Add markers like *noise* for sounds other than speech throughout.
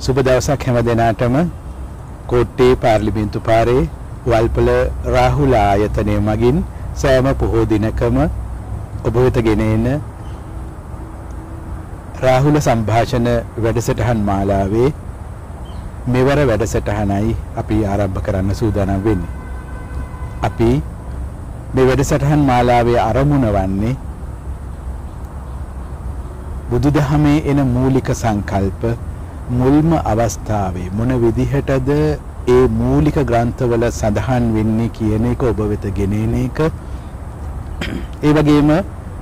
සුබ දවසක් හැම දෙනාටම කෝට්ටේ පාර්ලිමේන්තු පාරේ වල්පල රාහුල ආයතනය මගින් සෑම පොහෝ දිනකම ඔබ වෙත ගෙන එන රාහුල සංഭാෂණ වැඩසටහන් මාලාවේ මෙවර වැඩසටහනයි අපි ආරම්භ කරන්න සූදානම් වෙන්නේ. අපි මේ වැඩසටහන් මාලාවේ අරමුණ වන්නේ බුදුදහමේ එන මූලික සංකල්ප මුල්ම අවස්ථාවේ මොන විදිහටද ඒ මූලික ග්‍රන්ථවල සඳහන් වෙන්නේ කියන එක ඔබ වෙත ගෙනෙන එක ඒ වගේම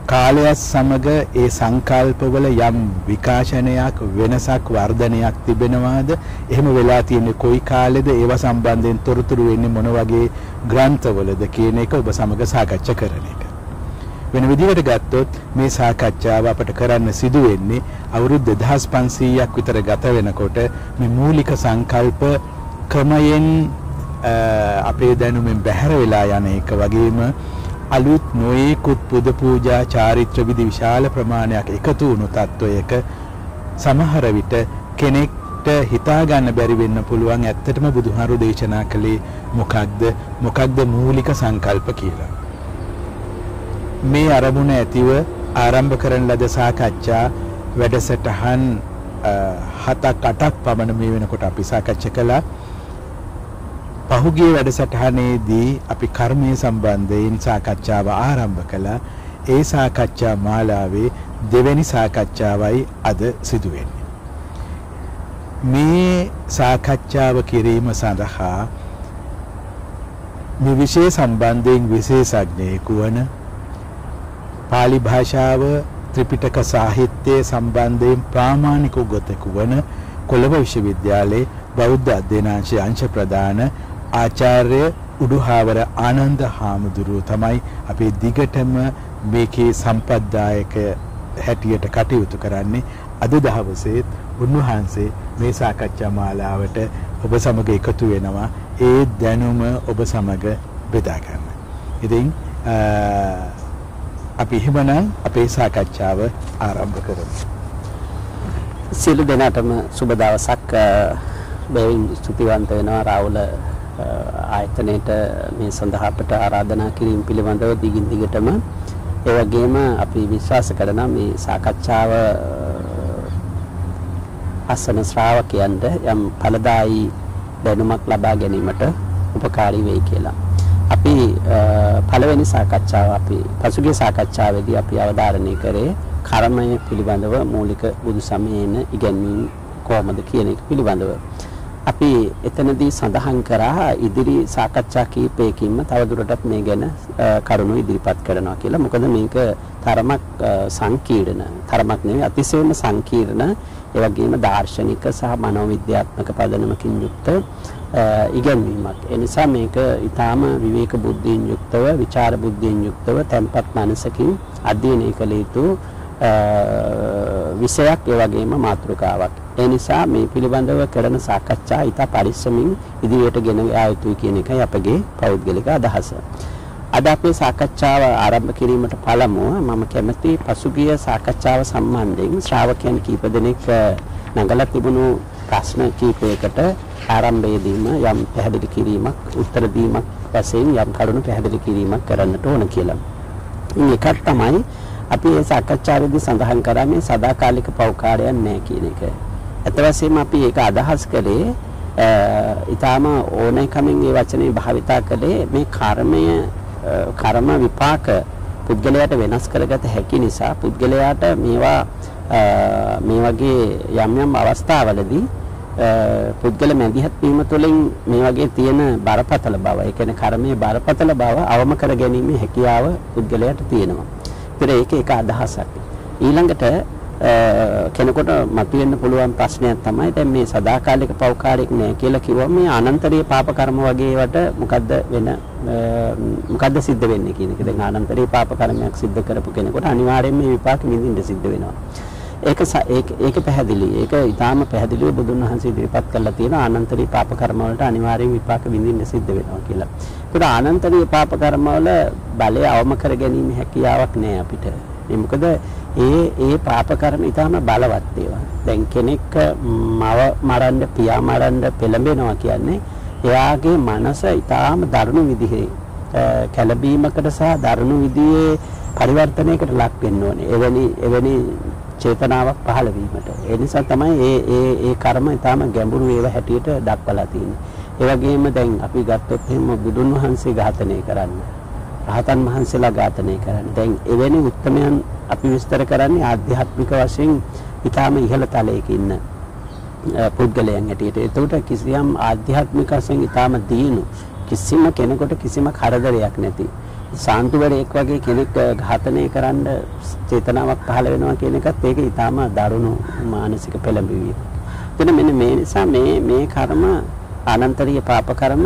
කාලයත් සමග ඒ සංකල්පවල යම් විකාශනයක් වෙනසක් වර්ධනයක් තිබෙනවාද එහෙම වෙලා තියෙන්නේ කොයි කාලෙද ඒවා සම්බන්ධයෙන් තොරතුරු වෙන්නේ මොන වගේ ග්‍රන්ථවලද කියන එක ඔබ සමග සාකච්ඡා කරන එක. වෙන විදිහකට ගත්තොත් මේ සාකච්ඡාව අපට කරන්න සිදු වෙන්නේ අවුරුදු 2500ක් විතර ගත වෙනකොට මේ මූලික සංකල්ප ක්‍රමයෙන් අපේ දැනුමෙන් බැහැර වෙලා යන එක වගේම අලුත් නොයෙකුත් පුද පූජා චාරිත්‍ර විදි විශාල ප්‍රමාණයක් එකතු වුණු තත්වයක සමහර විට කෙනෙක්ට හිතා ගන්න බැරි වෙන්න පුළුවන් ඇත්තටම බුදුහාරු දේශනා කළේ මොකක්ද මොකක්ද මූලික සංකල්ප කියලා. මේ අරමුණ ඇතිව ආරම්භ කරන ලද සාකච්ඡා වැඩසටහන් හතක් අටක් පමණ මේ වෙනකොට අපි සාකච්ඡා කළා. පහුගිය වැඩසටහනේදී අපි කර්මය සම්බන්ධයෙන් සාකච්ඡාව ආරම්භ කළා. ඒ සාකච්ඡා මාලාවේ දෙවැනි සාකච්ඡාවයි අද සිදු වෙන්නේ. මේ සාකච්ඡාව කිරීම සඳහා මේ විෂය සම්බන්ධයෙන් විශේෂඥයෙකු වන පාලි භාෂාව ත්‍රිපිටක සාහිත්‍යය සම්බන්ධයෙන් ප්‍රාමාණික උගතෙකු වන කොළඹ විශ්වවිද්‍යාලයේ බෞද්ධ අධ්‍යනාංශයේ අංශ ප්‍රධාන ආචාර්ය උඩුහාවර ආනන්ද හාමුදුරුව තමයි අපේ දිගටම මේකේ සම්පත්දායක හැටියට කටයුතු කරන්නේ අද දහවසේත් උන්වහන්සේ මේ සාකච්ඡා මාලාවට ඔබ සමග එකතු වෙනවා ඒ දැනුම ඔබ සමග බෙදා ගන්න. ඉතින් අපි එහෙමනම් අපේ සාකච්ඡාව ආරම්භ කරමු. සියලු දෙනාටම සුබ දවසක් බැවින් ස්තුතිවන්ත වෙනවා රාහුල ආයතනයේට මේ සඳහා අපට ආරාධනා කිරීම පිළිබඳව දිගින් දිගටම ඒ වගේම අපි විශ්වාස කරනවා මේ සාකච්ඡාව අසන ශ්‍රාවකයන්ට යම් ඵලදායි දැනුමක් ලබා ගැනීමට උපකාරී වෙයි කියලා. අපි පළවෙනි සාකච්ඡාව අපි පසුගිය සාකච්ඡාවේදී අපි අවධාරණය කරේ කර්මය පිළිබඳව මූලික බුදු සමයේන ඉගැන්වීම් කොහොමද කියන එක පිළිබඳව. අපි එතනදී සඳහන් කරා ඉදිරි සාකච්ඡා කීපයකින්ම තවදුරටත් මේ ගැන කරුණු ඉදිරිපත් කරනවා කියලා. මොකද මේක තරමක් සංකීර්ණ, තරමක් නෙවෙයි අතිශයම සංකීර්ණ, ඒ වගේම දාර්ශනික සහ මනෝවිද්‍යාත්මක පදනමකින් යුක්ත ඉගැන්වීමක්. ඒ නිසා මේක ඊටාම විවේක බුද්ධියෙන් යුක්තව, විචාර බුද්ධියෙන් යුක්තව, තැම්පත් මනසකින් අධ්‍යයනය කළ යුතු විෂයක් ඒ වගේම මාතෘකාවක්. ඒ නිසා මේ පිළිබඳව කරන සාකච්ඡා ඊට පරිස්සමින් ඉදිරියට ගෙන යා යුතුයි කියන එකයි අපගේ පෞද්ගලික අදහස. අද අපේ සාකච්ඡාව ආරම්භ කිරීමට පළමුව මම කැමති පසුගිය සාකච්ඡාව සම්බන්ධයෙන් ශ්‍රාවකයන් කීප දෙනෙක් නගලා තිබුණු ප්‍රශ්න කීපයකට ආරම්භයේදීම යම් පැහැදිලි කිරීමක් උත්තර දීමක් වශයෙන් යම් කරුණු පැහැදිලි කිරීමක් කරන්නට ඕන කියලා. ඉතින් එකක් තමයි අපි මේ සාකච්ඡාවේදී සඳහන් කරා මේ සදාකාලික පෞකාරයක් නැහැ කියන එක. අත වශයෙන්ම අපි ඒක අදහස් කළේ ඊටාම ඕනෑකමින් මේ වචනේ භාවිතා කළේ මේ කර්මය කර්ම විපාක පුද්ගලයාට වෙනස් කරගත හැකි නිසා පුද්ගලයාට මේවා මේ වගේ යම් යම් අවස්ථාවලදී පුද්ගල මැදිහත් වීම තුළින් මේ වගේ තියෙන බරපතල බව, ඒ කියන්නේ කර්මයේ බරපතල බව අවම කර ගැනීම හැකියාව පුද්ගලයාට තියෙනවා. ඒතර ඒක එක අදහසක්. ඊළඟට කෙනෙකුට මතුවෙන්න පුළුවන් ප්‍රශ්නයක් තමයි දැන් මේ සදාකාලික පෞකාරයක් නෑ කියලා කිව්වම මේ අනන්තරීය පාප කර්ම වගේ වට මොකද්ද වෙන මොකද්ද සිද්ධ වෙන්නේ කියන එක. දැන් අනන්තරීය පාප කර්මයක් සිද්ධ කරපු කෙනෙකුට අනිවාර්යයෙන්ම මේ විපාක විඳින්න සිද්ධ වෙනවා. ඒක ඒක ඒක පැහැදිලි. ඒක ඊටාම පැහැදිලිව බුදුන් වහන්සේ ඉදිරිපත් කරලා තියෙන ආනන්තරී පාප කර්ම වලට අනිවාර්යෙන් විපාක විඳින්න සිද්ධ වෙනවා කියලා. ඒකට ආනන්තරී පාප කර්ම වල බලය අවම කර ගැනීම හැකියාවක් නෑ අපිට. ඒ මොකද ඒ ඒ පාප කර්ම ඊටාම බලවත් ඒවා. දැන් කෙනෙක් මව මරන්න පියා මරන්න පෙළඹෙනවා කියන්නේ එයාගේ මනස ඊටාම දරුණු විදිහේ කැළඹීමකට සහ දරුණු විදිහේ පරිවර්තනයකට ලක් වෙන්න ඕනේ. එවැනි එවැනි චේතනාවක් පහළ වීමට. ඒ නිසා තමයි ඒ ඒ ඒ කර්ම ඊටාම ගැඹුරු ඒවා හැටියට දක්වලා තියෙන්නේ. ඒ වගේම දැන් අපි ගත්තොත් එහෙම බුදුන් වහන්සේ ඝාතනය කරන්න. රහතන් වහන්සේලා ඝාතනය කරන්න. දැන් එවැනි උත්තරමයන් අපි විස්තර කරන්නේ ආධ්‍යාත්මික වශයෙන් ඊටාම ඉහළ තලයක ඉන්න පුද්ගලයන් හැටියට. ඒකට කිසියම් ආධ්‍යාත්මික වශයෙන් ඊටාම දීනු කිසිම කෙනෙකුට කිසිම කරදරයක් නැති සාන්තුවරයෙක් වගේ කෙනෙක් ඝාතනය කරන්න චේතනාවක් පහළ වෙනවා කියන එකත් ඒක ඊටාම දරුණු මානසික පෙළඹවීමක්. එතන මෙන්න මේ නිසා මේ මේ කර්ම අනන්තරීය පාප කර්ම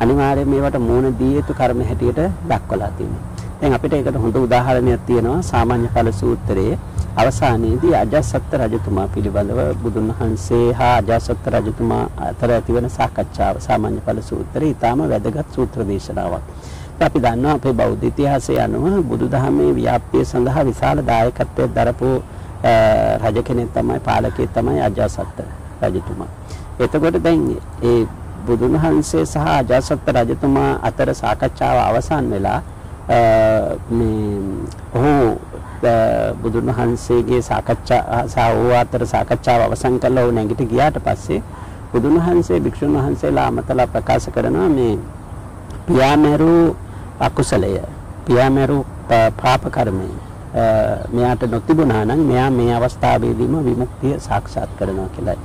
අනිවාර්යයෙන් මේවට මූණ දී යුතු කර්ම හැටියට දක්වලා තියෙනවා. දැන් අපිට ඒකට හොඳ උදාහරණයක් තියෙනවා සාමාන්‍ය ඵල සූත්‍රයේ අවසානයේදී අජාසත් රජතුමා පිළිබඳව බුදුන් වහන්සේ හා අජාසත් රජතුමා අතර ඇතිවන සාකච්ඡාව සාමාන්‍ය ඵල සූත්‍රයේ ඊටාම වැදගත් සූත්‍ර දේශනාවක්. අපි දන්නවා අපේ බෞද්ධ ඉතිහාසය අනුව බුදුදහමේ ව්‍යාප්තිය සඳහා විශාල දායකත්වයක් දරපු රජ කෙනෙක් තමයි පාලකයෙක් තමයි අජාසත් රජතුමා. එතකොට දැන් ඒ බුදුන් වහන්සේ සහ අජාසත් රජතුමා අතර සාකච්ඡාව අවසන් වෙලා මේ ඔහු බුදුන් වහන්සේගේ සාකච්ඡා සහ ඕ අතර සාකච්ඡාව අවසන් කළා ඔහු නැගිට ගියාට පස්සේ බුදුන් වහන්සේ භික්ෂුන් වහන්සේලා අමතලා ප්‍රකාශ කරනවා මේ පියාමරු අකුසලය පියාමරු පාප කර්මය මෙයාට නොතිබුණා නම් මෙයා මේ අවස්ථාවේදීම විමුක්තිය සාක්ෂාත් කරනවා කියලා.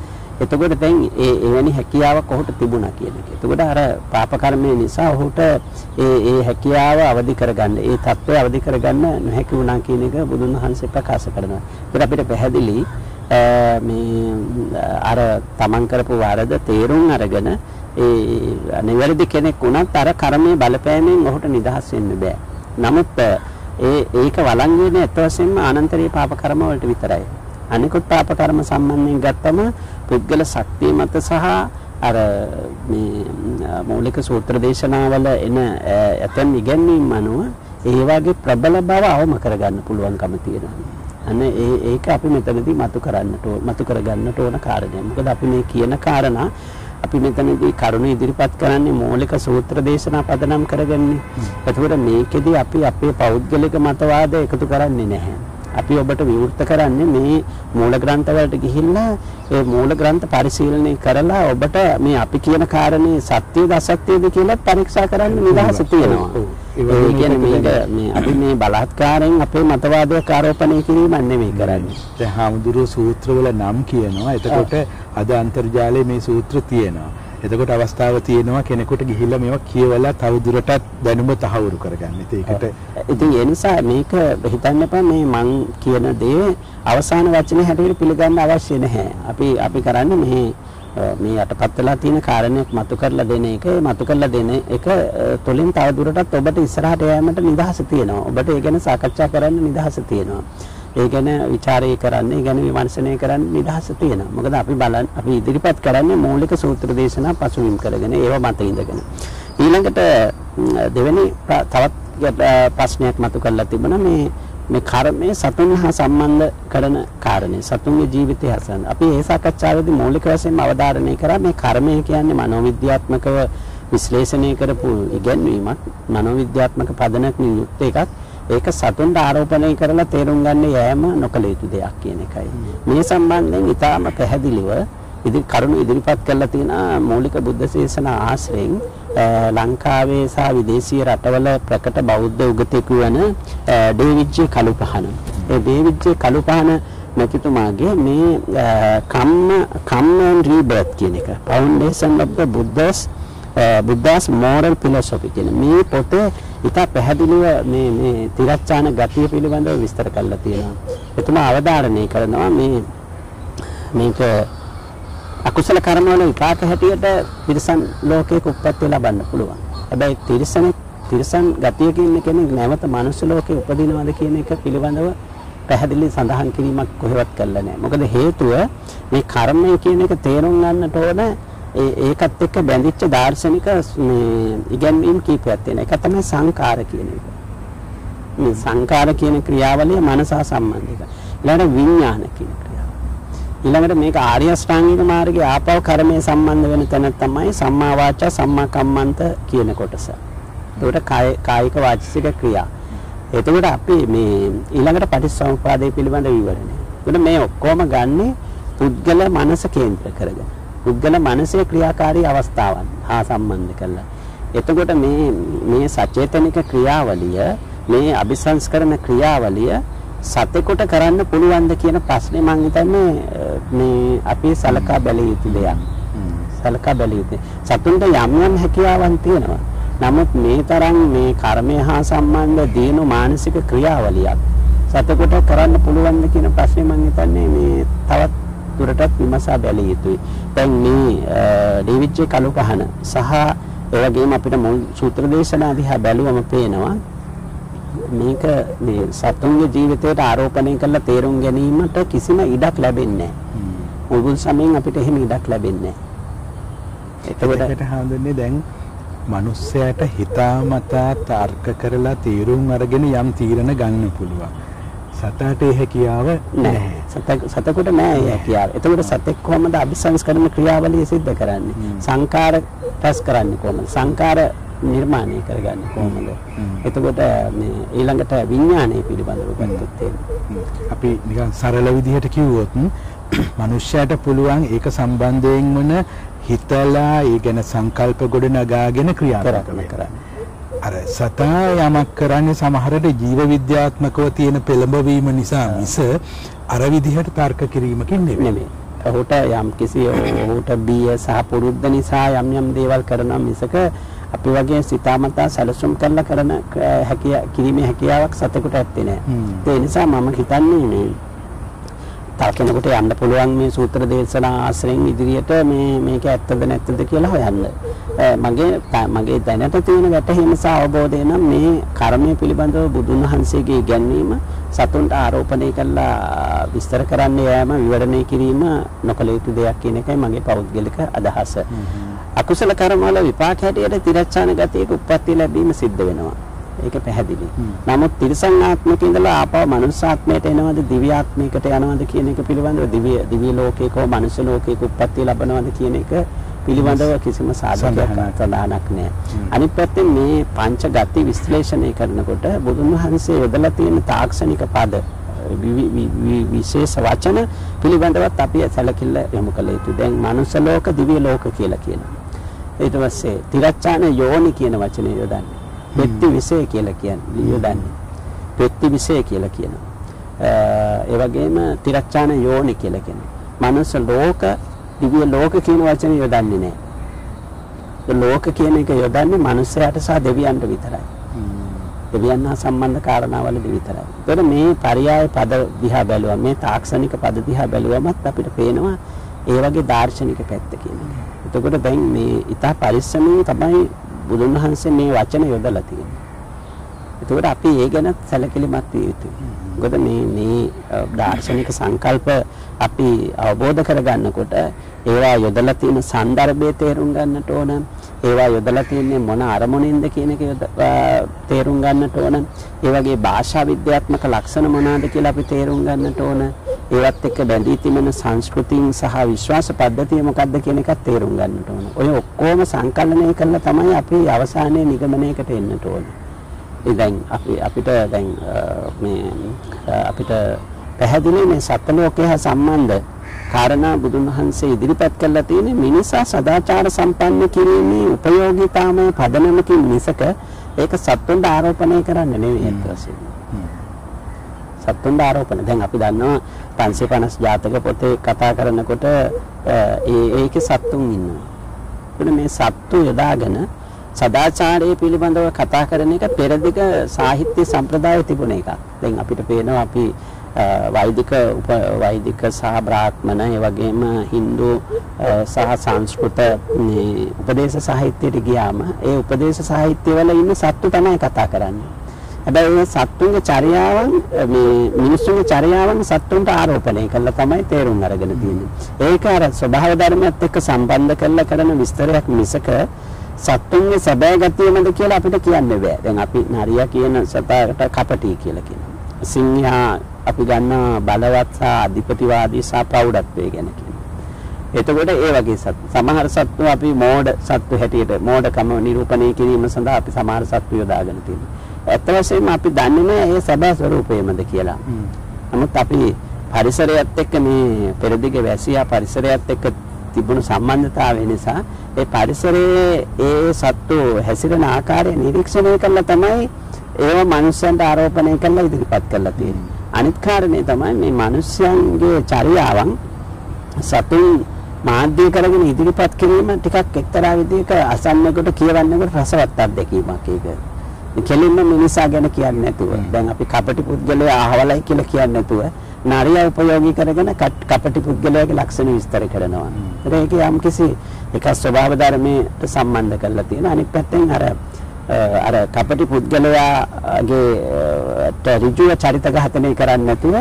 එතකොට දැන් ඒ එවැනි හැකියාවක් ඔහුට තිබුණා කියන එක. එතකොට අර පාප කර්මය නිසා ඔහුට ඒ ඒ හැකියාව අවදි කරගන්න, ඒ தත්ත්වය අවදි කරගන්න නොහැකි වුණා කියන එක බුදුන් වහන්සේ ප්‍රකාශ කරනවා. ඒකට අපිට පැහැදිලි මේ අර තමන් කරපු වරද තේරුම් අරගෙන ඒ නිවැරදි කෙනෙක් වුණත් අර කර්මයේ බලපෑමෙන් ඔහුට නිදහස් වෙන්න බෑ. නමුත් ඒ ඒක වළංගු වෙන්නේ අත් වශයෙන්ම අනන්තරීය පාප කර්ම වලට විතරයි. අනිකුත් පාප කර්ම සම්බන්ධයෙන් ගත්තම පුද්ගල ශක්තිය මත සහ අර මේ මූලික සූත්‍ර දේශනාවල එන ඇතන් ඉගැන්වීම් අනුව ඒ වගේ ප්‍රබල බව අවම කරගන්න පුළුවන්කම තියෙනවා. අන්න ඒ ඒක අපි මෙතනදී මතු කරන්නට මතු කරගන්නට ඕන කාරණයක්. මොකද අපි මේ කියන කාරණා අපි මෙතනදී කරුණ ඉදිරිපත් කරන්නේ මූලික සූත්‍ර දේශනා පදනම් කරගන්නේ. එතකොට මේකෙදි අපි අපේ පෞද්ගලික මතවාද එකතු කරන්නේ නැහැ. අපි ඔබට විවෘත කරන්නේ මේ මූල ග්‍රන්ථ වලට ගිහිල්ලා ඒ මූල ග්‍රන්ථ පරිශීලනය කරලා ඔබට මේ අපි කියන කාරණේ සත්‍යද අසත්‍යද කියලා පරීක්ෂා කරන්න නිදහස තියෙනවා. ඒ කියන්නේ මේක මේ අපි මේ බලහත්කාරයෙන් අපේ මතවාදයක් ආරෝපණය කිරීම නෙමෙයි කරන්නේ. දැන් හාමුදුරුවෝ සූත්‍රවල නම් කියනවා. එතකොට අද අන්තර්ජාලයේ මේ සූත්‍ර තියෙනවා. එතකොට අවස්ථාව තියෙනවා කෙනෙකුට ගිහිල්ලා මේවා කියවලා තව දුරටත් දැනුම තහවුරු කරගන්න. ඒකට ඉතින් ඒ නිසා මේක හිතන්න එපා මේ මං කියන දේ අවසාන වචනේ හැටියට පිළිගන්න අවශ්‍ය නැහැ. අපි අපි කරන්නේ මේ මේ යටපත් වෙලා තියෙන කාරණයක් මතු කරලා දෙන එක මතු කරලා දෙන එක තුලින් තව දුරටත් ඔබට ඉස්සරහට යෑමට නිදහස තියෙනවා. ඔබට ඒ ගැන සාකච්ඡා කරන්න නිදහස තියෙනවා. ඒ ගැන ਵਿਚාරය කරන්න, ඒ ගැන විමර්ශනය කරන්න නිදහස තියෙනවා. මොකද අපි බලන් අපි ඉදිරිපත් කරන්නේ මූලික සූත්‍ර දේශනා පසුබිම් කරගෙන ඒව මත ඉඳගෙන. ඊළඟට දෙවෙනි තවත් ප්‍රශ්නයක් මතු කරලා තිබුණා මේ මේ කර්මය සතුන් හා සම්බන්ධ කරන කාරණේ සතුන්ගේ ජීවිතය හසන. අපි ඒ සාකච්ඡාවේදී මූලික වශයෙන්ම අවධාරණය කරා මේ කර්මය කියන්නේ මනෝවිද්‍යාත්මකව විශ්ලේෂණය කරපු ඉගැන්වීමක් මනෝවිද්‍යාත්මක පදනකින් යුක්ත එකක්. ඒක සතුන්ට ආරෝපණය කරලා තේරුම් ගන්න යෑම නොකළ යුතු දෙයක් කියන එකයි. මේ සම්බන්ධයෙන් ඊටාම පැහැදිලිව ඉදිරි කරුණු ඉදිරිපත් කරලා තියෙන මූලික බුද්ධ ශාසන ආශ්‍රයෙන් ලංකාවේ සහ විදේශීය රටවල ප්‍රකට බෞද්ධ උගතෙකු වන ඩේවිඩ් කලුපහන. ඒ ඩේවිඩ් කලුපහන මැතිතුමාගේ මේ කම්ම කම්ම and rebirth කියන එක foundation of the buddha's Buddha's moral philosophy කියන මේ පොතේ ඉතා පැහැදිලිව මේ මේ තිරච්ඡාන ගතිය පිළිබඳව විස්තර කරලා තියෙනවා. එතුමා අවධාරණය කරනවා මේ මේක අකුසල කර්ම වල විපාක හැටියට තිරසන් ලෝකයක උප්පත්ති ලබන්න පුළුවන්. හැබැයි තිරසන තිරසන් ගතියක ඉන්න කෙනෙක් නැවත මනුස්ස ලෝකේ උපදිනවද කියන එක පිළිබඳව පැහැදිලි සඳහන් කිරීමක් කොහෙවත් කළා නැහැ. මොකද හේතුව මේ කර්මය කියන එක තේරුම් ගන්නට ඕන ඒ ඒකත් එක්ක බැඳිච්ච දාර්ශනික මේ ඉගැන්වීම් කීපයක් තියෙනවා. ඒක තමයි සංකාර කියන එක. මේ සංකාර කියන ක්‍රියාවලිය මනසා සම්බන්ධ එක. ඊළඟට විඥාන කියන ක්‍රියාව. ඊළඟට මේක ආර්ය අෂ්ටාංගික මාර්ගයේ ආපව කර්මයේ සම්බන්ධ වෙන තැන තමයි සම්මා වාචා සම්මා කම්මන්ත කියන කොටස. ඒකට කායික වාචික ක්‍රියා. එතකොට අපි මේ ඊළඟට පටිච්චසමුප්පාදය පිළිබඳ විවරණය. එතකොට මේ ඔක්කොම ගන්නේ පුද්ගල මනස කේන්ද්‍ර කරගෙන. පුද්ගල මනසේ ක්‍රියාකාරී අවස්ථාවන් හා සම්බන්ධ කරලා. එතකොට මේ මේ සචේතනික ක්‍රියාවලිය මේ අபிසංස්කරණ ක්‍රියාවලිය සතෙකුට කරන්න පුළුවන්ද කියන ප්‍රශ්නේ මම හිතන්නේ මේ අපි සලකා බැලිය යුතු දෙයක්. සලකා බැලිය යුතු. සතුන්ට යම් යම් හැකියාවන් තියෙනවා. නමුත් මේ තරම් මේ කර්මය හා සම්බන්ධ දිනු මානසික ක්‍රියාවලියක් සතෙකුට කරන්න පුළුවන්ද කියන ප්‍රශ්නේ මම හිතන්නේ මේ තවත් දුරටත් විමසා බැලිය යුතුයි. දැන් මේ ඩේවිඩ් ජේ කලුකහන සහ ඒ වගේම අපිට මුල් සූත්‍ර දේශනා දිහා බැලුවම පේනවා මේක මේ සතුන්ගේ ජීවිතයට ආරෝපණය කරලා තේරුම් ගැනීමට කිසිම ඉඩක් ලැබෙන්නේ නැහැ. මුල් සමයෙන් අපිට එහෙම ඉඩක් ලැබෙන්නේ නැහැ. එතකොට හඳුන්නේ දැන් මිනිස්සයාට හිතාමතා තර්ක කරලා තීරුම් අරගෙන යම් තීරණ ගන්න පුළුවන්. සතාට ඒ හැකියාව නැහැ. සතෙකුට නැහැ ඒ හැකියාව. එතකොට සතෙක් කොහොමද අபிසංස්කරණ ක්‍රියාවලිය සිද්ධ කරන්නේ? සංකාර රැස් කරන්නේ කොහොමද? සංකාර නිර්මාණය කරගන්නේ කොහොමද? එතකොට මේ ඊළඟට විඥානය පිළිබඳව ගත්තොත් අපි නිකන් සරල විදිහට කිව්වොත් *clears throat* මනුෂ්‍යයට පුළුවන් ඒක සම්බන්ධයෙන් වන හිතලා ඒ ගැන සංකල්ප ගොඩ නගාගෙන ක්‍රියාත්මක කරන්න. අර සතා යමක් කරන්නේ සමහරට ජීව විද්‍යාත්මකව තියෙන පෙළඹවීම නිසා මිස අර විදිහට තර්ක කිරීමකින් නෙමෙයි. ඔහුට යම් කිසි ඔහුට බිය සහ පුරුද්ද නිසා යම් යම් දේවල් කරනවා මිසක අපි වගේ සිතාමතා සැලසුම් කරලා කරන හැකියාව කිරීමේ හැකියාවක් සතෙකුට ඇත්තේ නැහැ. ඒ නිසා මම හිතන්නේ මේ තව කෙනෙකුට යන්න පුළුවන් මේ සූත්‍ර දේශනා ආශ්‍රයෙන් ඉදිරියට මේ මේක ඇත්තද නැත්තද කියලා හොයන්න. මගේ මගේ දැනට තියෙන වැටහීම සහ අවබෝධය නම් මේ කර්මය පිළිබඳව බුදුන් වහන්සේගේ ඉගැන්වීම සතුන්ට ආරෝපණය කළා විස්තර කරන්න යෑම විවරණය කිරීම නොකළ යුතු දෙයක් කියන එකයි මගේ පෞද්ගලික අදහස. අකුසල කර්ම වල විපාක හැටියට තිරච්ඡාන ගතියක උප්පත්ති ලැබීම සිද්ධ වෙනවා. ඒක පැහැදිලි. නමුත් තිරිසන් ආත්මික ඉඳලා ආපහු මනුස්ස ආත්මයට එනවද දිව්‍ය ආත්මයකට යනවද කියන එක පිළිබඳව දිව්‍ය දිව්‍ය ලෝකයක හෝ මනුස්ස ලෝකයක උප්පත්ති ලබනවද කියන එක පිළිබඳව කිසිම සාධකයක් සඳහනක් නැහැ. අනිත් පැත්තෙන් මේ පංච ගති විශ්ලේෂණය කරනකොට බුදුන් වහන්සේ යොදලා තියෙන තාක්ෂණික පද විශේෂ වචන පිළිබඳවත් අපි සැලකිල්ල යොමු කළ යුතුයි. දැන් මනුස්ස ලෝක දිව්‍ය ලෝක කියලා කියනවා. ඊට පස්සේ තිරච්ඡාන යෝනි කියන වචනේ යොදන්නේ. පෙත්ති විෂය කියලා කියන්නේ යොදන්නේ. පෙත්ති විෂය කියලා කියනවා. ඒ වගේම තිරච්ඡාන යෝනි කියලා කියනවා. මනස ලෝක දිව්‍ය ලෝක කියන වචනේ යොදන්නේ නැහැ. ඒ ලෝක කියන එක යොදන්නේ මනුස්සයාට සහ දෙවියන්ට විතරයි. දෙවියන් හා සම්බන්ධ කාරණාවලදී විතරයි. ඒතකොට මේ පරයය පද දිහා බැලුවා මේ තාක්ෂණික පද දිහා බැලුවමත් අපිට පේනවා ඒ වගේ දාර්ශනික පැත්ත කියන්නේ. එතකොට දැන් මේ ඊට පරිස්සමින් තමයි බුදුන් වහන්සේ මේ වචන යොදලා තියෙනවා. එතකොට අපි ඒ ගැන සැලකිලිමත් විය යුතුයි. මොකද මේ මේ දාර්ශනික සංකල්ප අපි අවබෝධ කරගන්නකොට ඒවා යොදලා තියෙන સંદર્ભයේ තේරුම් ගන්නට ඕන. ඒවා යොදලා තියෙන්නේ මොන අරමුණින්ද කියන එක තේරුම් ගන්නට ඕන. ඒ වගේ භාෂා විද්‍යාත්මක ලක්ෂණ මොනවාද කියලා අපි තේරුම් ගන්නට ඕන. ඒවත් එක්ක බැඳී තිබෙන සංස්කෘතීන් සහ විශ්වාස පද්ධතිය මොකක්ද කියන එකත් තේරුම් ගන්නට ඕන. ඔය ඔක්කොම සංකලනය කරලා තමයි අපි අවසානයේ නිගමනයකට එන්නට ඕන. ඒ දැන් අපි අපිට දැන් මේ අපිට පැහැදිලි මේ සත්‍ය ලෝකය හා සම්බන්ධ කාරණා බුදුන් වහන්සේ ඉදිරිපත් කළා තියෙන්නේ මිනිසා සදාචාර සම්පන්න කිරීමේ ප්‍රයෝගිතාමය පදනමකින් මිසක ඒක සත්තුන්ට ආරෝපණය කරන්න නෙවෙයි අත් වශයෙන්. සත්තුන්ට ආරෝපණ. දැන් අපි දන්නවා 550 ජාතක පොතේ කතා කරනකොට ඒ ඒකේ සත්තුන් ඉන්නවා. එතන මේ සත්තු යොදාගෙන සදාචාරයේ පිළිබඳව කතා කරන එක පෙරදිග සාහිත්‍ය සම්ප්‍රදායේ තිබුණ එකක්. දැන් අපිට පේනවා අපි වෛදික වෛදික සහ බ්‍රාහ්මණ ඒ වගේම Hindu සහ සංස්කෘත උපදේශ සාහිත්‍යයට ගියාම ඒ උපදේශ සාහිත්‍ය වල ඉන්න සත්තු තමයි කතා කරන්නේ. හැබැයි මේ සත්තුන්ගේ චර්යාවන් මේ මිනිස්සුන්ගේ චර්යාවන් සත්තුන්ට ආරෝපණය කළා තමයි තේරුම් අරගෙන තියෙන්නේ. ඒක අර ස්වභාව ධර්මයත් එක්ක සම්බන්ධ කරලා කරන විස්තරයක් මිසක සත්තුන්ගේ සැබෑ ගතියමද කියලා අපිට කියන්න බෑ. දැන් අපි නරියා කියන සතාට කපටි කියලා කියනවා. සිංහයා අපි ගන්නවා බලවත් සහ අධිපතිවාදී සහ ප්‍රෞಢත්වයේ ගැන කියනවා. එතකොට ඒ වගේ සත් සමහර සත්තු අපි මෝඩ සත්තු හැටියට මෝඩකම නිරූපණය කිරීම සඳහා අපි සමහර සත්තු යොදාගෙන තියෙනවා. ඇත්ත වශයෙන්ම අපි දන්නේ නැහැ ඒ සැබෑ ස්වરૂපයමද කියලා. නමුත් අපි පරිසරයත් එක්ක මේ පෙරදිග වැසියා පරිසරයත් එක්ක තිබුණු සම්බන්ධතාවය නිසා ඒ පරිසරයේ ඒ සත්තු හැසිරෙන ආකාරය නිරීක්ෂණය කළා තමයි ඒව මනුස්සයන්ට ආරෝපණය කරලා ඉදිරිපත් කරලා තියෙන්නේ. අනිත් කාරණේ තමයි මේ මනුස්සයන්ගේ චර්යාවන් සතුන් මාධ්‍ය කරගෙන ඉදිරිපත් කිරීම ටිකක් එක්තරා විදිහක අසන්නකට කියවන්නකට රසවත් අත්දැකීමක් ඒක. කෙලින්ම මිනිසා ගැන කියන්නේ නැතුව දැන් අපි කපටි පුද්ගලයා අහවලයි කියලා කියන්නේ නැතුව නාරිය උපයෝගී කරගෙන කපටි පුද්ගලයාගේ ලක්ෂණ විස්තර කරනවා. ඒක යම් කිසි එක ස්වභාව ධර්මයට සම්බන්ධ කරලා තියෙන අනිත් පැත්තෙන් අර අර කපටි පුද්ගලයාගේ ඍජුව චරිත ඝාතනය කරන්නේ නැතුව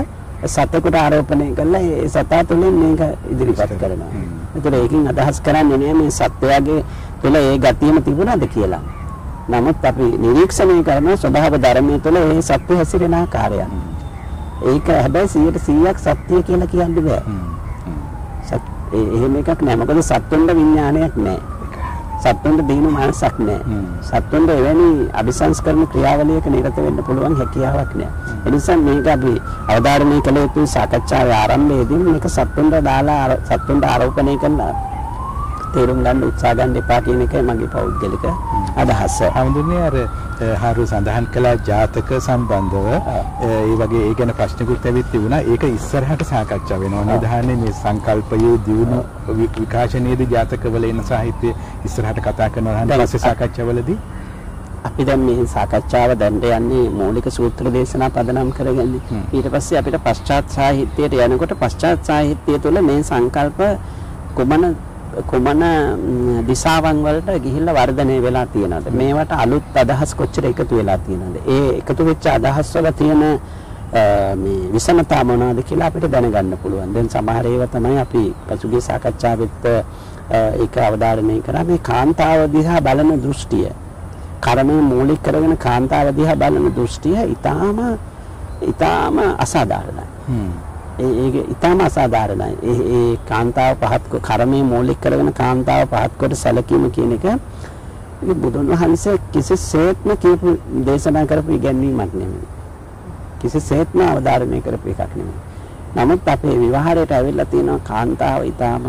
සතෙකුට ආරෝපණය කළා ඒ සතා තුළින් මේක ඉදිරිපත් කරනවා. ඒතර ඒකෙන් අදහස් කරන්නේ නෑ මේ සත්වයාගේ තුළ ඒ ගතියම තිබුණාද කියලා. නමුත් අපි නිරීක්ෂණය කරන ස්වභාව ධර්මයේ තුළ ඒ සත්‍ය හැසිරෙන ආකාරය. ඒක හැබැයි 100%ක් සත්‍ය කියලා කියන්න බෑ. එහෙම එකක් නෑ. මොකද සත්තුන්ට විඥානයක් නෑ. සත්තුන්ට දිනු මනසක් නෑ. සත්තුන්ට එවැනි අபிසංස්කරණ ක්‍රියාවලියක නිරත වෙන්න පුළුවන් හැකියාවක් නෑ. ඒ නිසා මේක අපි අවධාරණය කළ යුතු සාකච්ඡාවේ ආරම්භයේදී මේක සත්තුන්ට දාලා සත්තුන්ට ආරෝපණය කරලා තේරුම් ගන්න උත්සාහ ගන්න එපා කියන එකයි මගේ පෞද්ගලික අදහස. හඳුන්නේ අර හාරු සඳහන් කළ ජාතක සම්බන්ධව ඒ වගේ ඒ ගැන ප්‍රශ්නකුත් ඇවිත් තිබුණා. ඒක ඉස්සරහට සාකච්ඡා වෙනවා. නිධානයේ මේ සංකල්පයේ දියුණු විකාශනයේදී ජාතකවල එන සාහිත්‍ය ඉස්සරහට කතා කරනවා. ඊපස්සේ සාකච්ඡාවලදී අපි දැන් මේ සාකච්ඡාව දැන්ට යන්නේ මූලික සූත්‍ර දේශනා පදනම් කරගෙන ඊට පස්සේ අපිට පශ්චාත් සාහිත්‍යයට යනකොට පශ්චාත් සාහිත්‍යය තුළ මේ සංකල්ප කුමන කුමන දිශාවන් වලට ගිහිල්ලා වර්ධනය වෙලා තියෙනවද? මේවට අලුත් අදහස් කොච්චර එකතු වෙලා තියෙනවද? ඒ එකතු වෙච්ච අදහස් වල තියෙන මේ විසමතා මොනවද කියලා අපිට දැනගන්න පුළුවන්. දැන් සමහර ඒවා තමයි අපි පසුගිය සාකච්ඡාවෙත් ඒක අවධාරණය කරා මේ කාන්තාව දිහා බලන දෘෂ්ටිය. කර්මය මූලික කරගෙන කාන්තාව දිහා බලන දෘෂ්ටිය ඊටාම ඊටාම අසාධාරණයි. ඒක ඊටාම අසාධාරණයි. ඒ ඒ කාන්තාව පහත් කර්මයේ මූලික කරගෙන කාන්තාව පහත් කොට සැලකීම කියන එක බුදුන් වහන්සේ කිසිසේත්ම කියපු දේශනා කරපු ඉගැන්වීමක් නෙමෙයි. කිසිසේත්ම අවධාරණය කරපු එකක් නෙමෙයි. නමුත් අපේ විවාහයට ඇවිල්ලා තියෙනවා කාන්තාව ඊටාම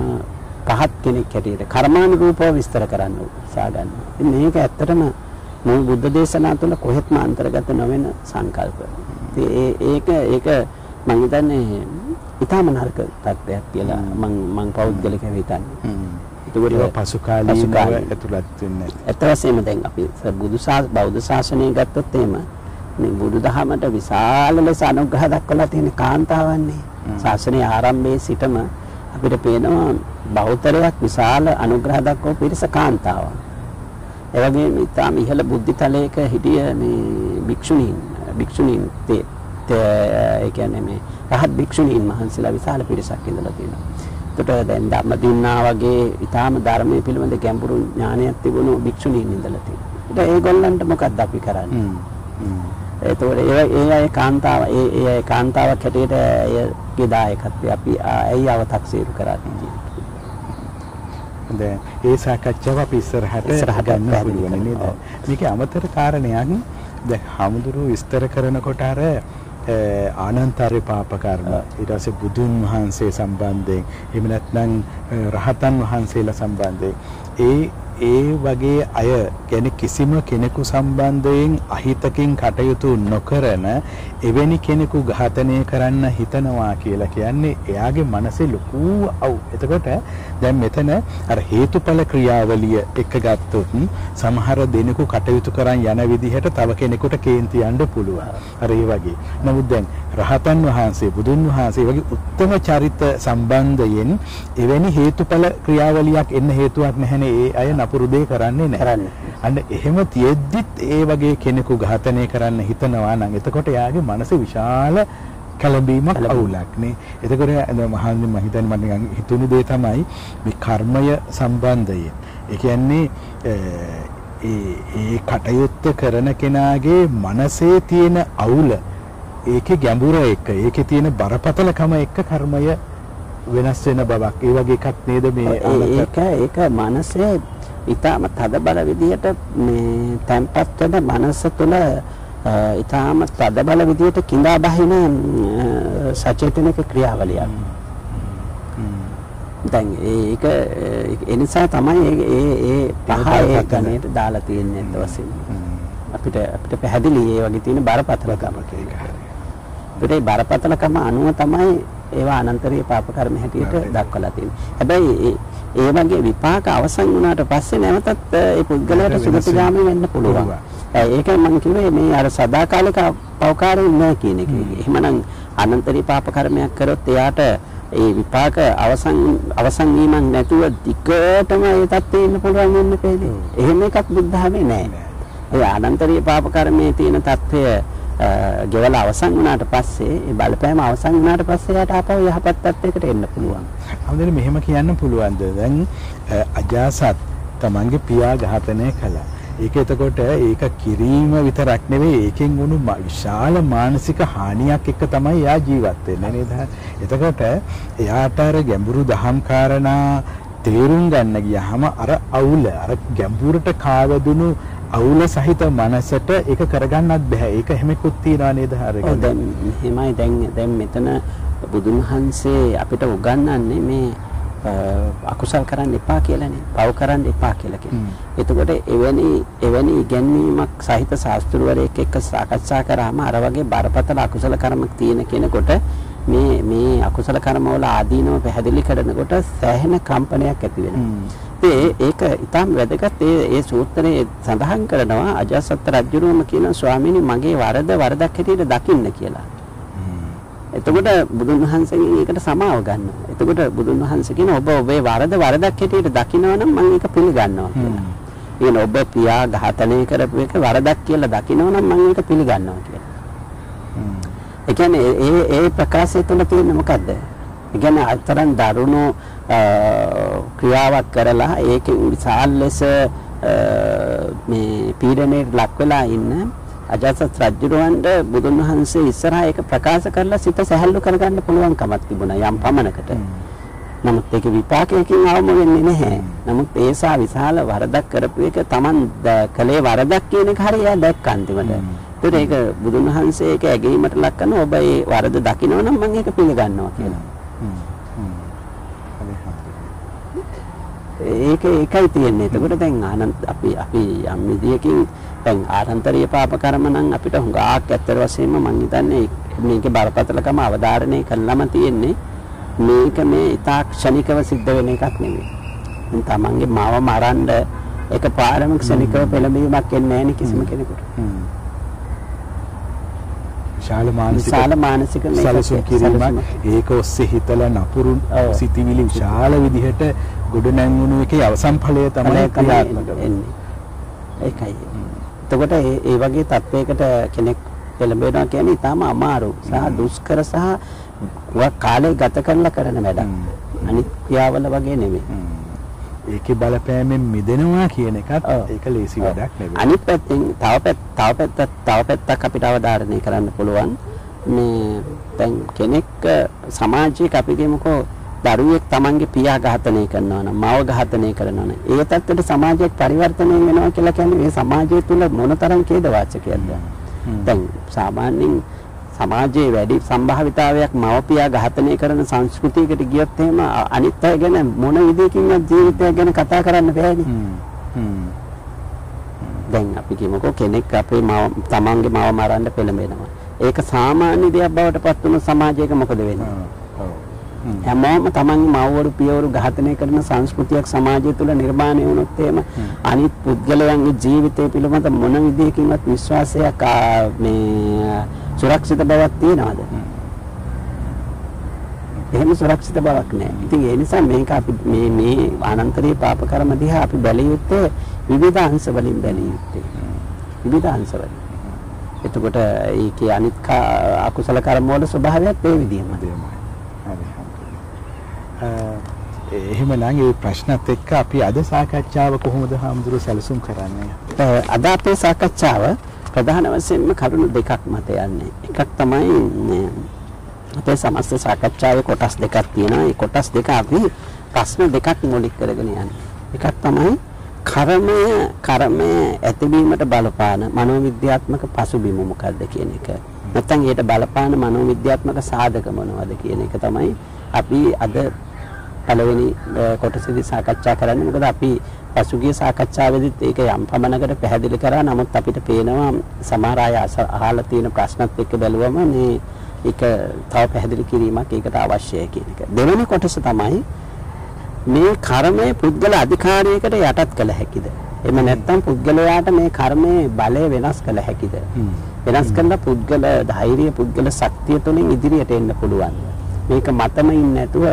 පහත් කෙනෙක් හැටියට කර්මානුරූපව විස්තර කරන්න උත්සාහ ගන්නවා. ඉතින් මේක ඇත්තටම මුල් බුද්ධ දේශනා තුළ කොහෙත්ම අන්තර්ගත නොවන සංකල්ප. ඒක ඒක මම හිතන්නේ ඊටම නරක තත්ත්වයක් කියලා මම මම පෞද්ගලිකව හිතන්නේ. ඒකවල පසු කාලීනව ඇතුළත් වෙන්නේ. ඇත්ත වශයෙන්ම දැන් අපි බුදු බෞද්ධ ශාසනය ගත්තොත් එහෙම මේ බුදුදහමට විශාල ලෙස අනුග්‍රහ දක්වලා තියෙන කාන්තාවන්නේ. ශාසනයේ ආරම්භයේ සිටම අපිට පේනවා බහුතරයක් විශාල අනුග්‍රහ දක්වපු පිරිස කාන්තාවන්. ඒ වගේම ඊටාම ඉහළ බුද්ධි තලයක හිටිය මේ භික්ෂුණීන් භික්ෂුණීන් ඒ කියන්නේ මේ රහත් භික්ෂුණීන් වහන්සේලා විශාල පිරිසක් ඉඳලා තියෙනවා. ඒකට දැන් ධම්මදින්නා වගේ ඊටාම ධර්මයේ පිළිබඳ ගැඹුරු ඥානයක් තිබුණු භික්ෂුණීන් ඉඳලා තියෙනවා. ඒගොල්ලන්ට මොකක්ද අපි කරන්නේ? ඒතකොට ඒ ඒ අය කාන්තාව ඒ ඒ අය කාන්තාවක් හැටියට එයගේ දායකත්වය අපි ඇයි අව탁සීරු කරන්නේ දැන් ඒ සාකච්ඡාව අපි ඉස්සරහට ගන්න පුළුවන් නේද? මේකේ අමතර කාරණයක් දැන් හමුදුරු විස්තර කරනකොට අර ආනන්තරේ පාප කර්ම ඊට පස්සේ බුදුන් වහන්සේ සම්බන්ධයෙන් එහෙම නැත්නම් රහතන් වහන්සේලා සම්බන්ධයෙන්. ඒ ඒ වගේ අය ගැන කිසිම කෙනෙකු සම්බන්ධයෙන් අහිතකින් කටයුතු නොකරන එවැනි කෙනෙකු ඝාතනය කරන්න හිතනවා කියලා කියන්නේ එයාගේ මනසේ ලොකු අවු. එතකොට දැන් මෙතන අර හේතුඵල ක්‍රියාවලිය එක ගත්තොත් සමහර දෙනෙකු කටයුතු කරන් යන විදිහට තව කෙනෙකුට කේන්ති යන්න පුළුවන්. අර ඒ වගේ. නමුත් දැන් රහතන් වහන්සේ බුදුන් වහන්සේ වගේ උත්තම චරිත සම්බන්ධයෙන් එවැනි හේතුඵල ක්‍රියාවලියක් එන්න හේතුවක් නැහැ කියන්නේ ඒ අය නපුරු දේ කරන්නේ නැහැ. අන්න එහෙම තියෙද්දිත් ඒ වගේ කෙනෙකු ඝාතනය කරන්න හිතනවා නම් එතකොට එයාගේ මනස විශාල කැළඹීම. අවුලක් නේ. එතකොට මහන්නේ මම හිතන්නේ මට නිකන් හිතුණු දේ තමයි මේ කර්මය සම්බන්ධයෙන්. ඒ කියන්නේ ඒ ඒ කටයුත්ත කරන කෙනාගේ මනසේ තියෙන අවුල ඒකේ ගැඹුර එක්ක ඒකේ තියෙන බරපතලකම එක්ක කර්මය වෙනස් වෙන බවක් ඒ වගේ එකක් නේද මේ ඒක ඒක මනසේ ඊටම තද බල විදියට මේ තැම්පත් වෙන මනස තුළ ඊටම තද බල විදියට කිඳා බහින සචේතනික ක්‍රියාවලියක්. දැන් ඒක ඒ නිසා තමයි ඒ ඒ පහ. ගණයට දාලා තියෙන්නේ වශයෙන්. අපිට අපිට පැහැදිලි ඒ වගේ තියෙන බරපතලකම කියන එක. අපිට ඒ බරපතලකම අනුව තමයි ඒවා අනන්තරීය පාප කර්ම හැටියට දක්වලා තියෙන්නේ. හැබැයි ඒ- වගේ විපාක අවසන් වුණාට පස්සේ නැවතත් ඒ පුද්ගලයාට සුගතිගාමී වෙන්න පුළුවන්. පුළුවන්. ඒ ඒකයි මම කිව්වේ මේ අර සදාකාලික පෞකාරයෙන් නෑ කියන එක. එහෙමනම් අනන්තරීය පාප කර්මයක් කරොත් එයාට ඒ විපාක අවසන් අවසන් වීමක් නැතුව දිගටම ඒ තත්ත්වේ ඉන්න පුළුවන් වෙන්න බෑනේ. එහෙම එකක් බුද්ධාමේ නෑ. ඒ අනන්තරීය පාප කර්මයේ තියෙන తත්වය ගෙවල අවසන් වුණාට පස්සේ ඒ බලපෑම අවසන් වුණාට පස්සේ යාට ආපහු යහපත් තත්වයකට එන්න පුළුවන්. අපිට මෙහෙම කියන්න පුළුවන්ද දැන් අ, අජාසත් තමන්ගේ පියා ඝාතනය කළා. ඒක එතකොට ඒක කිරීම විතරක් නෙවෙයි ඒකෙන් වුණු ම- විශාල මානසික හානියක් එක්ක තමයි එයා ජීවත් වෙන්නේ නේද? එතකොට එයාට අර ගැඹුරු දහම් කාරණා තේරුම් ගන්න ගියාම අර අවුල අර ගැඹුරට කාවදුණු අවුල සහිත මනසට ඒක කරගන්නත් බෑ. ඒක හැමෙකුත් තියනවා නේද? අර ඔව් දැන් එහෙමයි දැන් දැන් මෙතන බුදුන් වහන්සේ අපිට උගන්වන්නේ මේ අකුසල් කරන්න එපා කියලානේ. පව් කරන්න එපා කියලා කියන්නේ. එතකොට එවැනි එවැනි ඉගැන්වීමක් සහිත ශාස්ත්‍රවරයෙක් එක්ක සාකච්ඡා කරාම අර වගේ බරපතල අකුසල කර්මක් තියෙන කෙනෙකුට මේ මේ අකුසල කර්ම වල ආදීනව පැහැදිලි කරනකොට සෑහෙන කම්පනයක් ඇති වෙනවා. ඒ ඒක ඊටම වැදගත් ඒ ඒ සූත්‍රයේ සඳහන් කරනවා අජාසත් රජුරුවම කියන ස්වාමීනි මගේ වරද වරදක් හැටියට දකින්න කියලා. එතකොට බුදුන් වහන්සේගෙන් ඒකට සමාව ගන්නවා. එතකොට බුදුන් වහන්සේ කියන ඔබ ඔබේ වරද වරදක් හැටියට දකිනවා නම් මම ඒක පිළිගන්නවා කියලා. කියන ඔබ පියා ඝාතනය කරපු එක වරදක් කියලා දකිනවා නම් මම ඒක පිළිගන්නවා කියලා. ඒ කියන්නේ ඒ- ඒ ප්‍රකාශය තුළ තියෙන මොකද්ද? ඒ කියන්නේ අතරන් දරුණු ක්‍රියාවක් කරලා ඒකෙන් විශාල ලෙස මේ පීඩනයට ලක් වෙලා ඉන්න අජාසත් රජුරවන්ට බුදුන් වහන්සේ ඉස්සරහා ඒක ප්‍රකාශ කරලා සිත සැහැල්ලු කරගන්න පුළුවන් කමක් තිබුණා යම් පමණකට. නමුත් ඒක විපාකයකින් අවම වෙන්නේ නැහැ. නමුත් ඒසා විශාල වරදක් කරපු එක Taman කළේ වරදක් කියන එක හරිය දැක්ක අන්තිමට. ඒත් ඒක බුදුන් වහන්සේ ඒක ඇගීමට ලක් කරන ඔබ ඒ වරද දකිනවා නම් මම ඒක පිළිගන්නවා කියලා. ඒක ඒකයි තියෙන්නේ. එතකොට දැන් ආනන්ද අපි අපි යම් විදියකින් දැන් ආරන්තරීය පාප කර්ම නම් අපිට හුඟක් ඇත්තට වශයෙන්ම මම හිතන්නේ මේකේ බරපතලකම අවධාරණය කළාම තියෙන්නේ මේක මේ ඊතාක්ෂණිකව සිද්ධ වෙන එකක් නෙමෙයි. දැන් තමන්ගේ මාව මරන්න එක පාරම ක්ෂණිකව පෙළඹීමක් එන්නේ නැහැ කිසිම කෙනෙකුට. විශාල මානසික විශාල මානසික සැලසුම් කිරීමක්. ඒක ඔස්සේ හිතලා නපුරු. සිතිවිලි විශාල විදිහට ගොඩ නැංගුණු එකේ අවසන් ඵලය තමයි ක්‍රියාත්මක වෙන්නේ. ඒකයි. එතකොට ඒ ඒ වගේ තත්වයකට කෙනෙක් පෙළඹෙනවා කියන්නේ ඊටාම අමාරු සහ දුෂ්කර සහ කාලය ගත කරලා කරන වැඩක්. අනිත් ක්‍රියාවල වගේ නෙමෙයි. ඒකේ බලපෑමෙන් මිදෙනවා කියන එකත්. ඒක ලේසි. වැඩක් නෙවෙයි. අනිත් පැත්තෙන් තව තව පැත්තක් තව පැත්තක් අපිට අවධාරණය කරන්න පුළුවන්. මේ දැන් කෙනෙක් අ, සමාජයක අපි කියමුකෝ දරුවෙක් Tamange පියා ඝාතනය කරනවා නම් මව ඝාතනය කරනවා නම් ඒ පැත්තට සමාජයක් පරිවර්තනය වෙනවා කියලා කියන්නේ මේ සමාජය තුළ මොනතරම් ඛේද වාචකයක්ද? දැන් සාමාන්‍යයෙන් සමාජයේ වැඩි සම්භාවිතාවයක් මව්පියා ඝාතනය කරන සංස්කෘතියකට ගියොත් එහෙම අනිත් අය ගැන මොන විදියකින්වත් ජීවිතය ගැන කතා කරන්න බෑනේ. දැන් අපි කියමුකෝ කෙනෙක් අපේ මව තමන්ගේ මව මරන්න පෙළඹෙනවා. ඒක සාමාන්‍ය දෙයක් බවට පත් වුණු සමාජයක මොකද වෙන්නේ? ඔව්. ඔව්. හ්ම්. හැමෝම තමන්ගේ මව්වරු පියවරු ඝාතනය කරන සංස්කෘතියක් සමාජය තුළ නිර්මාණය වුණොත් එහෙම අනිත් පුද්ගලයන්ගේ ජීවිතය පිළිබඳ මොන විදියකින්වත් විශ්වාසයක් ආ, මේ සුරක්ෂිත බවක් තියනවද? එහෙම සුරක්ෂිත බවක් නැහැ. ඉතින් ඒ නිසා මේක අපි මේ මේ ආනන්තරී පාප කර්ම දිහා අපි බැලිය යුත්තේ විවිධ අංශ වලින් බැලිය යුත්තේ. විවිධ අංශ වලින්. එතකොට ඒකේ අනිත් අකුසල කර්ම වල ස්වභාවයත් ඒ විදිහමයි. හරි එහෙමනම් ඒ ප්‍රශ්නත් එක්ක අපි අද සාකච්ඡාව කොහොමද හාමුදුරුවෝ සැලසුම් කරන්නේ? අද අපේ සාකච්ඡාව ප්‍රධාන වශයෙන්ම කරුණු දෙකක් මත යන්නේ. එකක් තමයි අපේ සමස්ත සාකච්ඡාවේ කොටස් දෙකක් තියෙනවා. ඒ කොටස් දෙක අපි ප්‍රශ්න දෙකක් මූලික කරගෙන යන්නේ. එකක් තමයි කර්මය කර්මය ඇතිවීමට බලපාන මනෝවිද්‍යාත්මක පසුබිම මොකක්ද කියන එක. නැත්නම් ඊට බලපාන මනෝවිද්‍යාත්මක සාධක මොනවද කියන එක තමයි අපි අද පළවෙනි කොටසේදී සාකච්ඡා කරන්නේ. මොකද අපි පසුගිය සාකච්ඡාවේදීත් ඒක යම් පමණකට පැහැදිලි කරා. නමුත් අපිට පේනවා සමහර අය අහලා තියෙන ප්‍රශ්නත් එක්ක බැලුවම මේ ඒක තව පැහැදිලි කිරීමක් ඒකට අවශ්‍යයි කියන එක. දෙවෙනි කොටස තමයි මේ කර්මය පුද්ගල අධිකාරියකට යටත් කළ හැකිද? එහෙම නැත්නම් පුද්ගලයාට මේ කර්මයේ බලය වෙනස් කළ හැකිද? වෙනස් කරන පුද්ගල ධෛර්ය පුද්ගල ශක්තිය තුළින් ඉදිරියට එන්න පුළුවන්. මේක මතම ඉන්නේ නැතුව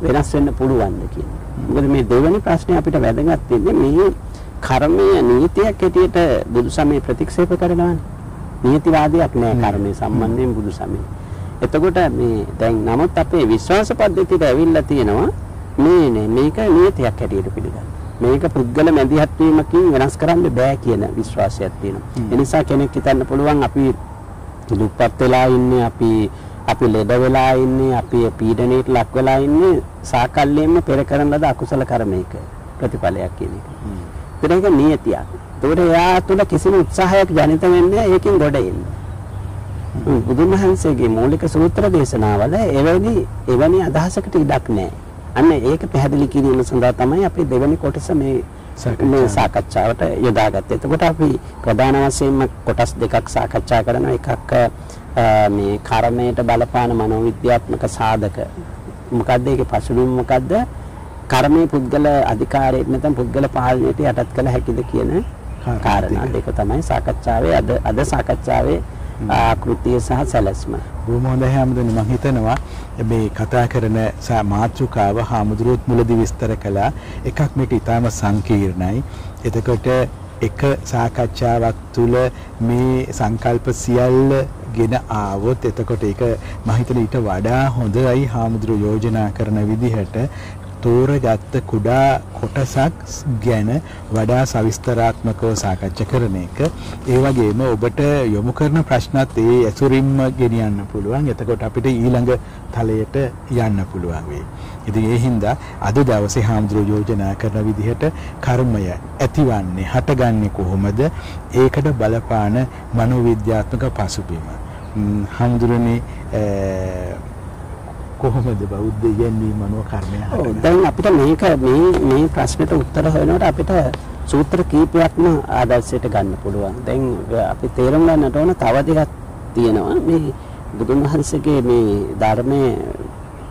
වෙනස් වෙන්න පුළුවන්ද කියන. මොකද මේ දෙවෙනි ප්‍රශ්නේ අපිට වැදගත් වෙන්නේ මේ කර්මීය නීතියක් හැටියට බුදුසමය ප්‍රතික්ෂේප කරනවානේ. නීතිවාදයක් නෑ කර්මය සම්බන්ධයෙන් බුදුසමය. එතකොට මේ දැන් නමුත් අපේ විශ්වාස පද්ධතියට ඇවිල්ලා තියෙනවා මේ නේ මේක නීතියක් හැටියට පිළිගන්න. මේක පුද්ගල මැදිහත් වීමකින් වෙනස් කරන්න බෑ කියන විශ්වාසයක් තියෙනවා. ඒ නිසා කෙනෙක් හිතන්න පුළුවන් අපි දුප්පත් වෙලා ඉන්නේ අපි අපි ලෙඩ වෙලා ඉන්නේ අපි පීඩණයට ලක් වෙලා ඉන්නේ සාකල්යෙන්ම පෙර කරන ලද අකුසල කර්මයක ප්‍රතිඵලයක් කියන එක. ඒක නියතියක්. ඒකට එයා තුළ කිසිම උත්සාහයක් ජනිත වෙන්නේ ඒකෙන් ගොඩ එන්නේ. බුදුන් වහන්සේගේ මූලික සූත්‍ර දේශනාවල එවැනි එවැනි අදහසකට ඉඩක් නැහැ. අන්න ඒක පැහැදිලි කිරීම සඳහා තමයි අපි දෙවෙනි කොටස මේ මේ සාකච්ඡාවට යොදාගත්තේ. එතකොට අපි ප්‍රධාන වශයෙන්ම කොටස් දෙකක් සාකච්ඡා කරනවා. එකක් මේ කර්මයට බලපාන මනෝවිද්‍යාත්මක සාධක. මොකද්ද ඒකේ පසුබිම මොකද්ද? කර්මයේ පුද්ගල අධිකාරයට නැත්නම් පුද්ගල පාලනයට යටත් කළ හැකිද කියන කාරණා දෙක තමයි සාකච්ඡාවේ අද අද සාකච්ඡාවේ ආකෘතිය සහ සැලැස්ම. බොහොම හොඳයි හැමදෙන්න මම හිතනවා මේ කතා කරන මාතෘකාව හාමුදුරුවොත් මුලදී විස්තර කළා. එකක් මේක ඊටාම සංකීර්ණයි. එතකොට එක සාකච්ඡාවක් තුළ මේ සංකල්ප සියල්ල ගෙන ආවොත් එතකොට ඒක මම හිතන ඊට වඩා හොඳයි හාමුදුරුවෝ යෝජනා කරන විදිහට තෝරගත්ත කුඩා කොටසක් ගැන වඩා සවිස්තරාත්මකව සාකච්ඡා කරන එක. ඒ වගේම ඔබට යොමු කරන ප්‍රශ්නත් ඒ ඇසුරින්ම ගෙනියන්න පුළුවන්. එතකොට අපිට ඊළඟ තලයට යන්න පුළුවන් වෙයි. ඉතින් ඒ හින්දා අද දවසේ හාමුදුරුවෝ යෝජනා කරන විදිහට කර්මය ඇතිවන්නේ හටගන්නේ කොහොමද? ඒකට බලපාන මනෝවිද්‍යාත්මක පසුබිම. හාමුදුරනේ කොහොමද බෞද්ධ ඉගැන්වීම අනුව කර්මය දැන් අපිට මේක මේ මේ ප්‍රශ්නෙට උත්තර හොයනකොට අපිට සූත්‍ර කීපයක්ම ආදර්ශයට ගන්න පුළුවන්. දැන් අපි තේරුම් ගන්නට ඕන තව දෙකක් තියෙනවා. මේ බුදුන් වහන්සේගේ මේ ධර්මයේ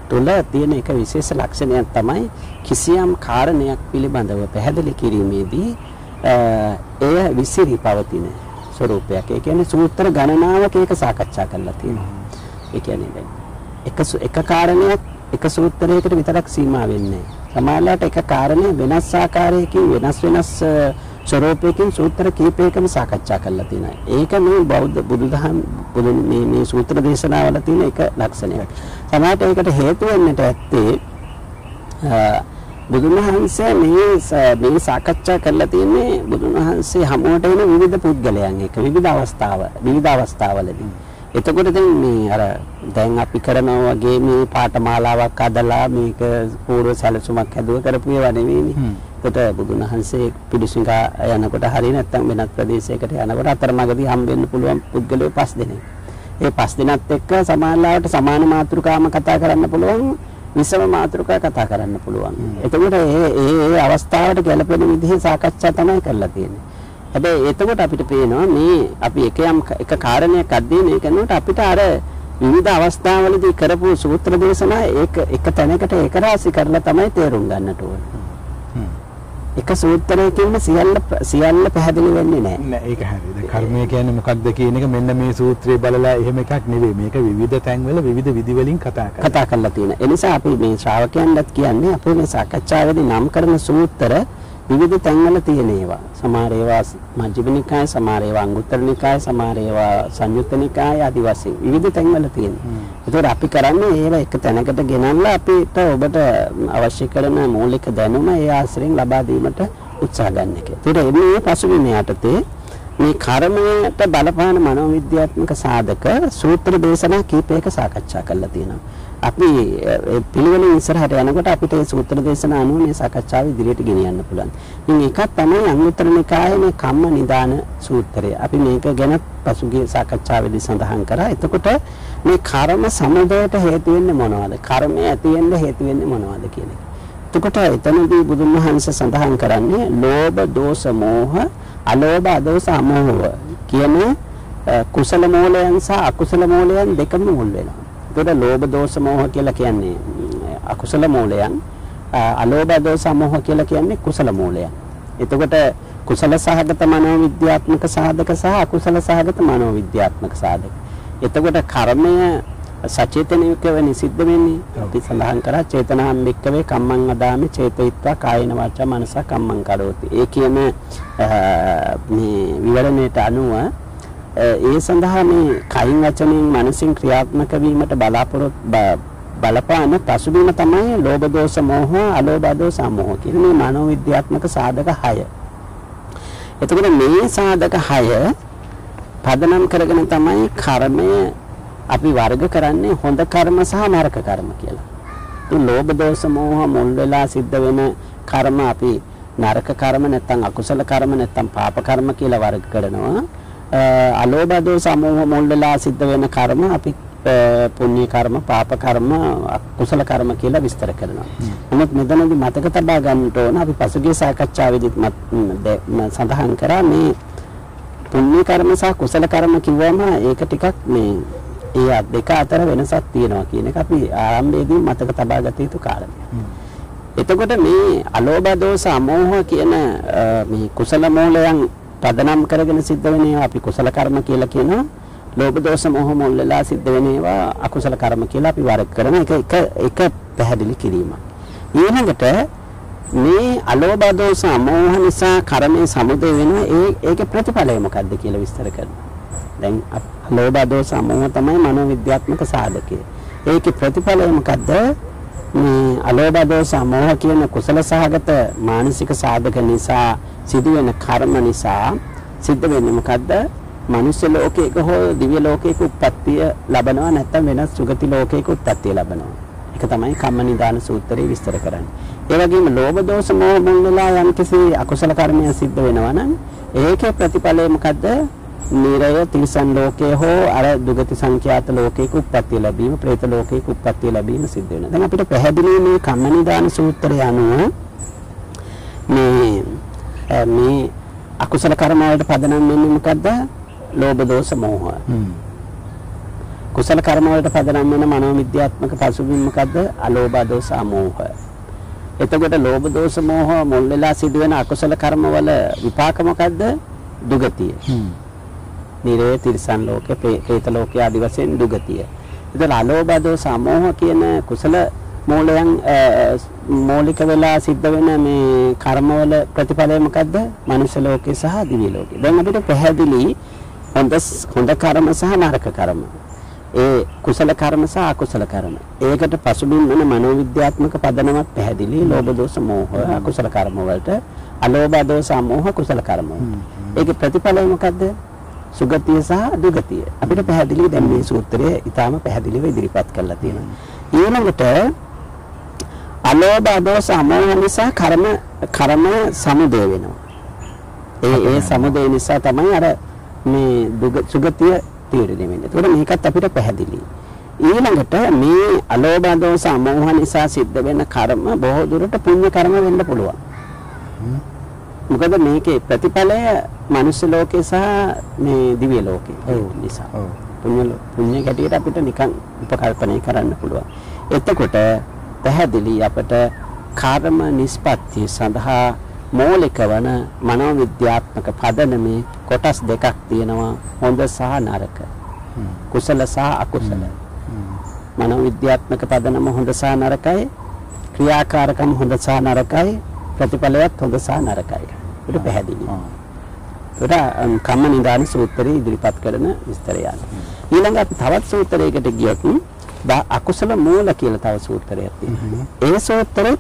තුල තියෙන එක විශේෂ ලක්ෂණයක් තමයි කිසියම් කාරණයක් පිළිබඳව පැහැදිලි කිරීමේදී එය විසිරි පවතින ස්වરૂපයක්. ඒ කියන්නේ සූත්‍ර ගණනාවක ඒක සාකච්ඡා කරලා තියෙනවා. ඒ කියන්නේ දැන් එක එක කාරණයක් එක සූත්‍රයකට විතරක් සීමා වෙන්නේ සමහරවිට එක කාරණේ වෙනස් ආකාරයකින් වෙනස් වෙනස් ස්වරූපයකින් සූත්‍ර කීපයකම සාකච්ඡා කරලා තියෙනවා. ඒක මේ බෞද්ධ බුදුදහම බුදු මේ මේ සූත්‍ර දේශනාවල තියෙන එක ලක්ෂණයක්. සමහරවිට ඒකට හේතු වෙන්නට ඇත්තේ බුදුන් වහන්සේ මේ මේ සාකච්ඡා කරලා තියෙන්නේ බුදුන් වහන්සේ හමුවට එන විවිධ පුද්ගලයන් එක විවිධ අවස්ථාව විවිධ අවස්ථාවලදී එතකොට දැන් මේ අර දැන් අපි කරනවා වගේ මේ පාඨමාලාවක් අදලා මේක පූර්ව සැලසුමක් හැදුව කරපු ඒවා නෙවෙයිනේ. එතකොට බුදුන් වහන්සේ පිළිසිඟා යනකොට හරිය නැත්නම් වෙනත් ප්‍රදේශයකට යනකොට අතරමඟදී හම්බෙන්න පුළුවන් පුද්ගලයෝ පස් දෙනෙක්. ඒ පස් දෙනත් එක්ක සමානලාවට සමාන මාතෘකාම කතා කරන්න පුළුවන් විසම මාතෘකා කතා කරන්න පුළුවන්. එතකොට ඒ ඒ අවස්ථාවට ගැලපෙන විදිහේ සාකච්ඡා තමයි කරලා තියෙන්නේ. හැබැයි එතකොට අපිට පේනවා මේ අපි එක යම් එක කාරණයක් අධ්‍යයනය කරනකොට අපිට අර විවිධ අවස්ථාවලදී කරපු සූත්‍ර දේශනා ඒක එක තැනකට ඒක රාශි කරලා තමයි තේරුම් ගන්නට ඕනේ. එක සූත්‍රයකින්ම සියල්ල සියල්ල පැහැදිලි වෙන්නේ නැහැ. නෑ ඒක හරි. දැන් කර්මය කියන්නේ මොකක්ද කියන එක මෙන්න මේ සූත්‍රය බලලා එහෙම එකක් නෙවෙයි. මේක විවිධ තැන්වල විවිධ විදි වලින් කතා කරනවා. කතා කරලා තියෙන. ඒ නිසා අපි මේ ශ්‍රාවකයන්ටත් කියන්නේ අපේ මේ සාකච්ඡාවේදී නම් කරන සූත්‍ර විවිධ තැන්වල තියෙන ඒවා. සමහර ඒවා මජ්ක්‍ධිම නිකාය, සමහර ඒවා අංගුත්තර නිකාය, සමහර ඒවා සංයුත්ත නිකාය ආදි වශයෙන් විවිධ තැන්වල තියෙනවා. ඒතකොට අපි කරන්නේ ඒවා එක තැනකට ගෙනල්ලා අපිට ඔබට අවශ්‍ය කරන මූලික දැනුම ඒ ආශ්‍රයෙන් ලබා දීමට උත්සාහ ගන්න එක. ඒතකොට මේ පසුබිම යටතේ මේ කර්මයට බලපාන මනෝවිද්‍යාත්මක සාධක සූත්‍ර දේශනා කීපයක සාකච්ඡා කරලා තියෙනවා. අපි පිළිවෙලින් ඉස්සරහට යනකොට අපිට මේ සූත්‍ර දේශනා අනුව මේ සාකච්ඡාව ඉදිරියට ගෙනියන්න පුළුවන්. ඉතින් එකක් තමයි අංගුත්තර නිකායේ මේ කම්ම නිදාන සූත්‍රය. අපි මේක ගැන පසුගිය සාකච්ඡාවේදී සඳහන් කරා. එතකොට මේ කර්ම සමුදයට හේතු වෙන්නේ මොනවද? කර්මය ඇති වෙන්න හේතු වෙන්නේ මොනවද කියන එක. එතකොට එතනදී බුදුන් වහන්සේ සඳහන් කරන්නේ ලෝභ, දෝෂ, මෝහ, අලෝභ, අදෝස, අමෝහ කියන කුසල මූලයන් සහ අකුසල මූලයන් දෙකම මුල් වෙනවා. එතකොට ලෝභ දෝෂ මෝහ කියලා කියන්නේ අකුසල මූලයන් අලෝභ දෝෂ මෝහ කියලා කියන්නේ කුසල මූලයන්. එතකොට කුසල සහගත මනෝවිද්‍යාත්මක සාධක සහ අකුසල සහගත මනෝවිද්‍යාත්මක සාධක. එතකොට කර්මය සචේතනිකව නිසිද්ධ වෙන්නේ අපි සඳහන් කරා චේතනාම් බික්කවේ කම්මං අදාමි චේතයිත්වා කායන වාචා මනස කම්මං කරෝති. ඒ කියන මේ විවරණයට අනුව ඒ සඳහා මේ කයින් වචනෙන් මනසින් ක්‍රියාත්මක වීමට බලාපොරොත්තු බලපාන පසුබිම තමයි ලෝභ දෝෂ මෝහ අලෝභ දෝෂ මෝහ කියන මේ මනෝවිද්‍යාත්මක සාධක 6. එතකොට මේ සාධක 6 පදනම් කරගෙන තමයි කර්මය අපි වර්ග කරන්නේ හොඳ කර්ම සහ නරක කර්ම කියලා. ඉතින් ලෝභ දෝෂ මෝහ මුල් වෙලා සිද්ධ වෙන කර්ම අපි නරක කර්ම නැත්නම් අකුසල කර්ම නැත්නම් පාප කර්ම කියලා වර්ග කරනවා. අලෝභ දෝෂ සමූහ මුල් වෙලා සිද්ධ වෙන කර්ම අපි පුණ්‍ය කර්ම පාප කර්ම කුසල කර්ම කියලා විස්තර කරනවා. නමුත් මෙතනදී මතක තබා ගන්නට ඕන අපි පසුගිය සාකච්ඡාවේදීත් සඳහන් කරා මේ පුණ්‍ය කර්ම සහ කුසල කර්ම කිව්වම ඒක ටිකක් මේ ඒ දෙක අතර වෙනසක් තියෙනවා කියන එක අපි ආරම්භයේදී මතක තබා ගත යුතු කාරණයක්. එතකොට මේ අලෝභ දෝෂ අමෝහ කියන මේ කුසල මූලයන් පදනම් කරගෙන සිද්ධ වෙන ඒවා අපි කුසල කර්ම කියලා කියනවා. ලෝභ දෝෂ මොහ මුල් වෙලා සිද්ධ වෙන ඒවා අකුසල කර්ම කියලා අපි වර්ග කරන එක එක එක පැහැදිලි කිරීමක්. ඊළඟට මේ අලෝභ දෝෂ අමෝහ නිසා කර්මයේ සමුදය වෙනවා ඒ ඒකේ ප්‍රතිඵලය මොකක්ද කියලා විස්තර කරනවා. දැන් අලෝභ දෝෂ අමෝහ තමයි මනෝවිද්‍යාත්මක සාධකය. ඒකේ ප්‍රතිඵලය මොකද්ද? මේ අලෝභ දෝෂ අමෝහ කියන කුසල සහගත මානසික සාධක නිසා සිදුවෙන කර්ම නිසා සිද්ධ වෙන්නේ මොකද්ද? මනුෂ්‍ය ලෝකයක හෝ දිව්‍ය ලෝකයක උත්පත්තිය ලබනවා නැත්නම් වෙනස් සුගති ලෝකයක උත්පත්තිය ලබනවා. ඒක තමයි කම්ම නිදාන සූත්‍රයේ විස්තර කරන්නේ. ඒ වගේම ලෝභ දෝෂ මෝහ මුල් වෙලා යම්කිසි අකුසල කර්මයක් සිද්ධ වෙනවා නම් ඒකේ ප්‍රතිඵලය මොකද්ද? නිරය තිරිසන් ලෝකයේ හෝ අර දුගති සංඛ්‍යාත ලෝකයක උත්පත්ති ලැබීම, പ്രേත ලෝකයක උත්පත්ති ලැබීම සිද්ධ වෙනවා. දැන් අපිට පැහැදිලි මේ කම්ම නිදාන සූත්‍රය අනුව මේ මේ අකුසල කර්ම වලට පදනම් වෙන්නේ මොකද්ද? ලෝභ දෝෂ මෝහ. කුසල කර්ම වලට පදනම් වෙන මනෝවිද්‍යාත්මක පසුබිම මොකද්ද? අලෝභ දෝෂ අමෝහ. එතකොට ලෝභ දෝෂ මෝහ මුල් වෙලා සිදුවෙන අකුසල කර්ම වල විපාක මොකද්ද? දුගතිය. නිරේ තිරිසන් ලෝකේ, പ്രേත ලෝකයේ ආදි වශයෙන් දුගතිය. එතකොට අලෝභ දෝෂ අමෝහ කියන කුසල මූලයන් මූලික වෙලා සිද්ධ වෙන මේ කර්මවල ප්‍රතිඵලය මොකද්ද? මනුෂ්‍ය ලෝකේ සහ දිව්‍ය ලෝකේ. දැන් අපිට පැහැදිලි හොඳ හොඳ කර්ම සහ නරක කර්ම. ඒ කුසල කර්ම සහ අකුසල කර්ම. ඒකට පසුබිම් වෙන මනෝවිද්‍යාත්මක පදනමක් පැහැදිලි. ලෝභ දෝෂ මෝහ අකුසල කර්ම වලට අලෝභ දෝෂ මෝහ කුසල කර්ම. ඒකේ ප්‍රතිඵලය මොකද්ද? සුගතිය සහ දුගතිය. අපිට පැහැදිලි දැන් මේ සූත්‍රයේ ඊටාම පැහැදිලිව ඉදිරිපත් කරලා තියෙනවා. ඊළඟට අලෝභ දෝෂ අමෝහ නිසා කර්ම කර්ම සමුදය වෙනවා. ඒ ඒ සමුදය නිසා තමයි අර මේ සුගතිය තීරණය වෙන්නේ. ඒකට මේකත් අපිට පැහැදිලි. ඊළඟට මේ අලෝභ දෝෂ අමෝහ නිසා සිද්ධ වෙන කර්ම බොහෝ දුරට පුණ්‍ය කර්ම වෙන්න පුළුවන්. මොකද මේකේ ප්‍රතිඵලය මනුෂ්‍ය ලෝකේ සහ මේ දිව්‍ය ලෝකේ නිසා. පුණ්‍ය පුණ්‍ය කැටියට අපිට නිකන් උපකල්පනය කරන්න පුළුවන්. එතකොට පැහැදිලි අපට කර්ම නිස්පත්ති සඳහා මූලික වන මනෝවිද්‍යාත්මක පදනමේ කොටස් දෙකක් තියෙනවා හොඳ සහ නරක. කුසල සහ අකුසල. මනෝවිද්‍යාත්මක පදනම හොඳ සහ නරකයි ක්‍රියාකාරකම් හොඳ සහ නරකයි ප්‍රතිඵලයත් හොඳ සහ නරකයි. ඒක පැහැදිලි. ඒක කම්ම නිදාන සූත්‍රයේ ඉදිරිපත් කරන විස්තරය. ඊළඟ අපි තවත් සූත්‍රයකට ගියොත් අකුසල මූල කියලා තව සූත්‍රයක් තියෙනවා. ඒ සූත්‍රෙත්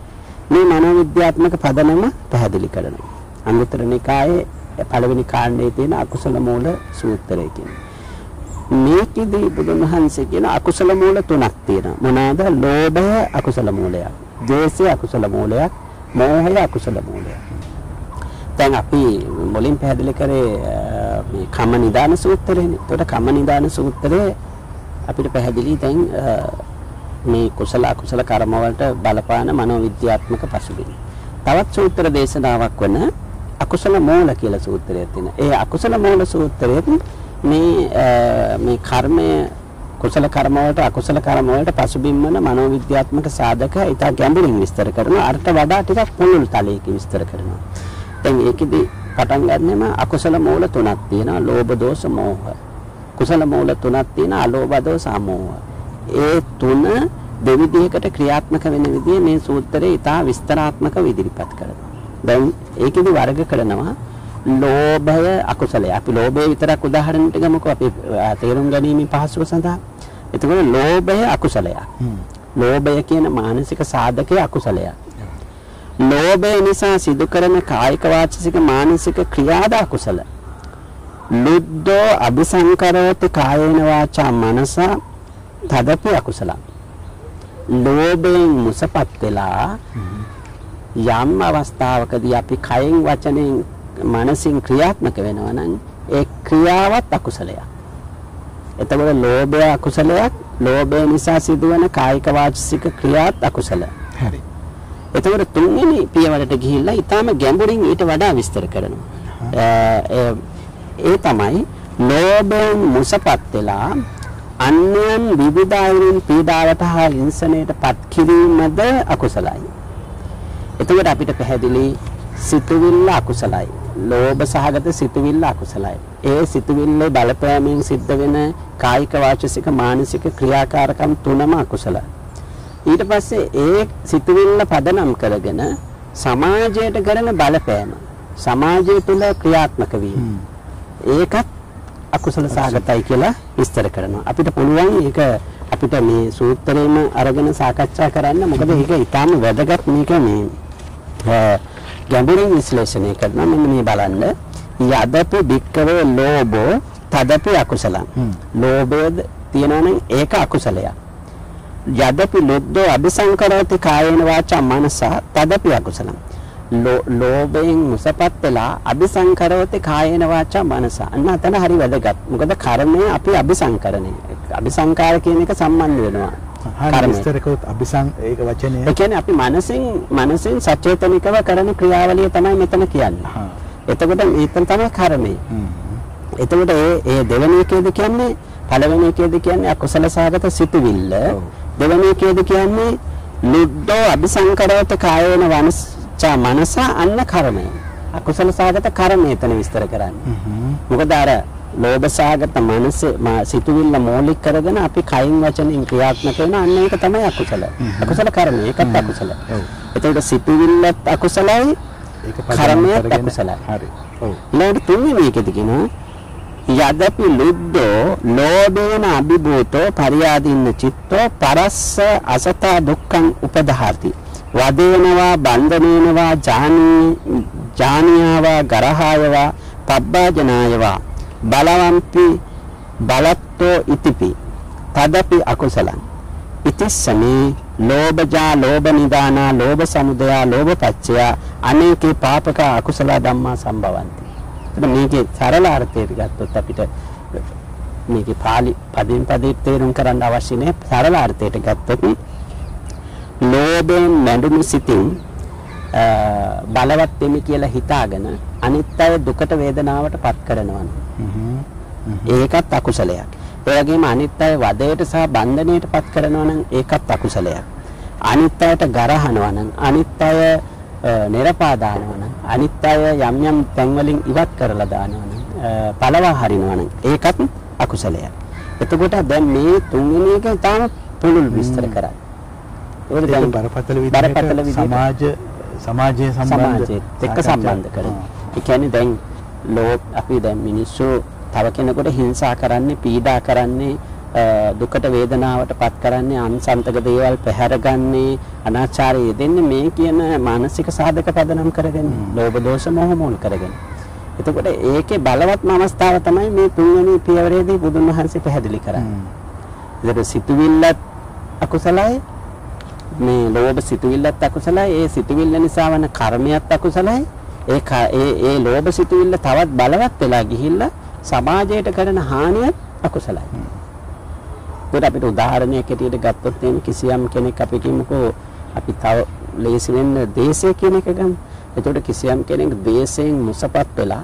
මේ මනෝවිද්‍යාත්මක පදනම පැහැදිලි කරනවා. අංගුත්තර නිකායේ පළවෙනි කාණ්ඩයේ තියෙන අකුසල මූල සූත්‍රය කියන්නේ. මේකෙදී බුදුන් වහන්සේ කියන අකුසල මූල තුනක් තියෙනවා. මොනවාද? ලෝභය අකුසල මූලයක්. ද්වේෂය අකුසල මූලයක්. මෝහය අකුසල මූලයක්. දැන් අපි මුලින් පැහැදිලි කරේ මේ කම්ම නිදාන සූත්‍රයනේ. ඒකට කම්ම නිදාන සූත්‍රයේ අපිට පැහැදිලි දැන් මේ කුසල අකුසල කර්ම වලට බලපාන මනෝවිද්‍යාත්මක පසුබිම. තවත් සූත්‍ර දේශනාවක් වන අකුසල මූල කියලා සූත්‍රයක් තියෙනවා. ඒ අකුසල මූල සූත්‍රයේ මේ මේ කර්මය කුසල කර්ම වලට අකුසල කර්ම වලට පසුබිම් වන මනෝවිද්‍යාත්මක සාධක ඉතා ගැඹුරින් විස්තර කරනවා. අර්ථ වඩා ටිකක් පුළුල් තලයකින් විස්තර කරනවා. දැන් ඒකෙදි පටන් ගන්නෙම අකුසල මූල තුනක් තියෙනවා. ලෝභ දෝෂ මෝහ. කුසල මූල තුනක් තියෙනවා. අලෝභ දෝෂ අමෝහ. ඒ තුන දෙවිදිහකට ක්‍රියාත්මක වෙන විදිහ මේ සූත්‍රයේ ඉතා විස්තරාත්මකව ඉදිරිපත් කරනවා. දැන් ඒකෙදි වර්ග කරනවා ලෝභය අකුසලයි. අපි ලෝභය විතරක් උදාහරණයක් ගමුකෝ අපි තේරුම් ගැනීම පහසුව සඳහා. එතකොට ලෝභය අකුසලයක්. ලෝභය කියන මානසික සාධකයේ අකුසලයක්. ලෝභය නිසා සිදු කරන කායික වාචික මානසික ක්‍රියාද අකුසල. ලුද්ධෝ අபிසංකරෝති කායේන වාචා මනස තදපි අකුසල. ලෝභයෙන් මුසපත් වෙලා යම් අවස්ථාවකදී අපි කයෙන් වචනෙන් මනසින් ක්‍රියාත්මක වෙනවා නම් ඒ ක්‍රියාවත් අකුසලයක්. එතකොට ලෝභය අකුසලයක්, ලෝභය නිසා සිදුවන කායික වාචික ක්‍රියාත් අකුසල. හරි. එතකොට තුන්වෙනි පියවරට ගිහිල්ලා ඊටාම ගැඹුරින් ඊට වඩා විස්තර කරනවා. ඒ තමයි ලෝභයෙන් මුසපත් වෙලා අන්‍යයන් විවිධ අයුරින් පීඩාවට හා හිංසනයට පත් කිරීමද අකුසලයි. එතකොට අපිට පැහැදිලි සිතුවිල්ල අකුසලයි. ලෝභ සහගත සිතුවිල්ල අකුසලයි. ඒ සිතුවිල්ලේ බලපෑමෙන් සිද්ධ වෙන කායික වාචසික මානසික ක්‍රියාකාරකම් තුනම අකුසලයි. ඊට පස්සේ ඒ සිතුවිල්ල පදනම් කරගෙන සමාජයට කරන බලපෑම සමාජය තුළ ක්‍රියාත්මක වීම ඒකත් අකුසල සහගතයි කියලා විස්තර කරනවා. අපිට පුළුවන් ඒක අපිට මේ සූත්‍රයේම අරගෙන සාකච්ඡා කරන්න. මොකද ඒක ඊටාම වැදගත් මේක මේ ගැඹුරින් විශ්ලේෂණය කරනවා. මෙන්න මේ බලන්න. යදපි භික්කවේ ලෝභෝ තදපි අකුසලං. ලෝභය තියෙනවනම් ඒක අකුසලයක්. යදපි ලොද්දෝ අபிසංකරෝති කායේන වාචා මනස තදපි අකුසලං. ලෝභයෙන් මුසපත් වෙලා අபிසංකරෝති කායේන වාචා මනස අන්න අතන හරි වැදගත්. මොකද කර්මය අපි අபிසංකරණය අபிසංකාර කියන එක සම්බන්ධ වෙනවා. හරි විස්තර කරොත් අபிසං ඒක වචනය. ඒ කියන්නේ අපි මනසෙන් මනසෙන් සචේතනිකව කරන ක්‍රියාවලිය තමයි මෙතන කියන්නේ. එතකොට මේතන තමයි කර්මය. එතකොට ඒ ඒ දෙවෙනි එකේද කියන්නේ පළවෙනි එකේද කියන්නේ අකුසල සහගත සිතුවිල්ල. දෙවෙනි එකේද කියන්නේ ලුද්ධෝ අபிසංකරවත කායේන වනස්චා මනස අන්න කර්මය. අකුසල සහගත කර්මය එතන විස්තර කරන්නේ. මොකද අර ලෝභ සහගත මනස සිතුවිල්ල මූලික කරගෙන අපි කයින් වචනෙන් ක්‍රියාත්මක වෙන අන්න ඒක තමයි අකුසල. අකුසල කර්මය ඒකත් අකුසල. එතකොට සිතුවිල්ලත් අකුසලයි කර්මයත් අකුසලයි. හරි. ඔව්. ඊළඟට තුන්වෙනි එකද කියනවා යදපි ලුද්ධෝ ලෝභේන අභිභූතෝ පරියාදින්න චිත්තෝ පරස්ස අසතා දුක්ඛං උපදහාති වදේනවා බන්ධනේනවා ජානී ජානියාවා ගරහායවා පබ්බාජනායවා බලවම්පි බලත්තෝ ඉතිපි. තදපි අකුසලං. ඉතිස්සමේ ලෝභජා ලෝභ නිදානා ලෝභ සමුදයා ලෝභ පච්චයා අනේකේ පාපක අකුසල ධම්මා සම්භවಂತಿ. එතකොට මේකේ සරල අර්ථයට ගත්තොත් අපිට මේකේ පාලි පදින් පදේ තේරුම් කරන්න අවශ්‍ය නැහැ සරල අර්ථයට ගත්තොත් ලෝභයෙන් නැඳුණු සිතින් බලවත් වෙමි කියලා හිතාගෙන අනිත් අය දුකට වේදනාවට පත් කරනවා ඒකත් අකුසලයක්. ඒ වගේම අනිත් අය වදයට සහ බන්ධනයට පත් කරනවා නම් ඒකත් අකුසලයක්. අනිත් අයට ගරහනවා නම් අනිත් අය නිරපා දානවා නම් අනිත් අය යම් යම් තැන් වලින් ඉවත් කරලා දානවා නම් පළවා හරිනවා නම් ඒකත් අකුසලයක්. එතකොට දැන් මේ තුන්වෙනි එක තාම පුළුල් විස්තර කරා. ඒක දැන් බරපතල විදිහට සමාජ සමාජයේ සම්බන්ධ එක්ක සම්බන්ධ කරන. ඒ කියන්නේ දැන් ලෝක අපි දැන් මිනිස්සු තව කෙනෙකුට හිංසා කරන්නේ පීඩා කරන්නේ දුකට වේදනාවට පත් කරන්නේ අන්සන්තක දේවල් පැහැරගන්නේ අනාචාරය දෙන්නේ මේ කියන මානසික සාධක පදනම් කරගෙන ලෝභ දෝෂ මොහ මුල් කරගෙන. එතකොට ඒකේ බලවත්ම අවස්ථාව තමයි මේ තුන්වෙනි පියවරේදී බුදුන් වහන්සේ පැහැදිලි කරන්නේ. ඒතර සිතුවිල්ලත් අකුසලයි මේ ලෝභ සිතුවිල්ලත් අකුසලයි ඒ සිතුවිල්ල නිසා වන කර්මයක් අකුසලයි ඒ ඒ ඒ ලෝභ සිතුවිල්ල තවත් බලවත් වෙලා ගිහිල්ලා සමාජයට කරන හානියත් අකුසලයි. ඒකට අපිට උදාහරණයක් ඇටියට ගත්තොත් එහෙනම් කිසියම් කෙනෙක් අපි කියමුකෝ අපි තව ලේසි වෙන්න දේශය කියන එක ගමු. එතකොට කිසියම් කෙනෙක් දේශයෙන් මුසපත් වෙලා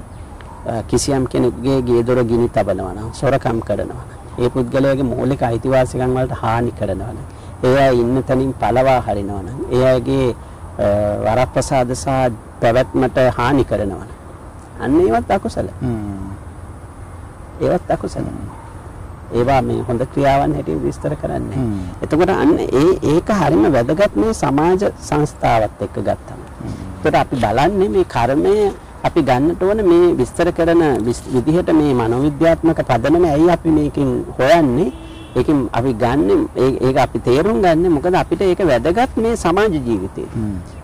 කිසියම් කෙනෙකුගේ ගේ දොර ගිනි තබනවා නම් සොරකම් කරනවා නම් ඒ පුද්ගලයාගේ මූලික අයිතිවාසිකම් වලට හානි කරනවා නම් ඒ අය ඉන්න තැනින් පළවා හරිනවා නම් ඒ අයගේ වරප්‍රසාද සහ පැවැත්මට හානි කරනවා අන්න ඒවත් අකුසල. ඒවත් අකුසල. ඒවා මේ හොඳ ක්‍රියාවන් හැටියට විස්තර කරන්නේ. එතකොට අන්න ඒ ඒක හරිම වැදගත් මේ සමාජ සංස්ථාවත් එක්ක ගත්තම. ඒකට අපි බලන්නේ මේ කර්මය අපි ගන්නට ඕන මේ විස්තර කරන විදිහට මේ මනෝවිද්‍යාත්මක පදනම ඇයි අපි මේකෙන් හොයන්නේ ඒකෙන් අපි ගන්න ඒක අපි තේරුම් ගන්න මොකද අපිට ඒක වැදගත් මේ සමාජ ජීවිතේ.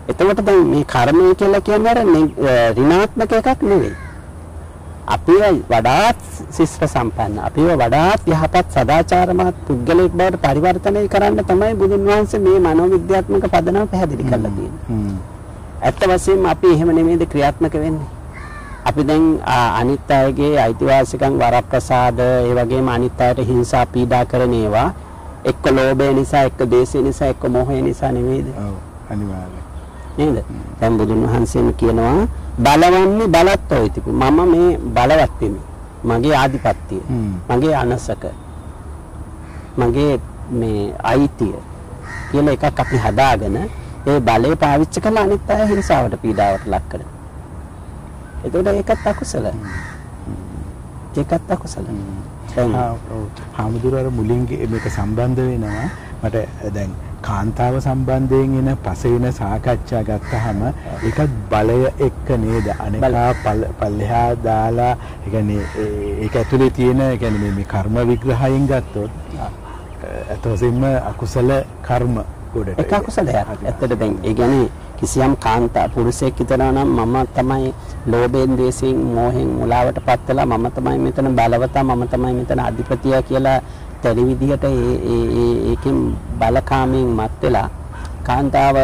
එතකොට දැන් මේ කර්මය කියලා කියන්නේ අර ඍණාත්මක එකක් නෙවෙයි. අපිව වඩාත් ශිෂ්ට සම්පන්න අපිව වඩාත් යහපත් සදාචාරමත් පුද්ගලයෙක් බවට පරිවර්තනය කරන්න තමයි බුදුන් වහන්සේ මේ මනෝවිද්‍යාත්මක පදනම පැහැදිලි කරලා තියෙන්නේ. ඇත්ත වශයෙන්ම අපි එහෙම නෙමෙයිද ක්‍රියාත්මක වෙන්නේ. අපි දැන් අනිත් අයගේ අයිතිවාසිකම් වරප්‍රසාද ඒ වගේම අනිත් අයට හිංසා පීඩා කරන ඒවා එක්ක ලෝභය නිසා එක්ක ද්වේෂය නිසා එක්ක මෝහය නිසා නෙමෙයිද? ඔව් අනිවාර්යයෙන්. නේද? දැන් බුදුන් වහන්සේම කියනවා බලවන්නේ බලත් ඔයිතිකු. මම මේ බලවත් වෙමි. මගේ ආධිපත්‍යය. මගේ අනසක. මගේ මේ අයිතිය කියලා එකක් අපි හදාගෙන ඒ බලය පාවිච්චි කරලා අනිත් අය හිංසාවට පීඩාවට ලක් කරනවා. එතකොට ඒකත් අකුසල. ඒකත් අකුසල. හාමුදුරුවෝ මුලින් මේක සම්බන්ධ වෙනවා මට දැන් කාන්තාව සම්බන්ධයෙන් එන පසෙන සාකච්ඡා ගත්තාම ඒකත් බලය එක්ක නේද? අනිකා පල්ලෙහා දාලා ඒ කියන්නේ ඒක ඇතුලේ තියෙන ඒ කියන්නේ මේ කර්ම විග්‍රහයෙන් ගත්තොත් අතොසින්ම අකුසල කර්ම ගොඩට ඒක අකුසලයක්. ඇත්තට දැන් ඒ කියන්නේ කිසියම් කාන්තා පුරුෂයෙක් හිතනවා නම් මම තමයි ලෝභයෙන් ද්වේෂයෙන් මෝහෙන් මුලාවටපත් වෙලා මම තමයි මෙතන බලවතා මම තමයි මෙතන අධිපතියා කියලා තැනි විදිහට ඒ ඒකෙන් බලකාමයෙන් මත් වෙලා කාන්තාව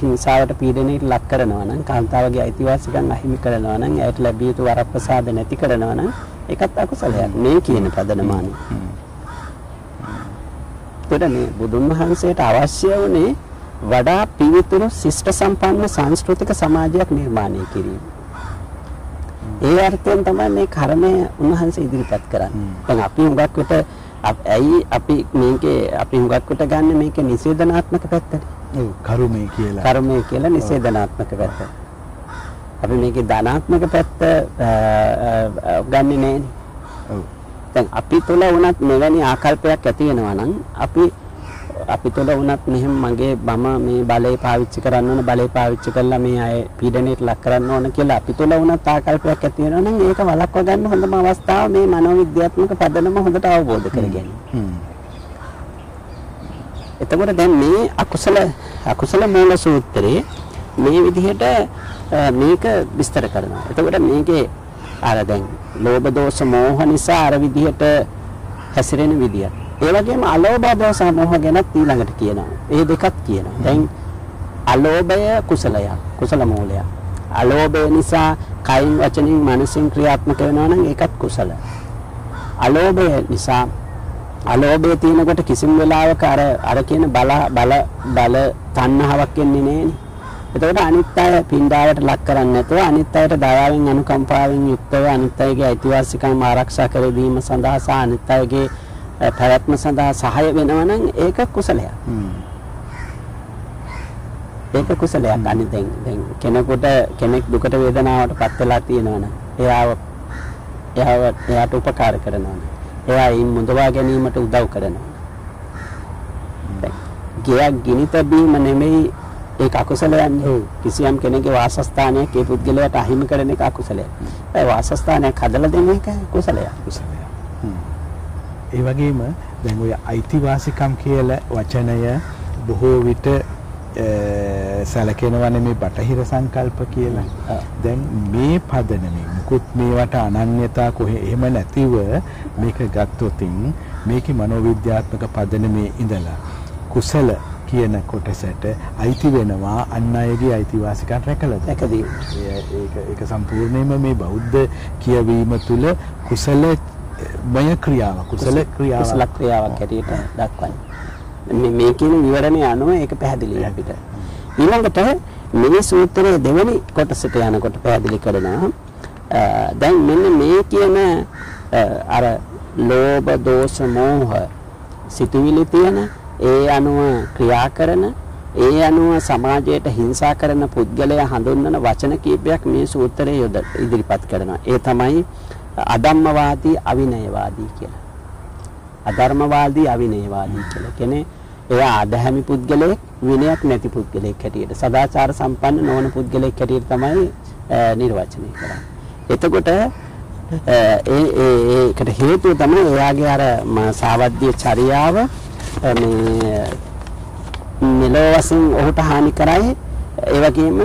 හිංසාවට පීඩනයට ලක් කරනවා නම් කාන්තාවගේ අයිතිවාසිකම් අහිමි කරනවා නම් ඇයට ලැබිය යුතු වරප්‍රසාද නැති කරනවා නම් ඒකත් අකුසලයක් මේ කියන පදනමාන. එතකොට බුදුන් වහන්සේට අවශ්‍ය වුණේ වඩා පිවිතුරු ශිෂ්ට සම්පන්න සංස්කෘතික සමාජයක් නිර්මාණය කිරීම. ඒ අර්ථයෙන් තමයි මේ කර්මය උන්වහන්සේ ඉදිරිපත් කරන්නේ. දැන් අපි හුඟක් විට ඇයි අපි මේකේ අපි හුඟක් විට ගන්න මේක නිෂේධනාත්මක පැත්තට. ඔව් කර්මය කියලා. කර්මය කියලා නිෂේධනාත්මක පැත්ත. අපි මේකේ ධනාත්මක පැත්ත ගන්නෙ නෑනේ. ඔව්. දැන් අපි තුල වුණත් මෙවැනි ආකල්පයක් ඇති වෙනවා නම් අපි අපි තුළ වුණත් මෙහෙම මගේ මම මේ බලය පාවිච්චි කරන්න ඕන බලය පාවිච්චි කරලා මේ අය පීඩනයට ලක් කරන්න ඕන කියලා අපි තුළ වුණත් ආකල්පයක් ඇති වෙනවා නම් ඒක වළක්වා ගන්න හොඳම අවස්ථාව මේ මනෝවිද්‍යාත්මක පදනම හොඳට අවබෝධ කර ගැනීම. එතකොට දැන් මේ අකුසල අකුසල මූල සූත්‍රයේ මේ විදිහට මේක විස්තර කරනවා. එතකොට මේකේ අර දැන් ලෝභ දෝෂ මෝහ නිසා අර විදිහට හැසිරෙන විදිය. ඒ වගේම අලෝභ දෝෂ මෝහ ගැනත් ඊළඟට කියනවා. ඒ දෙකත් කියනවා. දැන් අලෝභය කුසලයක්, කුසල මූලයක්. අලෝභය නිසා කයින් වචනින් මනසින් ක්‍රියාත්මක වෙනවා නම් ඒකත් කුසල. අලෝභය නිසා අලෝභය තියෙනකොට කිසිම වෙලාවක අර අර කියන බල බල බල තණ්හාවක් එන්නේ නෑනේ. එතකොට අනිත් අය පින්ඩාවට ලක් කරන්නේ නැතුව අනිත් අයට දයාවෙන් අනුකම්පාවෙන් යුක්තව අනිත් අයගේ අයිතිවාසිකම් ආරක්ෂා කර දීම සඳහා සහ අනිත් අයගේ පැවැත්ම සඳහා සහාය වෙනවා නම් ඒක කුසලයක්. ඒක කුසලයක්. අනිත් දැන් දැන් කෙනෙකුට කෙනෙක් දුකට වේදනාවට පත් වෙලා තියෙනවනේ එයාව එයාව එයාට උපකාර කරනවනේ එයා ඊ මුදවා ගැනීමට උදව් කරනවා. ගියක් ගිනි තැබීම නෙමෙයි ඒක අකුසලයන්නේ කිසියම් කෙනෙකුගේ වාසස්ථානයක් ඒ පුද්ගලයාට අහිමි කරන එක අකුසලයක්. ඒ වාසස්ථානයක් හදලා දෙන එක කුසලයක් කුසලයක්. ඒ වගේම දැන් ඔය අයිතිවාසිකම් කියලා වචනය බොහෝ විට අ, සැලකෙනවා නෙමේ බටහිර සංකල්ප කියලා. දැන් මේ පදනමේ මුකුත් මේවට අනන්‍යතා කොහෙ එහෙම නැතිව මේක ගත්තොතින් මේකේ මනෝවිද්‍යාත්මක පදනමේ ඉඳලා කුසල කියන කොටසට අයිති වෙනවා අන් අයගේ අයිතිවාසිකම් රැකලා දෙන්න. ඒක ඒක සම්පූර්ණයෙන්ම මේ බෞද්ධ කියවීම තුළ කුසලමය ක්‍රියාව කුසල ක්‍රියාව කුසල ක්‍රියාවක් හැටියට දක්වන්නේ. මේ කියන විවරණය අනුව ඒක පැහැදිලි අපිට. ඊළඟට මේ සූත්‍රයේ දෙවෙනි කොටසට යනකොට පැහැදිලි කරනවා දැන් මෙන්න මේ කියන අර ලෝභ දෝෂ මෝහ සිතුවිලි තියෙන ඒ අනුව ක්‍රියා කරන ඒ අනුව සමාජයට හිංසා කරන පුද්ගලයා හඳුන්වන වචන කීපයක් මේ සූත්‍රයේ ඉදිරිපත් කරනවා. ඒ තමයි අදම්මවාදී අවිනයවාදී කියලා. අධර්මවාදී අවිනයවාදී කියලා. කියන්නේ එයා අධහැමි පුද්ගලයෙක් විනයක් නැති පුද්ගලයෙක් හැටියට සදාචාර සම්පන්න නොවන පුද්ගලයෙක් හැටියට තමයි අ, නිර්වචනය කරන්නේ. එතකොට අ, ඒ ඒ ඒකට හේතුව තමයි එයාගේ අර ම- සාවද්‍ය චර්යාව අ, මේ මෙලෝ වශයෙන් ඔහුට හානි කරයි ඒ වගේම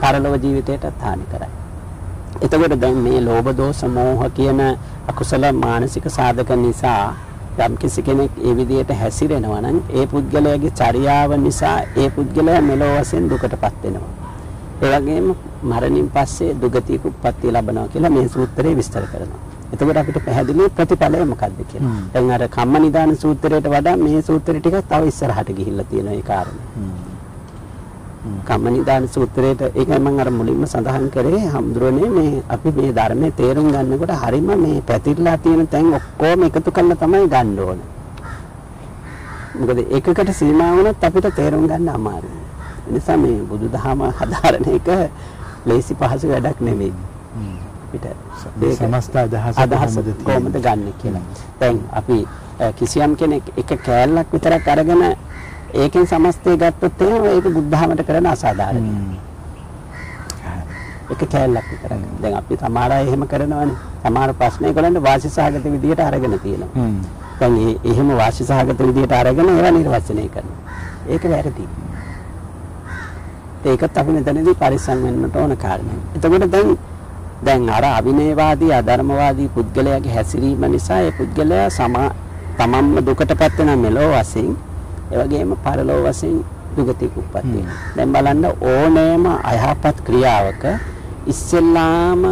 පරලොව ජීවිතයටත් හානි කරයි. එතකොට දැන් මේ ලෝභ දෝෂ මෝහ කියන අකුසල මානසික සාධක නිසා යම් කිසි කෙනෙක් ඒ විදිහට හැසිරෙනවා නම් ඒ පුද්ගලයාගේ චර්යාව නිසා ඒ පුද්ගලයා මෙලෝ වශයෙන් දුකටපත් වෙනවා. ඒ වගේම මරණින් පස්සේ දුගතියක උප්පත්තිය ලබනවා කියලා මේ සූත්‍රයේ විස්තර කරනවා. එතකොට අපිට පැහැදිලි ප්‍රතිඵලය මොකක්ද කියලා. දැන් අර කම්ම නිදාන සූත්‍රයට වඩා මේ සූත්‍රය ටිකක් තව ඉස්සරහට ගිහිල්ලා තියෙනවා ඒ කාරණේ. කම්මනිදාන සූත්‍රයේට ඒකයි මම අර මුලින්ම සඳහන් කරේ හම්දුරනේ මේ අපි මේ ධර්මයේ තේරුම් ගන්නකොට හරිම මේ පැතිරලා තියෙන තැන් ඔක්කොම එකතු කරලා තමයි ගන්න ඕනේ. මොකද එකකට සීමා වුණොත් අපිට තේරුම් ගන්න අමාරුයි. ඒ නිසා මේ බුදුදහම හදාරන එක ලේසි පහසු වැඩක් නෙමෙයි. අපිට සමස්ත අදහස කොහොමද ගන්න කියලා. දැන් අපි කිසියම් කෙනෙක් එක කෑල්ලක් විතරක් අරගෙන ඒකෙන් සමස්තය ගත්තොත් එහෙනම් ඒක බුද්ධහමට කරන අසාධාරණයි. එක කෑල්ලක් විතරක්. දැන් අපි සමහර අය එහෙම කරනවානේ. සමහර ප්‍රශ්න ඒගොල්ලන්ට වාසි සහගත විදියට අරගෙන තියෙනවා. දැන් ඒ එහෙම වාසි සහගත විදියට අරගෙන ඒවා නිර්වචනය කරනවා. ඒක වැරදි. ඒකත් අපි මෙතනදී පරිස්සම් වෙන්නට ඕන කාරණයක්. එතකොට දැන් දැන් අර අවිනයවාදී අධර්මවාදී පුද්ගලයාගේ හැසිරීම නිසා ඒ පුද්ගලයා සමා තමන්ම දුකටපත් වෙන මෙලෝ වශයෙන් ඒ වගේම පරලෝව වශයෙන් දුගතික උප්පත්තිය. දැන් බලන්න ඕනෑම අයහපත් ක්‍රියාවක ඉස්සෙල්ලාම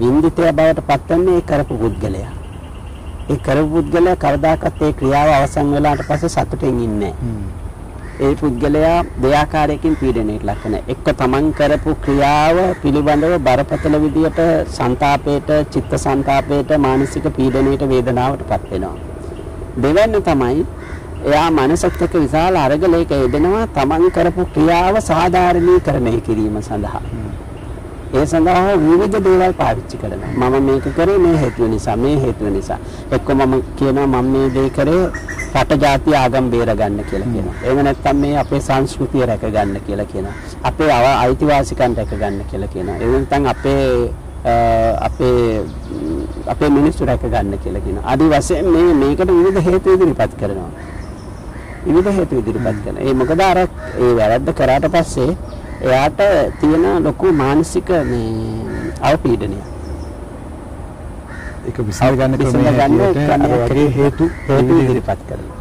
වින්දිතය බවට පත්වන්නේ කරපු පුද්ගලයා. ඒ කරපු පුද්ගලයා කවදාකවත් ඒ ක්‍රියාව අවසන් වෙලාට පස්සේ සතුටින් ඉන්නේ ඒ පුද්ගලයා දෙයාකාරයකින් පීඩනයට ලක් වෙන. එක්ක තමන් කරපු ක්‍රියාව පිළිබඳව බරපතල විදියට ਸੰతాපයට, චිත්ත ਸੰతాපයට, මානසික පීඩනයට, වේදනාවටපත් වෙනවා. දෙවැන්න තමයි එයා මනසත් එක්ක විශාල අරගලයක යෙදෙනවා තමන් කරපු ක්‍රියාව සාධාරණීකරණය කිරීම සඳහා. ඒ සඳහා විවිධ දේවල් පාවිච්චි කරනවා. මම මේක කරේ මේ හේතුව නිසා, මේ හේතුව නිසා. එක්ක මම කියනවා මම මේ දේ කරේ රට ජාතිය ආගම් බේරගන්න කියලා කියනවා. එහෙම නැත්නම් මේ අපේ සංස්කෘතිය රැකගන්න කියලා කියනවා. අපේ අයිතිවාසිකම් රැකගන්න කියලා කියනවා. එහෙම නැත්නම් අපේ අපේ අපේ මිනිස්සු රැකගන්න කියලා කියනවා. ආදි වශයෙන් මේ මේකට විවිධ හේතු ඉදිරිපත් කරනවා. විවිධ හේතු ඉදිරිපත් කරනවා. ඒ මොකද අර ඒ වැරද්ද කරාට පස්සේ එයාට තියෙන ලොකු මානසික මේ අවපීඩනයක්. ඒක විසඳ ගන්න විසඳ ක්‍රමයේ හේතු හේතු ඉදිරිපත් කරනවා.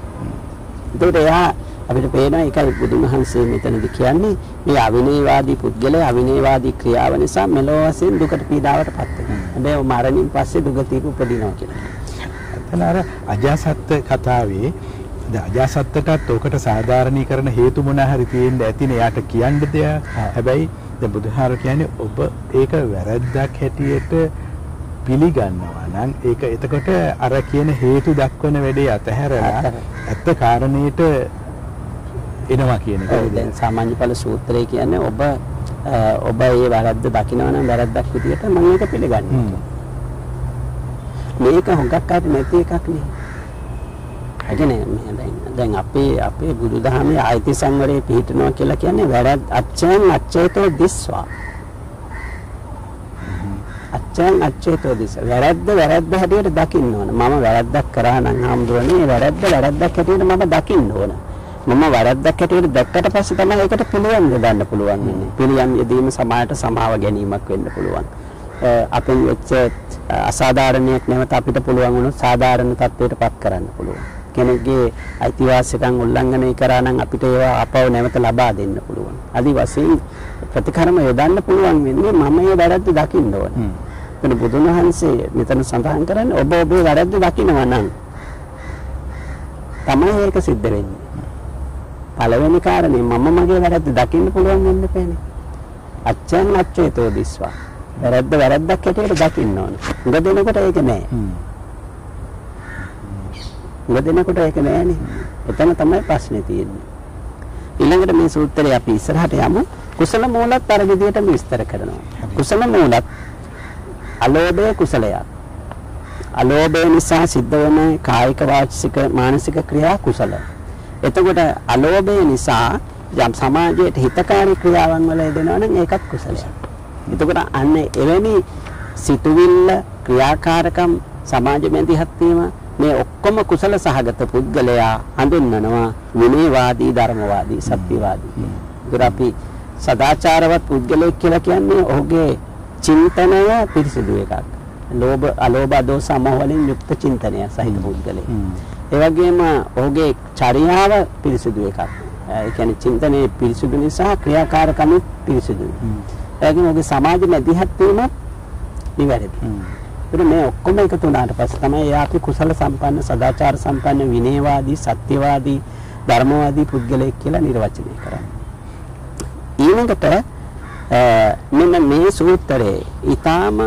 එතකොට එයා අපිට පේනවා ඒකයි බුදුන් වහන්සේ මෙතනදී කියන්නේ මේ අවිනයවාදී පුද්ගලයා අවිනයවාදී ක්‍රියාව නිසා මෙලොව වශයෙන් දුකට පීඩාවට පත් වෙනවා. හැබැයි මරණින් පස්සේ දුගතියක උපදිනවා කියලා. එතන අර අජාසත්ත කතාවේ අජාසත්තටත් ඕකට සාධාරණීකරණ හේතු මොන හරි තියෙන්න ඇතිනේ යාට කියන්න දෙයක්. හැබැයි දැන් බුදුහාර කියන්නේ ඔබ ඒක වැරද්දක් හැටියට පිළිගන්නවා නම් ඒක එතකොට අර කියන හේතු දක්වන වැඩේ අතහැරලා අතහැර. ඇත්ත කාරණේට එනවා කියන එක. දැන් සාමාන්‍ය ඵල සූත්‍රය කියන්නේ ඔබ ඔබ ඒ වැරද්ද දකිනවා නම් වැරද්දක් විදියට මම ඒක පිළිගන්නවා. මේක හුඟක් අයට නැති එකක් නේ. අගනේ දැන් දැන් අපේ අපේ බුදුදහමේ ආයති සංවරයේ පිළිටනවා කියලා කියන්නේ වැරද්ද අච්චයන් අච්චේතෝ දිස්වා. අච්චයන් අච්චේතෝ දිස් වැරද්ද වැරද්ද හැටියට දකින්න ඕන. මම වැරද්දක් කරා නම් හාමුදුරනේ වැරද්ද වැරද්දක් හැටියට මම දකින්න ඕන. මම වැරද්දක් හැටියට දැක්කට පස්සේ තමයි ඒකට පිළියම් යොදන්න පුළුවන් වෙන්නේ. පිළියම් යෙදීම සමාජයට සමාව ගැනීමක් වෙන්න පුළුවන්. අ, අපෙන් වෙච්ච අ, අසාධාරණයක් නැවත අපිට පුළුවන් වුණොත් සාධාරණ තත්ත්වයට පත් කරන්න පුළුවන්. කෙනෙක්ගේ අයිතිවාසිකම් උල්ලංඝනය කරා නම් අපිට ඒවා අපව නැවත ලබා දෙන්න පුළුවන්. আদি වශයෙන් ප්‍රතිකර්ම යොදන්න පුළුවන් වෙන්නේ මම මේ වැරද්ද දකින්න ඕන. එතන බුදුන් වහන්සේ මෙතන සඳහන් කරන්නේ ඔබ ඔබේ වැරද්ද දකිනවා නම් තමයි ඒක සිද්ධ වෙන්නේ. පළවෙනි කාරණේ මම මගේ වැරද්ද දකින්න පුළුවන් වෙන්න බෑනේ. අච්චන් අච්චේතෝ දිස්වා. වැරද්ද වැරද්දක් හැටියට දකින්න ඕන. උඟ දෙනකොට ඒක නෑ. හ්ම්. උඟ දෙනකොට ඒක නෑනේ. එතන තමයි ප්‍රශ්නේ තියෙන්නේ. ඊළඟට මේ සූත්‍රය අපි ඉස්සරහට යමු. කුසල මූලත් අර විදිහටම විස්තර කරනවා. කුසල මූලත් අලෝභය කුසලයක්. අලෝභය නිසා සිද්ධ වෙන කායික වාචික මානසික ක්‍රියා කුසල. එතකොට අලෝභය නිසා යම් සමාජයේ හිතකාරී ක්‍රියාවන් වල යෙදෙනවා නම් ඒකත් කුසලයක්. එතකොට අන්න එවැනි සිතුවිල්ල ක්‍රියාකාරකම් සමාජ මැදිහත් වීම මේ ඔක්කොම කුසල සහගත පුද්ගලයා හඳුන්වනවා විනයවාදී ධර්මවාදී සත්‍යවාදී. ඒකට අපි සදාචාරවත් පුද්ගලයෙක් කියලා කියන්නේ ඔහුගේ චින්තනය පිරිසිදු එකක්. ලෝභ අලෝභ දෝෂ සමෝහ වලින් යුක්ත චින්තනය සහිත පුද්ගලයෙක්. ඒ වගේම ඔහුගේ චර්යාව පිරිසිදු එකක්. ඒ කියන්නේ චින්තනයේ පිරිසිදු නිසා ක්‍රියාකාරකමත් පිරිසිදුයි. ඒ වගේම ඔහුගේ සමාජ මැදිහත් වීමත් නිවැරදි. හ්ම්. ඒත් මේ ඔක්කොම එකතු වුණාට පස්සේ තමයි එයා අපි කුසල සම්පන්න සදාචාර සම්පන්න විනයවාදී සත්‍යවාදී ධර්මවාදී පුද්ගලයෙක් කියලා නිර්වචනය කරන්නේ. ඊළඟට අ, මෙන්න මේ සූත්‍රයේ ඊටාම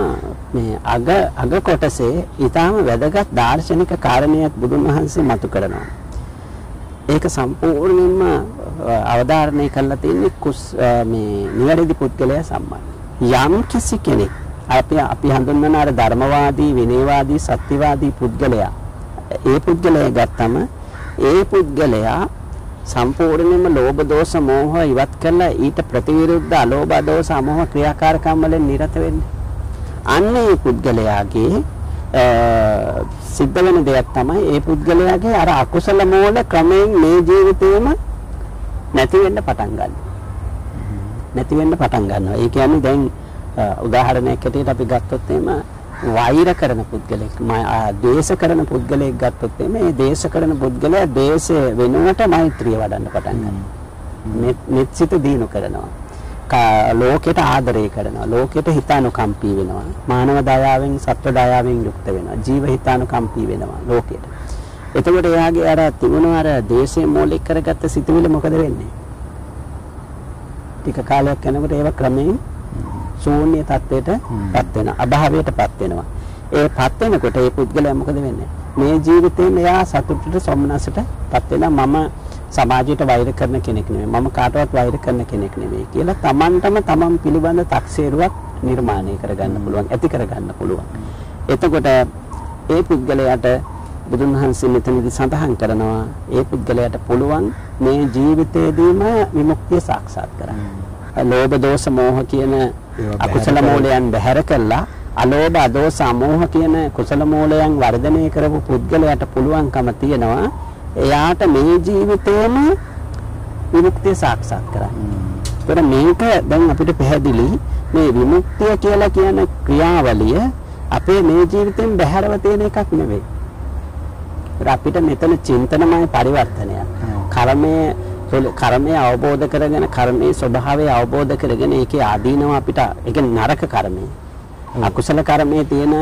මේ අග අග කොටසේ ඊටාම වැදගත් දාර්ශනික කාරණයක් බුදුන් වහන්සේ මතු කරනවා. ඒක සම්පූර්ණයෙන්ම අ, අවධාරණය කරලා තියෙන්නේ කුස් අ, මේ නිවැරදි පුද්ගලයා සම්බන්ධ. යම් කිසි කෙනෙක් අපි අපි හඳුන්වන අර ධර්මවාදී විනයවාදී සත්‍යවාදී පුද්ගලයා ඒ පුද්ගලයා ගත්තම ඒ පුද්ගලයා සම්පූර්ණයෙන්ම ලෝභ දෝෂ මෝහ ඉවත් කරලා ඊට ප්‍රතිවිරුද්ධ අලෝභ දෝෂ අමෝහ ක්‍රියාකාරකම් වලින් නිරත වෙන්නේ. අන්න ඒ පුද්ගලයාගේ අ, සිද්ධ වෙන දෙයක් තමයි ඒ පුද්ගලයාගේ අර අකුසල මූල ක්‍රමයෙන් මේ ජීවිතේම නැති වෙන්න පටන් ගන්නවා. නැති වෙන්න පටන් ගන්නවා. ඒ කියන්නේ දැන් අ, උදාහරණයක් ඇටියට අපි ගත්තොත් එහෙම වෛර කරන පුද්ගලෙක්, මා- ආ, ද්වේෂ කරන පුද්ගලෙක් ගත්තොත් එහෙම ඒ ද්වේෂ කරන පුද්ගලයා ද්වේෂය වෙනුවට මෛත්‍රිය වඩන්න පටන් ගන්නවා. මෙත්- මෙත්සිත දිනු කරනවා. කා- ලෝකෙට ආදරය කරනවා. ලෝකෙට හිතානුකම්පී වෙනවා. මානව දයාවෙන්, සත්ව දයාවෙන් යුක්ත වෙනවා. ජීව හිතානුකම්පී වෙනවා ලෝකෙට. එතකොට එයාගේ අර තිබුණු අර දේශයේ මූලික කරගත්ත සිතුවිලි මොකද වෙන්නේ? ටික කාලයක් යනකොට ඒව ක්‍රමයෙන් ශූන්‍ය තත්ත්වයට පත් වෙනවා. අභාවයට පත් වෙනවා. ඒ පත් වෙනකොට ඒ පුද්ගලයා මොකද වෙන්නේ? මේ ජීවිතේ මෙයා සතුටට සොම්නසට පත් වෙනවා. මම සමාජයට වෛර කරන කෙනෙක් නෙමෙයි. මම කාටවත් වෛර කරන කෙනෙක් නෙමෙයි කියලා තමන්ටම තමන් පිළිබඳ තක්සේරුවක් නිර්මාණය කරගන්න පුළුවන්, ඇති කරගන්න පුළුවන්. එතකොට ඒ පුද්ගලයාට බුදුන් වහන්සේ මෙතනදී සඳහන් කරනවා ඒ පුද්ගලයාට පුළුවන් මේ ජීවිතයේදීම විමුක්තිය සාක්ෂාත් කරගන්න. ලෝභ දෝෂ මෝහ කියන ඒවා අකුසල මූලයන් බැහැර කළා අලෝභ අදෝස අමෝහ කියන කුසල මූලයන් වර්ධනය කරපු පුද්ගලයාට පුළුවන්කම තියෙනවා එයාට මේ ජීවිතේම විමුක්තිය සාක්ෂාත් කරගන්න. ඒතර මේක දැන් අපිට පැහැදිලි මේ විමුක්තිය කියලා කියන ක්‍රියාවලිය අපේ මේ ජීවිතෙන් බැහැරව තියෙන එකක් නෙවෙයි. අපිට මෙතන චින්තනමය පරිවර්තනයක්. කර්මයේ තුළ- කර්මය අවබෝධ කරගෙන කර්මයේ ස්වභාවය අවබෝධ කරගෙන ඒකේ ආදීනව අපිට ඒ කියන්නේ නරක කර්මය. අකුසල කර්මයේ තියෙන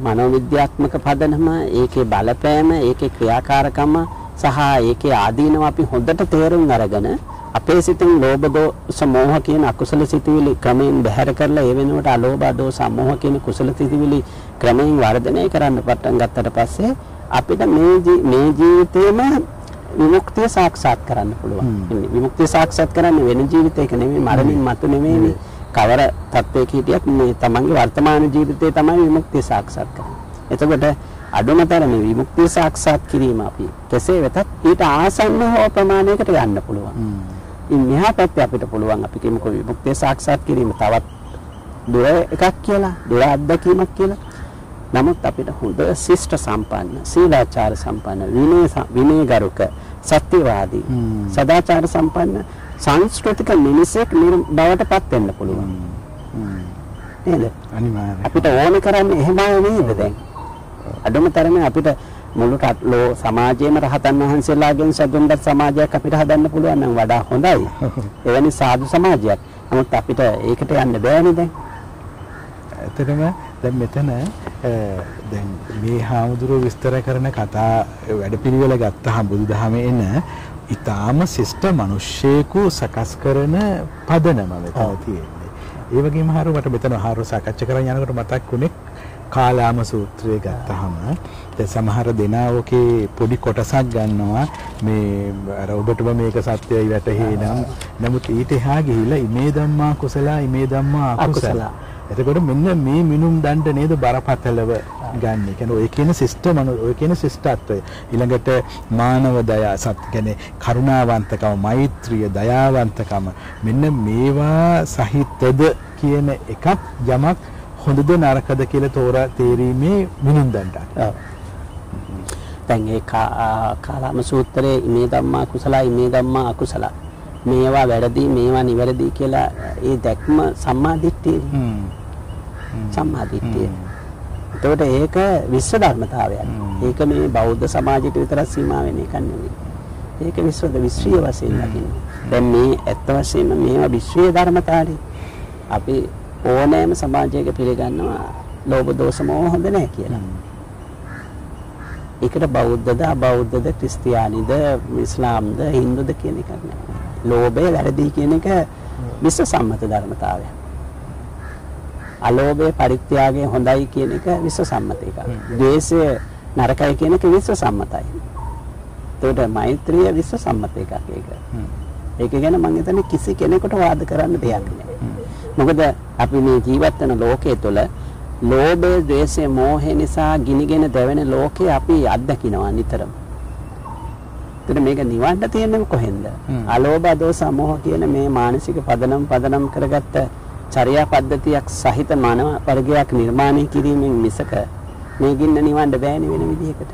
මනෝවිද්‍යාත්මක පදනම ඒකේ බලපෑම ඒකේ ක්‍රියාකාරකම සහ ඒකේ ආදීනව අපි හොඳට තේරුම් අරගෙන අපේ සිතින් ලෝභ දෝෂ මෝහ කියන අකුසල සිතුවිලි ක්‍රමයෙන් බැහැර කරලා ඒ වෙනුවට අලෝභ දෝෂ මෝහ කියන කුසල සිතුවිලි ක්‍රමයෙන් වර්ධනය කරන්න පටන් ගත්තට පස්සේ අපිට මේ මේ ජීවිතේම විමුක්තිය සාක්ෂාත් කරන්න පුළුවන්. විමුක්තිය සාක්ෂාත් කරන්නේ වෙන ජීවිතයක නෙමෙයි මරණින් මතු නෙමෙයි. කවර තත්වයක හිටියත් මේ තමන්ගේ වර්තමාන ජීවිතේ තමයි විමුක්තිය සාක්ෂාත් කරන්නේ. එතකොට අඩුමතරම විමුක්තිය සාක්ෂාත් කිරීම අපි කෙසේ වෙතත් ඊට ආසන්න හෝ ප්‍රමාණයකට යන්න පුළුවන්. ඉන් මෙහා පැත්තේ අපිට පුළුවන් අපි කියමුකෝ විමුක්තිය සාක්ෂාත් කිරීම තවත් දුර එකක් කියලා, දුර අත්දැකීමක් කියලා. නමුත් අපිට හොඳ ශිෂ්ට සම්පන්න, සීලාචාර සම්පන්න, විනය විනයගරුක, සත්‍යවාදී. සදාචාර සම්පන්න සංස්කෘතික මිනිසෙක් බවට පත් වෙන්න පුළුවන්. නේද? අනිවාර්යයෙන් අපිට ඕන කරන්නේ එහෙමයි නේද දැන්? අඩුම තරමේ අපිට මුළු රට- ලෝ සමාජයේම රහතන් වහන්සේලාගෙන් සතුන්වත් සමාජයක් අපිට හදන්න පුළුවන් නම් වඩා හොඳයි. *laughs* එවැනි සාදු සමාජයක්. නමුත් අපිට ඒකට යන්න බෑනේ දැන්. ඇත්තටම දැන් මෙතන දැන් මේ හාමුදුරුව විස්තර කරන කතා වැඩපිළිවෙල ගත්තහම බුදුදහමේ එන ඊටාම ශිෂ්ට මිනිස්සෙකු සකස් කරන පදනම මෙතන. තියෙන්නේ. ඒ වගේම හරු මට මෙතන හරු සාකච්ඡා කරන් යනකොට මතක් වුණේ කාලාම සූත්‍රය ගත්තහම දැන් සමහර දෙනා ඕකේ පොඩි කොටසක් ගන්නවා මේ අර ඔබටම මේක සත්‍යයි වැටහි නම් නමුත් ඊට එහා ගිහිලා ඉමේ ධම්මා කුසලා ඉමේ ධම්මා අකුසල. එතකොට මෙන්න මේ මිනුම් දණ්ඩ නේද බරපතලව ගන්න. ඒ කියන්නේ ඔය කියන සිස්ට මනෝ ඔය කියන සිස්ටත්වය ඊළඟට මානව දයා සත් කියන්නේ කරුණාවන්තකම, මෛත්‍රිය, දයාවන්තකම මෙන්න මේවා සහිතද කියන එකක් යමක් හොඳද නරකද කියලා තෝරා තේරීමේ මිනුම් දණ්ඩක්. ඔව්. දැන් ඒ කා- ආ, කාලාම සූත්‍රයේ මේ ධම්මා කුසලයි මේ ධම්මා අකුසල මේවා වැරදි මේවා නිවැරදි කියලා ඒ දැක්ම සම්මා දිට්ඨිය හ්ම්. සම්මා දිට්ඨිය. එතකොට ඒක විශ්ව ධර්මතාවයක්. ඒක මේ බෞද්ධ සමාජයට විතරක් සීමා වෙන එකක් නෙවෙයි. ඒක විශ්වද විශ්වීය වශයෙන් දකින්න. දැන් මේ ඇත්ත වශයෙන්ම මේවා විශ්වීය ධර්මතාවයි. අපි ඕනෑම සමාජයක පිළිගන්නවා ලෝභ දෝෂ මොහ හොඳ නැහැ කියලා. ඒකට බෞද්ධද අබෞද්ධද ක්‍රිස්තියානිද ඉස්ලාම්ද හින්දුද කියන එකක් නෑ. ලෝභය වැරදි කියන එක විශ්ව සම්මත ධර්මතාවයක්. අලෝභය පරිත්‍යාගය හොඳයි කියන එක විශ්ව සම්මත එකක්. ද්වේෂය නරකයි කියන එක විශ්ව සම්මතයි. ඒකට මෛත්‍රිය විශ්ව සම්මත එකක් ඒක. ඒක ගැන මම හිතන්නේ කිසි කෙනෙකුට වාද කරන්න දෙයක් නෑ. මොකද අපි මේ ජීවත් වෙන ලෝකයේ තුල ලෝභය, ද්වේෂය, මෝහය නිසා ගිනිගෙන දැවෙන ලෝකේ අපි අත්දකිනවා නිතරම. එතන මේක නිවන්න තියෙන්නේ කොහෙන්ද? අලෝභ, අදෝස, අමෝහ කියන මේ මානසික පදනම් පදනම් කරගත්ත චර්යා පද්ධතියක් සහිත මානව වර්ගයක් නිර්මාණය කිරීමෙන් මිසක මේ ගින්න නිවන්න බෑනේ වෙන විදිහකට.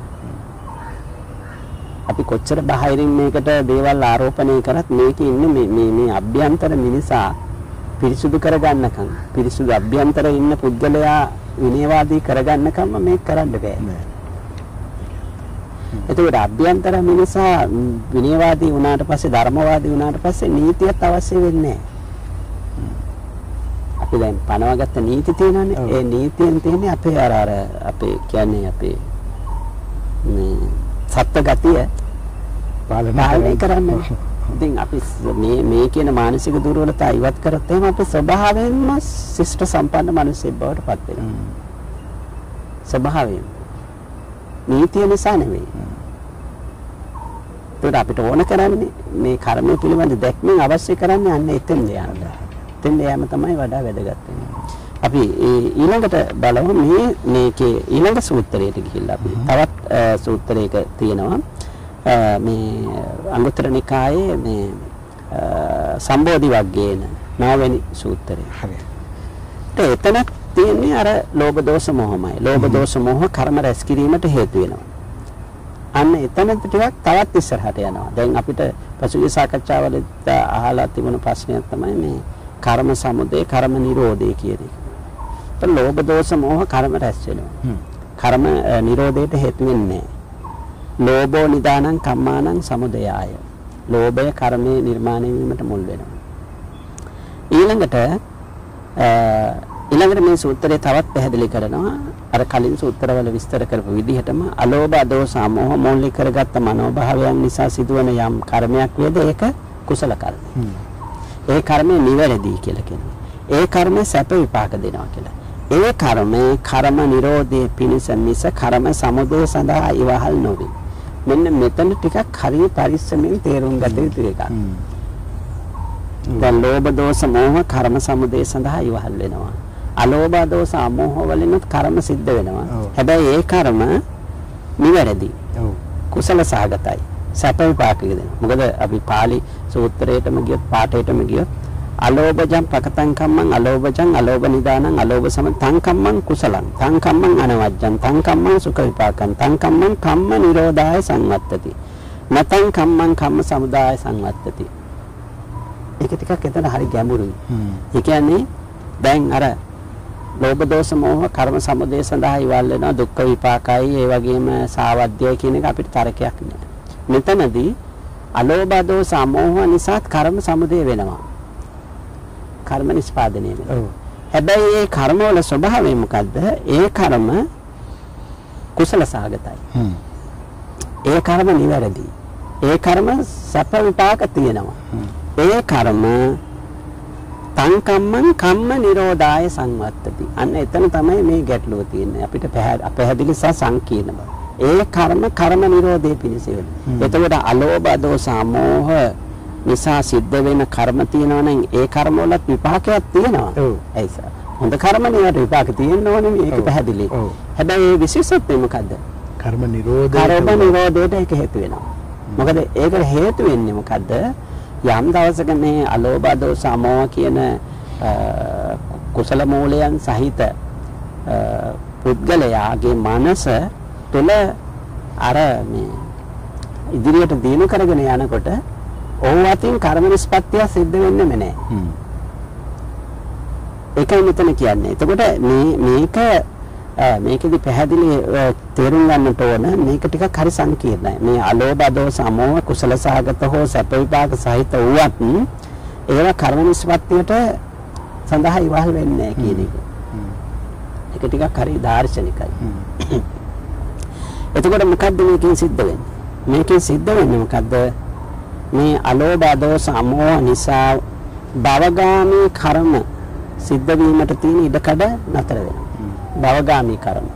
අපි කොච්චර බාහිරින් මේකට දේවල් ආරෝපණය කරත් මේකේ ඉන්නේ මේ මේ මේ අභ්‍යන්තර මිනිසා පිරිසුදු කරගන්නකම් පිරිසුදු අභ්‍යන්තර ඉන්න පුද්ගලයා විනයවාදී කරගන්නකම් මේක කරන්න බෑ. එතකොට අභ්‍යන්තර මිනිසා විනයවාදී වුණාට පස්සේ ධර්මවාදී වුණාට පස්සේ නීතියක් අවශ්‍ය වෙන්නේ නැහැ. අපි දැන් පනවගත්ත නීති තියෙනවානේ. ඒ නීතියෙන් තියෙන්නේ අපේ අර අර අපේ කියන්නේ අපේ මේ සත්ත්ව ගතිය පාලනය කරන්න. ඉතින් අපි මේ මේ කියන මානසික දුර්වලතා ඉවත් කරත් එහෙම අපි ස්වභාවයෙන්ම ශිෂ්ට සම්පන්න මිනිස්සෙක් බවට පත් වෙනවා. ස්වභාවයෙන්. නීතිය නිසා නෙවෙයි. ඒකට අපිට ඕන කරන්නේ මේ කර්මය පිළිබඳ දැක්මෙන් අවශ්‍ය කරන්නේ අන්න එතෙන්ද යන්න. එතෙන්ද යෑම තමයි වඩා වැදගත්. අපි ඊළඟට බලමු මේ මේකේ ඊළඟ සූත්‍රයට ගිහිල්ලා අපි තවත් සූත්‍රයක තියෙනවා මේ අංගුත්තර නිකායේ මේ සම්බෝධි වග්ගයේන නවවෙනි සූත්‍රය. හරි. ඒත් එතන තියෙන්නේ අර ලෝභ දෝෂ මොහමයි. ලෝභ දෝෂ මොහ කර්ම රැස් කිරීමට හේතු වෙනවා. අන්න එතන ටිකක් තවත් ඉස්සරහට යනවා. දැන් අපිට පසුගිය සාකච්ඡාවලත් අහලා තිබුණ ප්‍රශ්නයක් තමයි මේ කර්ම සමුදය කර්ම නිරෝධය කියන එක. ඒත් ලෝභ දෝෂ මොහ කර්ම රැස් වෙනවා. කර්ම නිරෝධයට හේතු වෙන්නේ. ලෝභෝ නිදානං කම්මානං සමුදයාය. ලෝභය කර්මයේ නිර්මාණය වීමට මුල් වෙනවා. ඊළඟට ඊළඟට මේ සූත්‍රය තවත් පැහැදිලි කරනවා අර කලින් සූත්‍රවල විස්තර කරපු විදිහටම අලෝභ අදෝස අමෝහ මූලික කරගත්ත මනෝභාවයන් නිසා සිදුවන යම් කර්මයක් වේද ඒක කුසල කර්මය. ඒ කර්මය නිවැරදි කියලා කියනවා. ඒ කර්මය සැප විපාක දෙනවා කියලා. ඒ කර්මය කර්ම නිරෝධයේ පිණිස මිස කර්ම සමුදය සඳහා ඉවහල් නොවේ. මෙන්න මෙතන ටිකක් හරිය පරිස්සමෙන් තේරුම් ගත යුතු එකක්. දැන් ලෝභ දෝෂ මෝහ කර්ම සමුදය සඳහා ඉවහල් වෙනවා. අලෝභ දෝෂ අමෝහ වලිනුත් කර්ම සිද්ධ වෙනවා. හැබැයි ඒ කර්ම නිවැරදි. කුසල සහගතයි. සැප විපාක දෙනවා. මොකද අපි pāli සූත්‍රයටම ගියොත් පාඨයටම ගියොත් අලෝභජං පකතං කම්මං අලෝභජං අලෝභ නිදානං අලෝභ සම තං කම්මං කුසලං තං කම්මං අනවජ්ජං තං කම්මං සුඛ විපාකං තං කම්මං කම්ම නිරෝධාය සංවත්තති නතං කම්මං කම්ම සමුදාය සංවත්තති ඒක ටිකක් එතන හරි ගැඹුරුයි. ඒ කියන්නේ දැන් අර ලෝභ දෝෂ මෝහ කර්ම සමුදය සඳහා ඉවල් වෙනවා දුක්ඛ විපාකයි ඒ වගේම සාවද්‍යය කියන එක අපිට තරකයක් නෑ. මෙතනදී අලෝභ දෝෂ අමෝහ නිසා කර්ම සමුදය වෙනවා. කර්ම නිස්පාදනය වෙනවා. හැබැයි ඒ කර්ම වල ස්වභාවය මොකද්ද? ඒ කර්ම කුසල සහගතයි. හ්ම්. ඒ කර්ම නිවැරදි. ඒ කර්ම සැප විපාක තියෙනවා. ඒ කර්ම තං කම්මං නිරෝධාය සංවත්තති. අන්න එතන තමයි මේ ගැටලුව තියෙන්නේ. අපිට පැහැ- අපැහැදිලි සහ සංකීර්ණ බව. ඒ කර්ම කර්ම නිරෝධය පිණිස වෙන. එතකොට අලෝභ දෝස අමෝහ නිසා සිද්ධ වෙන කර්ම තියෙනවා නම් ඒ කර්ම වලත් විපාකයක් තියෙනවා. ඔව්. Hey sir. හොඳ කර්ම නිවට විපාක තියෙන්න ඕනේ මේක. පැහැදිලි. ඔව්. හැබැයි ඒ විශේෂත්වය මොකද්ද? කර්ම නිරෝධය කර්ම නිරෝධයට ඒක හේතු වෙනවා. මොකද ඒකට හේතු වෙන්නේ මොකද්ද? යම් දවසක මේ අලෝභ දෝස අමෝහ කියන කුසල මූලයන් සහිත පුද්ගලයාගේ මනස තුළ අර මේ ඉදිරියට දිනු කරගෙන යනකොට ඔහු අතින් කර්ම නිස්පත්තිය සිද්ධ වෙන්නේම නැහැ. ඒකයි මෙතන කියන්නේ. එතකොට මේ මේක මේකෙදි පැහැදිලි අ, තේරුම් ගන්නට ඕන මේක ටිකක් හරි සංකීර්ණයි. මේ අලෝභ දෝෂ අමෝහ කුසල සහගත හෝ සැප විපාක සහිත වුවත් ඒවා කර්ම නිස්පත්තියට සඳහා ඉවහල් වෙන්නේ නැහැ කියන එක. හ්ම්. ඒක ටිකක් හරි දාර්ශනිකයි. හ්ම්. එතකොට මොකද්ද මේකෙන් සිද්ධ වෙන්නේ? මේකෙන් සිද්ධ වෙන්නේ මොකද්ද? මේ අලෝභ දෝෂ අමෝහ නිසා භවගාමී කර්ම සිද්ධ වීමට තියෙන ඉඩකඩ නතර වෙනවා. භවගාමී කර්ම.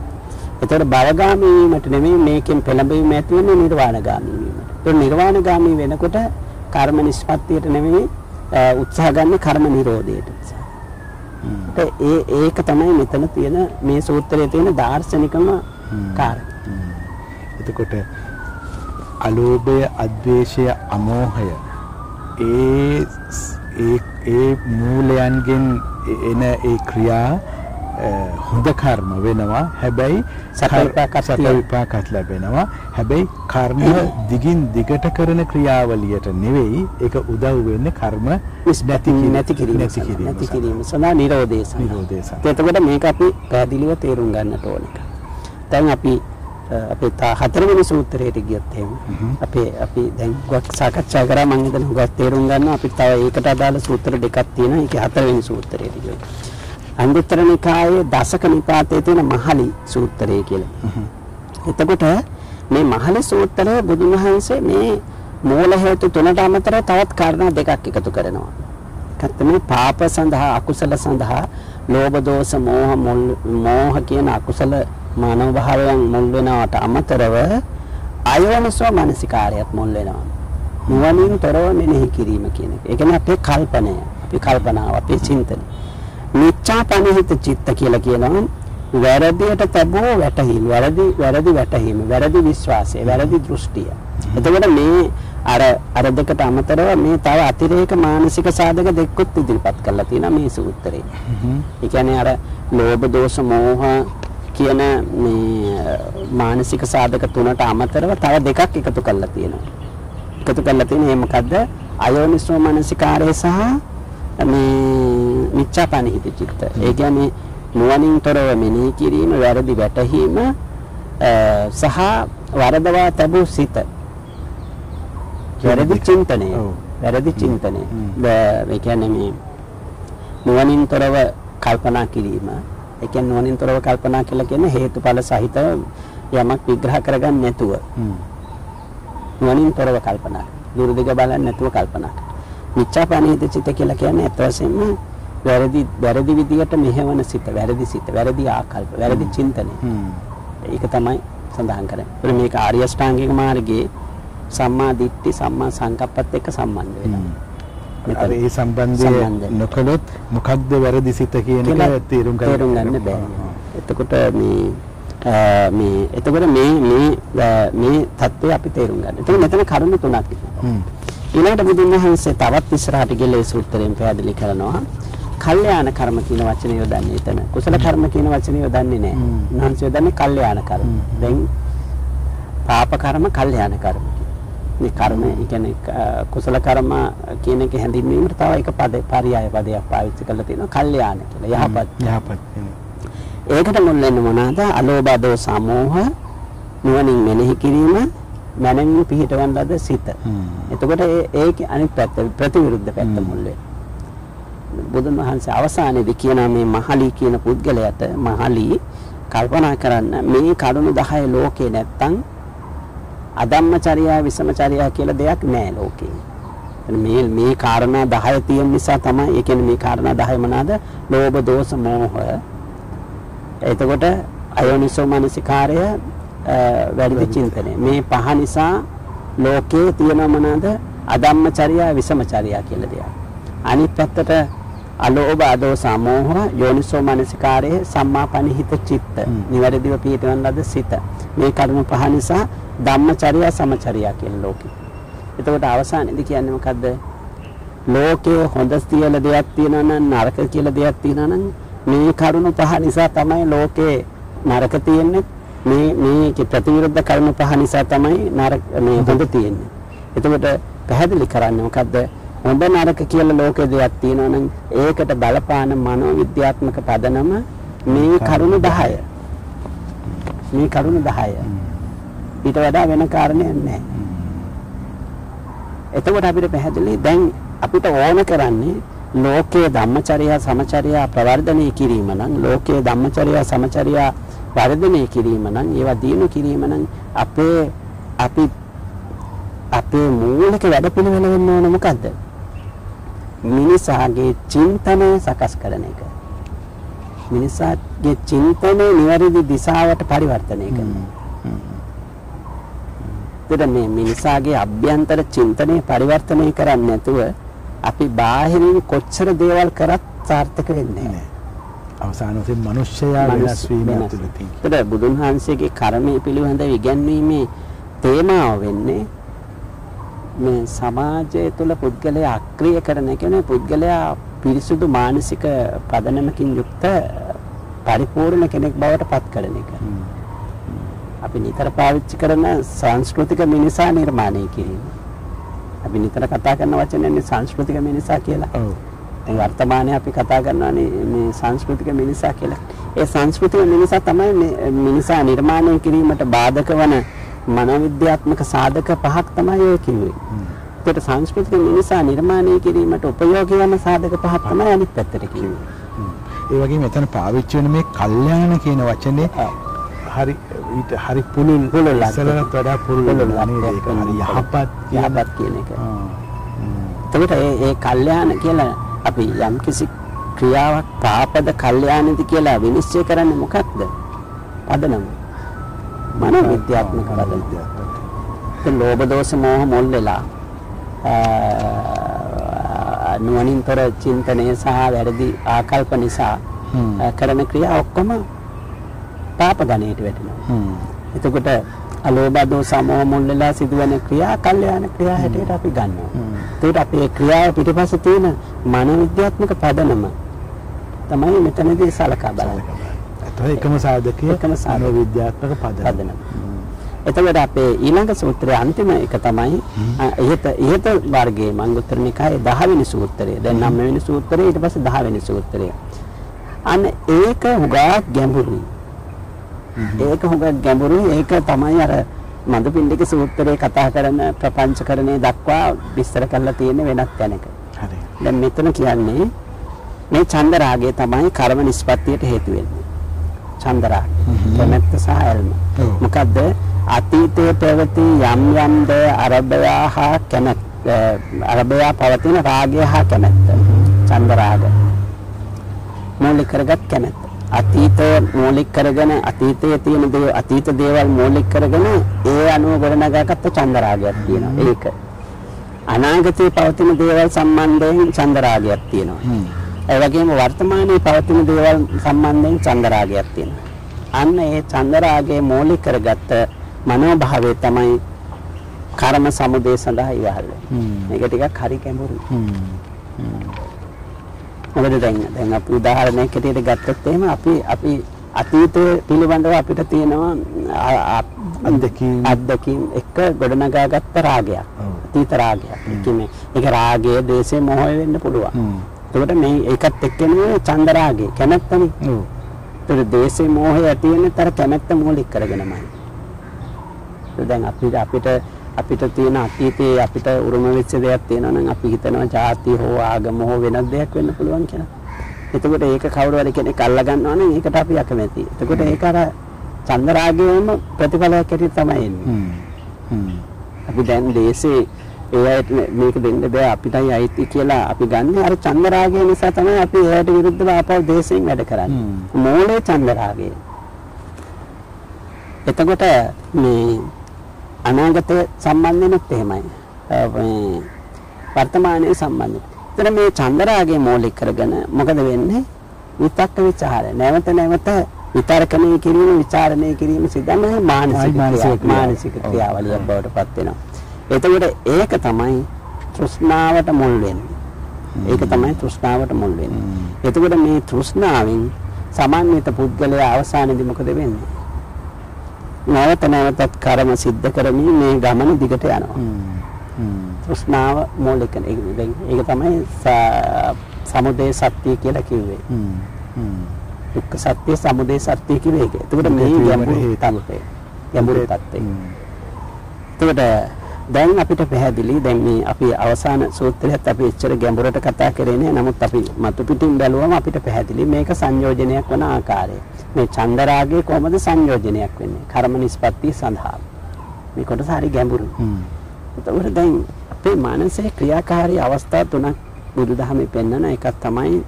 එතකොට භවගාමී වීමට නෙමෙයි මේකෙන් පෙළඹවීම ඇති වෙන්නේ නිර්වාණගාමී වීමට. ඒ නිර්වාණගාමී වෙනකොට කර්ම නිෂ්පත්තියට නෙමෙයි උත්සාහ ගන්න කර්ම නිරෝධයට. ඒ ඒක තමයි මෙතන තියෙන මේ සූත්‍රයේ තියෙන දාර්ශනිකම කාරණා. එතකොට අලෝභය අද්වේෂය අමෝහය ඒ ඒ ඒ මූලයන්ගෙන් එන ඒ ක්‍රියා හොඳ කර්ම වෙනවා හැබැයි සැප කර්- විපාකත් ලැබෙනවා හැබැයි කර්ම දිගින් දිගට කරන ක්‍රියාවලියට නෙවෙයි ඒක උදව් වෙන්නේ කර්ම නැති නැති කිරීම නැති. කිරීම නැති. කිරීම සඳහා නිරෝධය. නිරෝධය. එතකොට මේක අපි පැහැදිලිව තේරුම් ගන්නට ඕන එක. දැන් අපි අපේ තා හතරවෙනි සූත්‍රයට ගියොත් එහෙම අපේ අපි දැන් ගොඩක් සාකච්ඡා කරා මම හිතන ගොඩක් තේරුම් ගන්නවා අපිට තව ඒකට අදාළ සූත්‍ර දෙකක් තියෙනවා. ඒකේ හතරවෙනි සූත්‍රයට ගියොත්. අංගුත්තර නිකායේ දසක නිපාතයේ තියෙන මහලි සූත්‍රය කියලා. එතකොට මේ මහල සූත්‍රය බුදුන් වහන්සේ මේ මූල හේතු තුනට අමතරව තවත් කාරණා දෙකක් එකතු කරනවා. එකක් තමයි පාප සඳහා අකුසල සඳහා ලෝභ දෝෂ මෝහ මෝහ කියන අකුසල මානව භාවයන් මුල් වෙනවට අමතරව අයෝනිසෝ මනසිකාරයත් මුල් වෙනවා. නුවණින් තොරව මෙනෙහි කිරීම කියන එක. ඒ කියන්නේ අපේ කල්පනය, අපේ කල්පනාව, අපේ චින්තනය. මිච්ඡාපනිහිත චිත්ත කියලා කියනවා වැරදියට තබෝ වැටහීම වැරදි වැරදි වැටහීම වැරදි විශ්වාසය වැරදි දෘෂ්ටිය එතකොට මේ අර අර දෙකට අමතරව මේ තව අතිරේක මානසික සාධක දෙකකුත් ඉදිරිපත් කරලා තියෙනවා මේ සූත්‍රයේ. ඒ කියන්නේ අර ලෝභ දෝෂ මෝහ කියන මේ මානසික සාධක තුනට අමතරව තව දෙකක් එකතු කරලා තියෙනවා. එකතු කරලා තියෙන්නේ මොකද්ද? අයෝනිසෝ මනසිකාරය සහ මේ මිච්ඡාපනිහිත චිත්ත. ඒ කියන්නේ නුවණින් තොරව මෙනෙහි කිරීම, වැරදි වැටහීම සහ වරදවා තබූ සිත. වැරදි චින්තනය. වැරදි චින්තනය. ඒ කියන්නේ මේ නුවණින් තොරව කල්පනා කිරීම. ඒ කියන්නේ නුවණින් තොරව කල්පනා කියලා කියන්නේ හේතුඵල සහිත යමක් විග්‍රහ කරගන්න නැතුව. නුවණින් තොරව කල්පනා. දුරදිග බලන්නේ නැතුව කල්පනා. මිච්ඡාපනිහිත චිත්ත කියලා කියන්නේ අත් වශයෙන්ම වැරදි වැරදි විදියට මෙහෙවන සිත, වැරදි සිත, වැරදි ආකල්ප, වැරදි චින්තනය. ඒක තමයි සඳහන් කරන්නේ. මේක ආර්ය අෂ්ටාංගික මාර්ගයේ සම්මා දිට්ඨි සම්මා සංකප්පත් එක්ක සම්බන්ධ වෙනවා. අර ඒ සම්බන්ධය. නොකළොත් මොකක්ද වැරදි සිත කියන එක තේරුම් ගන්න බෑ. එතකොට මේ මේ එතකොට මේ මේ මේ தත්ත්වය අපි තේරුම් ගන්න. එතකොට මෙතන කරුණු තුනක් තියෙනවා. ඊළඟට බුදුන් වහන්සේ තවත් ඉස්සරහට ගිහලා ඒ සූත්‍රයෙන් පැහැදිලි කරනවා. කල්යාණ කර්ම කියන වචනේ යොදන්නේ එතන. කුසල කර්ම කියන වචනේ යොදන්නේ නැහැ. උන්වහන්සේ යොදන්නේ කල්යාණ කර්ම. දැන් පාප කර්ම කල්යාණ කර්ම. මේ කර්ම කියන්නේ කුසල කර්ම කියන එක හැඳින්වීමට තව එක පද පරයය පදයක් පාවිච්චි කරලා තියෙනවා. කල්යාණ කියලා. යහපත්. යහපත්. ඒකට මුල් වෙන්නේ මොනවාද? අලෝභ දෝස සමෝහ නුවණින් මෙනෙහි කිරීම මනමින් පිහිටවන ලද සිත. එතකොට ඒ ඒකේ අනිත් පැත්ත ප්‍රතිවිරුද්ධ පැත්ත. මුල් වෙනවා. බුදුන් වහන්සේ අවසානයේදී කියනවා මේ මහලි කියන පුද්ගලයාට මහලි කල්පනා කරන්න මේ කරුණු 10 ලෝකේ නැත්තම් අදම්මචර්යා විසමචර්යා කියලා දෙයක් නැහැ ලෝකේ. මේ මේ කාරණා 10 තියෙන නිසා තමයි ඒ කියන්නේ මේ කාරණා 10 මොනවාද? ලෝභ දෝෂ මෝහ. එතකොට අයෝනිසෝ මනසිකාරය අ, වැඩි චින්තනය. මේ පහ නිසා ලෝකේ තියෙන මොනවාද? අදම්මචර්යා විසමචර්යා කියලා දෙයක්. අනිත් පැත්තට අලෝභ අදෝස මෝහ යෝනිසෝ මනසිකාරයේ සම්මාපනිහිත චිත්ත. නිවැරදිව පිහිටවන ලද සිත මේ කරුණු පහ නිසා ධම්මචර්යා සමචර්යා කියන ලෝකෙ. එතකොට අවසානයේදී කියන්නේ මොකද්ද? ලෝකයේ හොඳ කියලා දෙයක් තියෙනවා නම් නරක කියලා දෙයක් තියෙනවා නම් මේ කරුණු පහ නිසා තමයි ලෝකේ නරක තියෙන්නේ. මේ මේ ප්‍රතිවිරුද්ධ කරුණු පහ නිසා තමයි නරක මේ හොඳ තියෙන්නේ. එතකොට පැහැදිලි කරන්නේ මොකද්ද? හොඳ නරක කියලා ලෝකේ දෙයක් තියෙනවා නම් ඒකට බලපාන මනෝවිද්‍යාත්මක පදනම මේ කරුණු 10. මේ කරුණු 10. ඊට වඩා වෙන කාරණයක් නැහැ. එතකොට අපිට පැහැදිලි දැන් අපිට ඕන කරන්නේ ලෝකයේ ධම්මචර්යා සමචර්යා ප්‍රවර්ධනය කිරීම නම් ලෝකයේ ධම්මචර්යා සමචර්යා වර්ධනය කිරීම නම් ඒවා දිනු කිරීම නම් අපේ අපි අපේ මූලික වැඩපිළිවෙල වෙන්න ඕන මොකද්ද? මිනිසාගේ චින්තනය සකස් කරන එක. මිනිසාගේ චින්තනය නිවැරදි දිශාවට පරිවර්තනය කරන එක. එතකොට මේ මිනිසාගේ අභ්‍යන්තර චින්තනය පරිවර්තනය කරන්නේ නැතුව අපි බාහිරින් කොච්චර දේවල් කරත් සාර්ථක වෙන්නේ නැහැ. අවසාන වශයෙන් මිනිස්සයා වෙනස් වීම වෙනස්. ඇතුළතින්. එතකොට බුදුන් වහන්සේගේ කර්මයේ පිළිබඳව ඉගැන්වීමේ තේමාව වෙන්නේ මේ සමාජය තුළ පුද්ගලයා අක්‍රිය කරන කියන්නේ පුද්ගලයා පිරිසුදු මානසික පදනමකින් යුක්ත පරිපූර්ණ කෙනෙක් බවට පත් කරන එක. අපි නිතර පාවිච්චි කරන සංස්කෘතික මිනිසා නිර්මාණය කිරීම. අපි නිතර කතා කරන වචනයනේ සංස්කෘතික මිනිසා කියලා. ඔව්. දැන් වර්තමානයේ අපි කතා කරනවානේ මේ සංස්කෘතික මිනිසා කියලා. ඒ සංස්කෘතික මිනිසා තමයි මේ මිනිසා නිර්මාණය කිරීමට බාධක වන මනෝවිද්‍යාත්මක සාධක පහක් තමයි ඔය කිව්වේ. ඒකට සංස්කෘතික මිනිසා නිර්මාණය කිරීමට උපයෝගී වන සාධක පහක් තමයි අනිත් පැත්තට කිව්වේ. ඒ වගේම එතන පාවිච්චි වෙන මේ කල්යාණ කියන වචනේ. හරි ඊට හරි පුළුල් පුළුල්. ඉස්සරහට වඩා පුළුල් නේද ඒක හරි. යහපත් කියන යහපත් කියන එක. එතකොට ඒ ඒ කල්යාණ කියලා අපි යම්කිසි ක්‍රියාවක් පාපද කල්යාණද කියලා විනිශ්චය කරන්නේ මොකක්ද? පදනම. මනෝවිද්‍යාත්මක පදනම. මනෝවිද්‍යාත්මක. ඉතින් ලෝභ දෝෂ මෝහ මුල් වෙලා නුවණින්තර චින්තනය සහ වැරදි ආකල්ප නිසා කරන ක්‍රියා ඔක්කොම පාප ගණයට වැටෙනවා. එතකොට අලෝභ දෝෂ මෝහ මුල් වෙලා සිදුවෙන ක්‍රියා කල්යාණ ක්‍රියා හැටියට අපි ගන්නවා. ඒකට අපේ ක්‍රියාව පිටිපස්සේ තියෙන මනෝවිද්‍යාත්මක පදනම තමයි මෙතනදී සලකා බලන්නේ. එතකොට එකම සාධකය එකම සාධකය. මනෝවිද්‍යාත්මක පදනම. එතකොට අපේ ඊළඟ සූත්‍රයේ අන්තිම එක තමයි ඉහත ඉහත වර්ගයේ මංගුත්තර නිකායේ 10 වෙනි සූත්‍රය. දැන් 9 වෙනි සූත්‍රය ඊට පස්සේ 10 වෙනි සූත්‍රය. අන්න ඒක හුඟක් ගැඹුරුයි. ඒක හුඟක් ගැඹුරුයි. ඒක තමයි අර මදුපිණ්ඩික සූත්‍රයේ කතා කරන ප්‍රපංචකරණය දක්වා විස්තර කරලා තියෙන වෙනත් තැනක. හරි. දැන් මෙතන කියන්නේ මේ චන්ද රාගය තමයි කර්ම නිස්පත්තියට හේතු වෙන්නේ. චන්ද රාගය. හ්ම්. කැමැත්ත සහ ඇල්ම. මොකද්ද? අතීතයේ පැවති යම් යම් ද අරබයා හා කැමැත්ත අරබයා පවතින රාගය හා කැමැත්ත. චන්ද රාග. මූලික කරගත් කැමැත්ත. අතීතය මූලික කරගෙන අතීතයේ තියෙන දේ අතීත දේවල් මූලික කරගෙන ඒ අනුව ගොඩනගාගත්ත චන්දරාගයක් තියෙනවා. ඒක. අනාගතයේ පවතින දේවල් සම්බන්ධයෙන් චන්දරාගයක් තියෙනවා. ඒ වගේම වර්තමානයේ පවතින දේවල් සම්බන්ධයෙන් චන්දරාගයක් තියෙනවා. අන්න ඒ චන්දරාගයේ මූලික කරගත්ත මනෝභාවය තමයි කර්ම සමුදය සඳහා ඉවහල් වෙන්නේ. මේක ටිකක් හරි ගැඹුරුයි. මොකද දැන් දැන් අපි උදාහරණයක් හැටියට ගත්තොත් එහෙම අපි අපි අතීතය පිළිබඳව අපිට තියෙනවා අත්දැකීම්. අත්දැකීම් එක්ක ගොඩනගාගත්ත රාගයක්. අතීත රාගයක්. ඒ කියන්නේ ඒක රාගය, ද්වේෂය, මොහය වෙන්න පුළුවන්. එතකොට මේ ඒකත් එක්කනේ චන්ද රාගය කැමැත්තනේ. ඔව්. ඒතර ද්වේෂය, මොහය ඇති වෙන්නේ තර කැමැත්ත මූලික කරගෙනමයි. දැන් අපිට අපිට අපිට තියෙන අතීතයේ අපිට උරුම වෙච්ච දෙයක් තියෙනවා නම් අපි හිතනවා ಜಾති හෝ ආගම හෝ වෙනත් දෙයක් වෙන්න පුළුවන් කියලා. එතකොට ඒක කවුරු හරි කෙනෙක් අල්ලා ගන්නවා නම් ඒකට අපි අකමැතියි. එතකොට ඒක අර චන්දරාගයේම ප්‍රතිඵලයක් හැටියට තමයි එන්නේ. හ්ම්. හ්ම්. අපි දැන් දේශේ ඒ අයට මේක දෙන්න බෑ අපිටයි අයිති කියලා අපි ගන්න. අර චන්දරාගය නිසා තමයි අපි ඒකට විරුද්ධව ආපහු දේශයෙන් වැඩ කරන්නේ. මූලයේ චන්දරාගය? එතකොට මේ අනාගතය සම්බන්ධෙනුත් එහෙමයි. මේ වර්තමානයේ සම්බන්ධයි එතන මේ චන්දරාගය මූලික කරගෙන මොකද වෙන්නේ? විතක්ක ਵਿਚාර නැවත නැවත විතර්කණය කිරීම විචාරණය කිරීම සිදන්නේ මානසික මානසික ක්‍රියාවලියක් බවට පත් වෙනවා. එතකොට ඒක තමයි තෘෂ්ණාවට මුල් වෙන්නේ. ඒක තමයි තෘෂ්ණාවට මුල් වෙන්නේ. එතකොට මේ තෘෂ්ණාවෙන් සමන්විත පුද්ගලයා අවසානයේදී මොකද වෙන්නේ? නැවත නැවතත් කර්ම සිද්ධ කරමින් මේ ගමන දිගට යනවා. තෘෂ්ණාව මූලික ඒක තමයි ස- සමුදය සත්‍ය කියලා කිව්වේ. දුක්ඛ සත්‍ය සමුදය සත්‍ය කිව්වේ ඒක. එතකොට මේ ගැඹුරු. තත්ත්වය. ගැඹුරු තත්ත්වය. එතකොට දැන් අපිට පැහැදිලි දැන් මේ අපි අවසාන සූත්‍රයත් අපි එච්චර ගැඹුරට කතා කරේ නෑ. නමුත් අපි මතු පිටින් බැලුවම අපිට පැහැදිලි මේක සංයෝජනයක් වන ආකාරය. මේ චන්දරාගය කොහොමද සංයෝජනයක් වෙන්නේ? කර්ම නිස්පත්තිය සඳහා. මේ කොටස හරි ගැඹුරුයි. එතකොට දැන් අපේ මානසික ක්‍රියාකාරී අවස්ථා තුනක් බුදුදහමේ පෙන්වන එකක් තමයි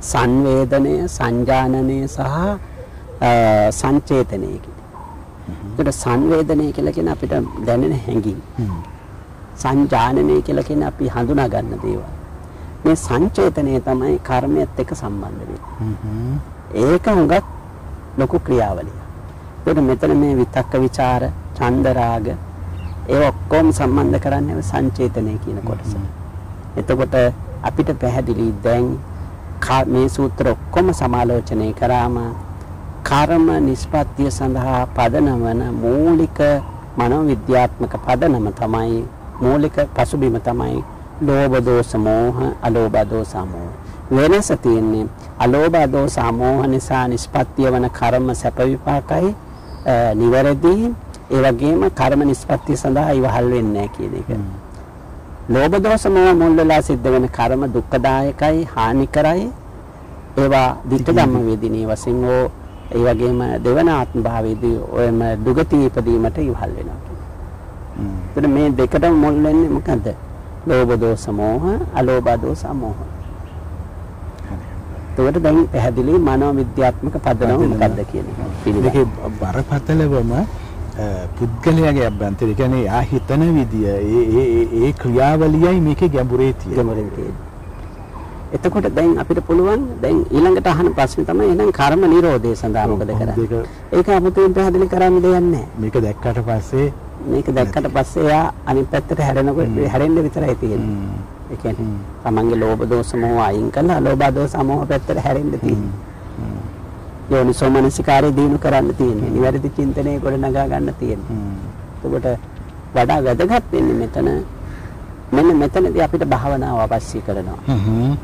සංවේදනය, සංජානනය සහ සංචේතනය කියන්නේ. ඒකට සංවේදනය කියලා කියන අපිට දැනෙන හැඟීම්. හ්ම්. සංජානනය කියලා කියන අපි හඳුනා ගන්න දේවල්. මේ සංචේතනය තමයි කර්මයත් එක්ක සම්බන්ධ වෙන්නේ. හ්ම්. ඒක හුඟක් ලොකු ක්‍රියාවලියක්. ඒකට මෙතන මේ විතක්ක ਵਿਚාර, ඡන්ද රාග ඒ ඔක්කොම සම්බන්ධ කරන්නේ සංචේතනය කියන කොටස. එතකොට අපිට පැහැදිලි දැන් කා- මේ සූත්‍ර ඔක්කොම සමාලෝචනය කරාම කර්ම නිස්පත්තිය සඳහා පදනම වන මූලික මනෝවිද්‍යාත්මක පදනම තමයි මූලික පසුබිම තමයි ලෝභ දෝෂ මෝහ අලෝභ දෝෂ මෝහ. වෙනස තියෙන්නේ අලෝභ දෝෂ මෝහ නිසා නිස්පත්තිය වන කර්ම සැප විපාකයි නිවැරදි. ඒ වගේම කර්ම නිස්පත්තිය සඳහා ඉවහල් වෙන්නේ නැහැ කියන එක. ලෝභ දෝෂ මෝහ මුල් වෙලා සිද්ධ වෙන කර්ම දුක්ඛදායකයි හානිකරයි. ඒවා ditth ධම්ම වේදිනී වශයෙන් හෝ ඒ වගේම දෙවන ආත්ම භාවයේදී ඔයම දුගති ඉපදීමට ඉවහල් වෙනවා. එතන මේ දෙකටම මුල් වෙන්නේ මොකද්ද? ලෝභ දෝෂ මෝහ, අලෝභ දෝෂ මෝහ. එතකොට දැන් පැහැදිලි මනෝවිද්‍යාත්මක පදනම මොකද්ද කියන එක. මේකේ බරපතලවම පුද්ගලයාගේ අභ්‍යන්තර ඒ කියන්නේ ආ හිතන විදිය ඒ ඒ- ඒ ක්‍රියාවලියයි මේකේ ගැඹුරේ තියෙන්නේ. එතකොට දැන් අපිට පුළුවන් දැන් ඊළඟට අහන ප්‍රශ්නේ තමයි එහෙනම් කර්ම නිරෝධය සඳහා මොකද කරන්නේ? ඒක- 아무තෙන් පැහැදිලි කරන්න දෙයක් නැහැ. මේක දැක්කට පස්සේ මේක දැක්කට පස්සේ එයා අනිත් පැත්තට හැරෙනකොට හැරෙන්න විතරයි තියෙන්නේ. ඒ කියන්නේ තමන්ගේ ලෝභ දෝෂ මොහ අයින් කරලා අලෝභ දෝෂ අමෝහ පැත්තට හැරෙන්න තියෙන්නේ. යෝනිසෝ මනසිකාරය දිනු කරන්න තියෙන්නේ. නිවැරදි චින්තනය ගොඩ නගා ගන්න තියෙන්නේ. එතකොට වඩා වැදගත් වෙන්නේ මෙතන මෙන්න මෙතනදී අපිට භාවනාව අවශ්‍ය කරනවා.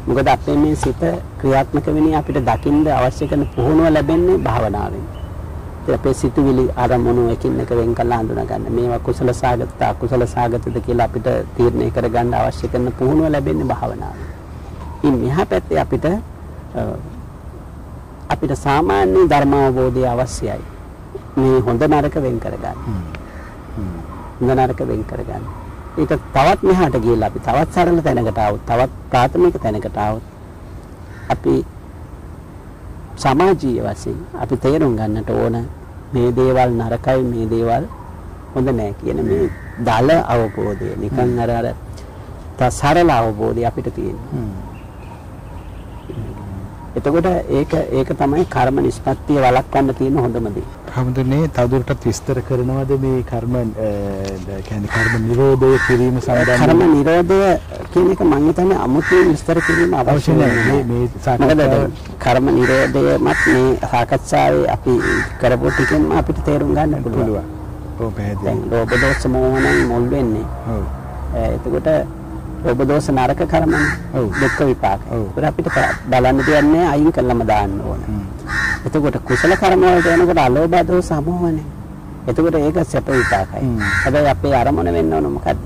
මොකද අපේ මේ සිත ක්‍රියාත්මක වෙන්නේ අපිට දකින්න අවශ්‍ය කරන පුහුණුව ලැබෙන්නේ භාවනාවෙන්. අපේ සිතුවිලි අරමුණු එකින් එක වෙන් කරලා හඳුනා ගන්න. මේවා කුසල සාගත අකුසල සාගතද කියලා අපිට තීරණය කරගන්න අවශ්‍ය කරන පුහුණුව ලැබෙන්නේ භාවනාවෙන්. ඉතින් මෙහා පැත්තේ අපිට අපිට සාමාන්‍ය ධර්ම අවබෝධය අවශ්‍යයි. මේ හොඳ නරක වෙන් කරගන්න. හොඳ නරක වෙන් කරගන්න. ඒක තවත් මෙහාට ගිහිල්ලා අපි තවත් සරල තැනකට ආවොත් තවත් ප්‍රාථමික තැනකට ආවොත් අපි සමාජීය වශයෙන් අපි තේරුම් ගන්නට ඕන මේ දේවල් නරකයි මේ දේවල් හොඳ නෑ කියන මේ දල අවබෝධය. නිකන් අර අර සරල අවබෝධය අපිට තියෙනවා. එතකොට ඒක ඒක තමයි කර්ම නිෂ්පත්තිය වළක්වන්න තියෙන හොඳම දේ. හමුදුනේ තවදුරටත් විස්තර කරනවද මේ කර්ම කියන්නේ කර්ම නිරෝධය කිරීම සම්බන්ධව කර්ම නිරෝධය කියන එක මම හිතන්නේ අමුතුවෙන් විස්තර කිරීම අවශ්‍ය නැහැ. මේ සාකච්ඡාව කර්ම නිරෝධයමත් මේ සාකච්ඡාවේ අපි කරපු ටිකෙන්ම අපිට තේරුම් ගන්න පුළුවන්. ඔව් පැහැදිලි. දැන් ලෝභ දෝෂ මෝහණන් මුල් වෙන්නේ. ඔව්. එතකොට ලෝභ දෝෂ නරක කර්මනේ. ඔව්. දුක්ඛ විපාක. ඒක අපිට බලන්න දෙන්නේ අයින් කළාම දාන්න ඕන. එතකොට කුසල කර්ම වලට එනකොට අලෝභ දෝෂ සමෝහනේ. එතකොට ඒක සැප විපාකයි. හැබැයි අපේ අරමුණ වෙන්න ඕන මොකද්ද?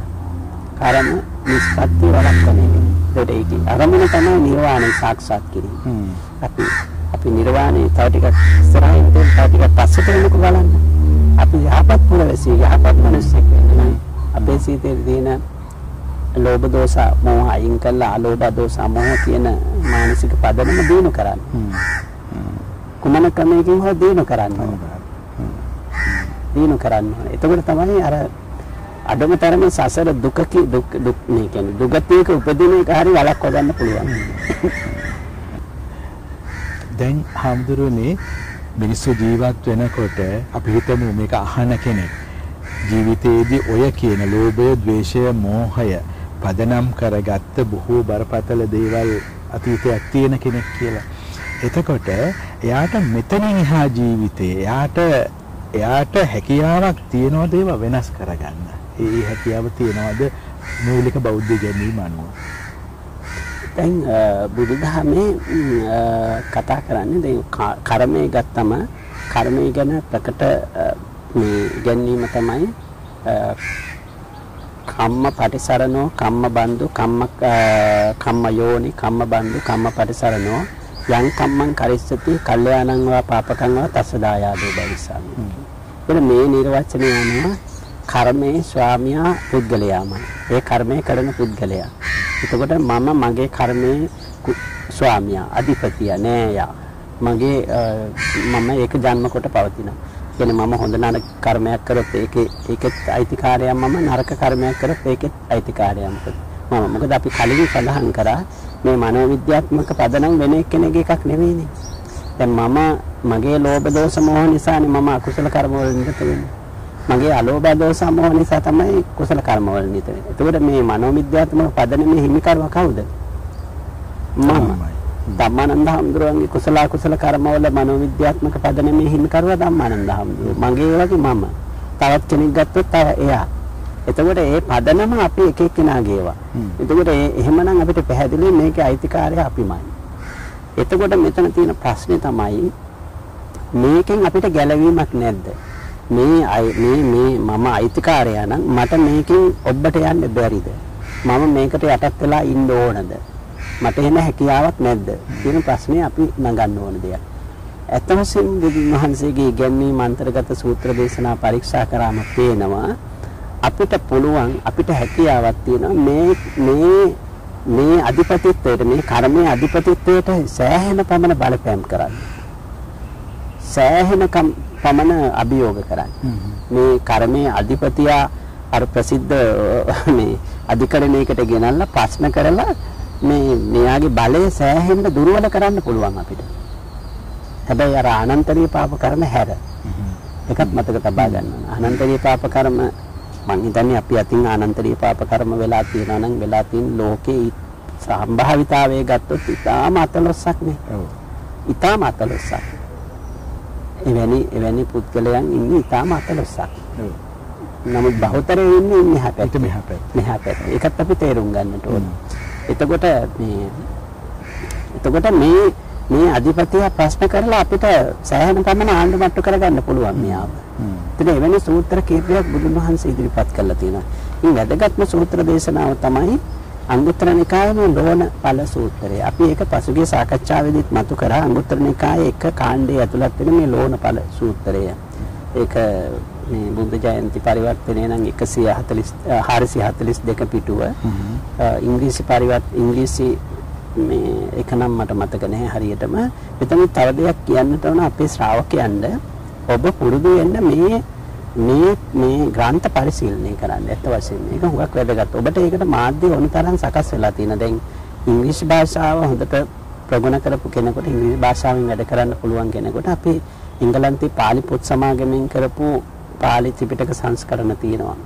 කර්ම නිස්පත්ති වළක්වන එක. ඒකට ඒකේ අරමුණ තමයි නිර්වාණය සාක්ෂාත් කිරීම. අපි අපි නිර්වාණය තව ටිකක් ඉස්සරහින් තව ටිකක් පස්සට එනකොට බලන්න. අපි යහපත් පුරවැසියෙක් යහපත් මිනිස්සෙක් වෙන්න නම් අපේ සිතේ තියෙන ලෝභ දෝෂ මෝහ අයින් කරලා අලෝභ දෝෂ මෝහ කියන මානසික පදනම දිනු කරන්න. කුමන ක්‍රමයකින් හෝ දිනු කරන්න ඕන. දිනු කරන්න ඕන. එතකොට තමයි අර අඩම තරමේ සසර දුක දුක් දුක් මේ කියන්නේ දුගතියක උපදින එක හරි වළක්ව ගන්න පුළුවන්. දැන් හාමුදුරුවනේ මිනිස්සු ජීවත් වෙනකොට අපි හිතමු මේක අහන කෙනෙක් ජීවිතයේදී ඔය කියන ලෝභය, ද්වේෂය, මෝහය පදනම් කරගත්ත බොහෝ බරපතල දේවල් අතීතයක් තියෙන කෙනෙක් කියලා. එතකොට එයාට මෙතනින් එහා ජීවිතේ එයාට එයාට හැකියාවක් තියනවද ඒවා වෙනස් කරගන්න. ඒ හැකියාව තියනවද මූලික බෞද්ධ ඉගැන්වීම අනුව? දැන් අ, බුදුදහමේ ම්, අ, කතා කරන්නේ දැන් ක- කර්මය ගත්තම කර්මය ගැන ප්‍රකට අ, මේ ඉගැන්වීම තමයි අ, කම්ම පටිසරණෝ කම්ම බන්දු කම්ම කම්ම යෝනි කම්ම බන්දු කම්ම පටිසරණෝ යං කම්මං කරිස්සති කල්යාණං වා පාපකං වා තස්ස දායාදෝ බවිසාමි. එතන මේ නිර්වචනය අනුව කර්මයේ ස්වාමියා පුද්ගලයාමයි. ඒ කර්මය කරන පුද්ගලයා. එතකොට මම මගේ කර්මයේ ස්වාමියා අධිපතියා නෑයා. මගේ අ, මම ඒක ජන්ම කොට පවතිනවා. කියන්නේ මම හොඳ නරක කර්මයක් කරොත් ඒකේ ඒකෙත් අයිතිකාරයා මම නරක කර්මයක් කරොත් ඒකෙත් අයිතිකාරයා මම. මොකද අපි කලින් සඳහන් කරා මේ මනෝවිද්‍යාත්මක පදනම් වෙන එක්කෙනෙක්ගේ එකක් නෙවෙයිනේ. දැන් මම මගේ ලෝභ දෝෂ මොහ නිසානේ මම අකුසල කර්ම වල නිරත වෙන්නේ. මගේ අලෝභ දෝෂ මොහ නිසා තමයි කුසල කර්ම වල නිරත වෙන්නේ. එතකොට මේ මනෝවිද්‍යාත්මක පදනමේ හිමිකරුව කවුද? මම. ධම්මානන්ද හඳුරන්ගේ කුසල අකුසල කර්ම වල මනෝවිද්‍යාත්මක පදනමේ හිමිකරුව ධම්මානන්ද හඳුර. මගේ වගේ මම. තවත් කෙනෙක් ගත්තොත් තව එයා. එතකොට ඒ පදනම අපි එක එක්කෙනාගේ ඒවා. එතකොට එහෙමනම් අපිට පැහැදිලි මේකේ අයිතිකාරය අපිමයි. එතකොට මෙතන තියෙන ප්‍රශ්නේ තමයි මේකෙන් අපිට ගැලවීමක් නැද්ද? මේ මේ මේ මම අයිතිකාරයා නම් මට මේකෙන් ඔබට යන්න බැරිද? මම මේකට යටත් වෙලා ඉන්න ඕනද? මට එන හැකියාවක් නැද්ද? කියන ප්‍රශ්නේ අපි නගන්න ඕන දෙයක්. ඇත්ත වශයෙන්ම බුදුන් වහන්සේගේ ඉගැන්වීම් අන්තර්ගත සූත්‍ර දේශනා පරීක්ෂා කරාම පේනවා අපිට පුළුවන් අපිට හැකියාවක් තියෙනවා මේ මේ මේ අධිපතිත්වයට මේ කර්මයේ අධිපතිත්වයට සෑහෙන පමණ බලපෑම් කරන්න. සෑහෙන පමණ අභියෝග කරන්න. මේ කර්මයේ අධිපතියා අර ප්‍රසිද්ධ මේ අධිකරණයකට ගෙනල්ලා ප්‍රශ්න කරලා මේ මෙයාගේ බලය සෑහෙන්න දුර්වල කරන්න පුළුවන් අපිට. හැබැයි අර අනන්තරීය පාප කර්ම හැර එකත් මතක තබා ගන්න ඕන. අනන්තරීය පාප කර්ම මං හිතන්නේ අපි අතින් අනන්තරීය පාප කර්ම වෙලා තියෙනවා නම් වෙලා තියෙන ලෝකේ සම්භාවිතාවයේ ගත්තොත් ඉතාම අතලොස්සක් නේ. ඔව්. ඉතාම අතලොස්සක්. එවැනි එවැනි පුද්ගලයන් ඉන්නේ ඉතාම අතලොස්සක්. ඔව්. නමුත් බහුතරය ඉන්නේ මෙහා පැත්තේ. මෙහා පැත්ත. මෙහා පැත්තේ. ඒකත් අපි තේරුම් ගන්නට ඕන. එතකොට මේ එතකොට මේ මේ අධිපතිය ප්‍රශ්න කරලා අපිට සෑහෙන පමණ ආණ්ඩු මට්ටු කරගන්න පුළුවන් මෙයාව. එතන එවැනි සූත්‍ර කීපයක් බුදුන් වහන්සේ ඉදිරිපත් කළා තියෙනවා. ඉතින් වැදගත්ම සූත්‍ර දේශනාව තමයි අංගුත්තර නිකායේ ලෝණ ඵල සූත්‍රය. අපි ඒක පසුගිය සාකච්ඡාවේදීත් මතු කරා අංගුත්තර නිකායේ එක කාණ්ඩයේ ඇතුළත් වෙන මේ ලෝණ ඵල සූත්‍රය. ඒක මේ බුද්ධ ජයන්ති පරිවර්තනය නම් 140 442 පිටුව ඉංග්‍රීසි පරිවර්ත ඉංග්‍රීසි මේ එක නම් මට මතක නැහැ හරියටම. මෙතන තව දෙයක් කියන්නට ඕන අපේ ශ්‍රාවකයන්ට ඔබ පුරුදු වෙන්න මේ මේ මේ ග්‍රන්ථ පරිශීලනය කරන්න. ඇත්ත වශයෙන්ම මේක හුඟක් වැදගත්. ඔබට ඒකට මාධ්‍ය ඕන තරම් සකස් වෙලා තියෙන. දැන් ඉංග්‍රීසි භාෂාව හොඳට ප්‍රගුණ කරපු කෙනෙකුට ඉංග්‍රීසි භාෂාවෙන් වැඩ කරන්න පුළුවන් කෙනෙකුට අපි එංගලන්තේ පාලි පොත් සමාගමෙන් කරපු පාලි ත්‍රිපිටක සංස්කරණ තියෙනවා.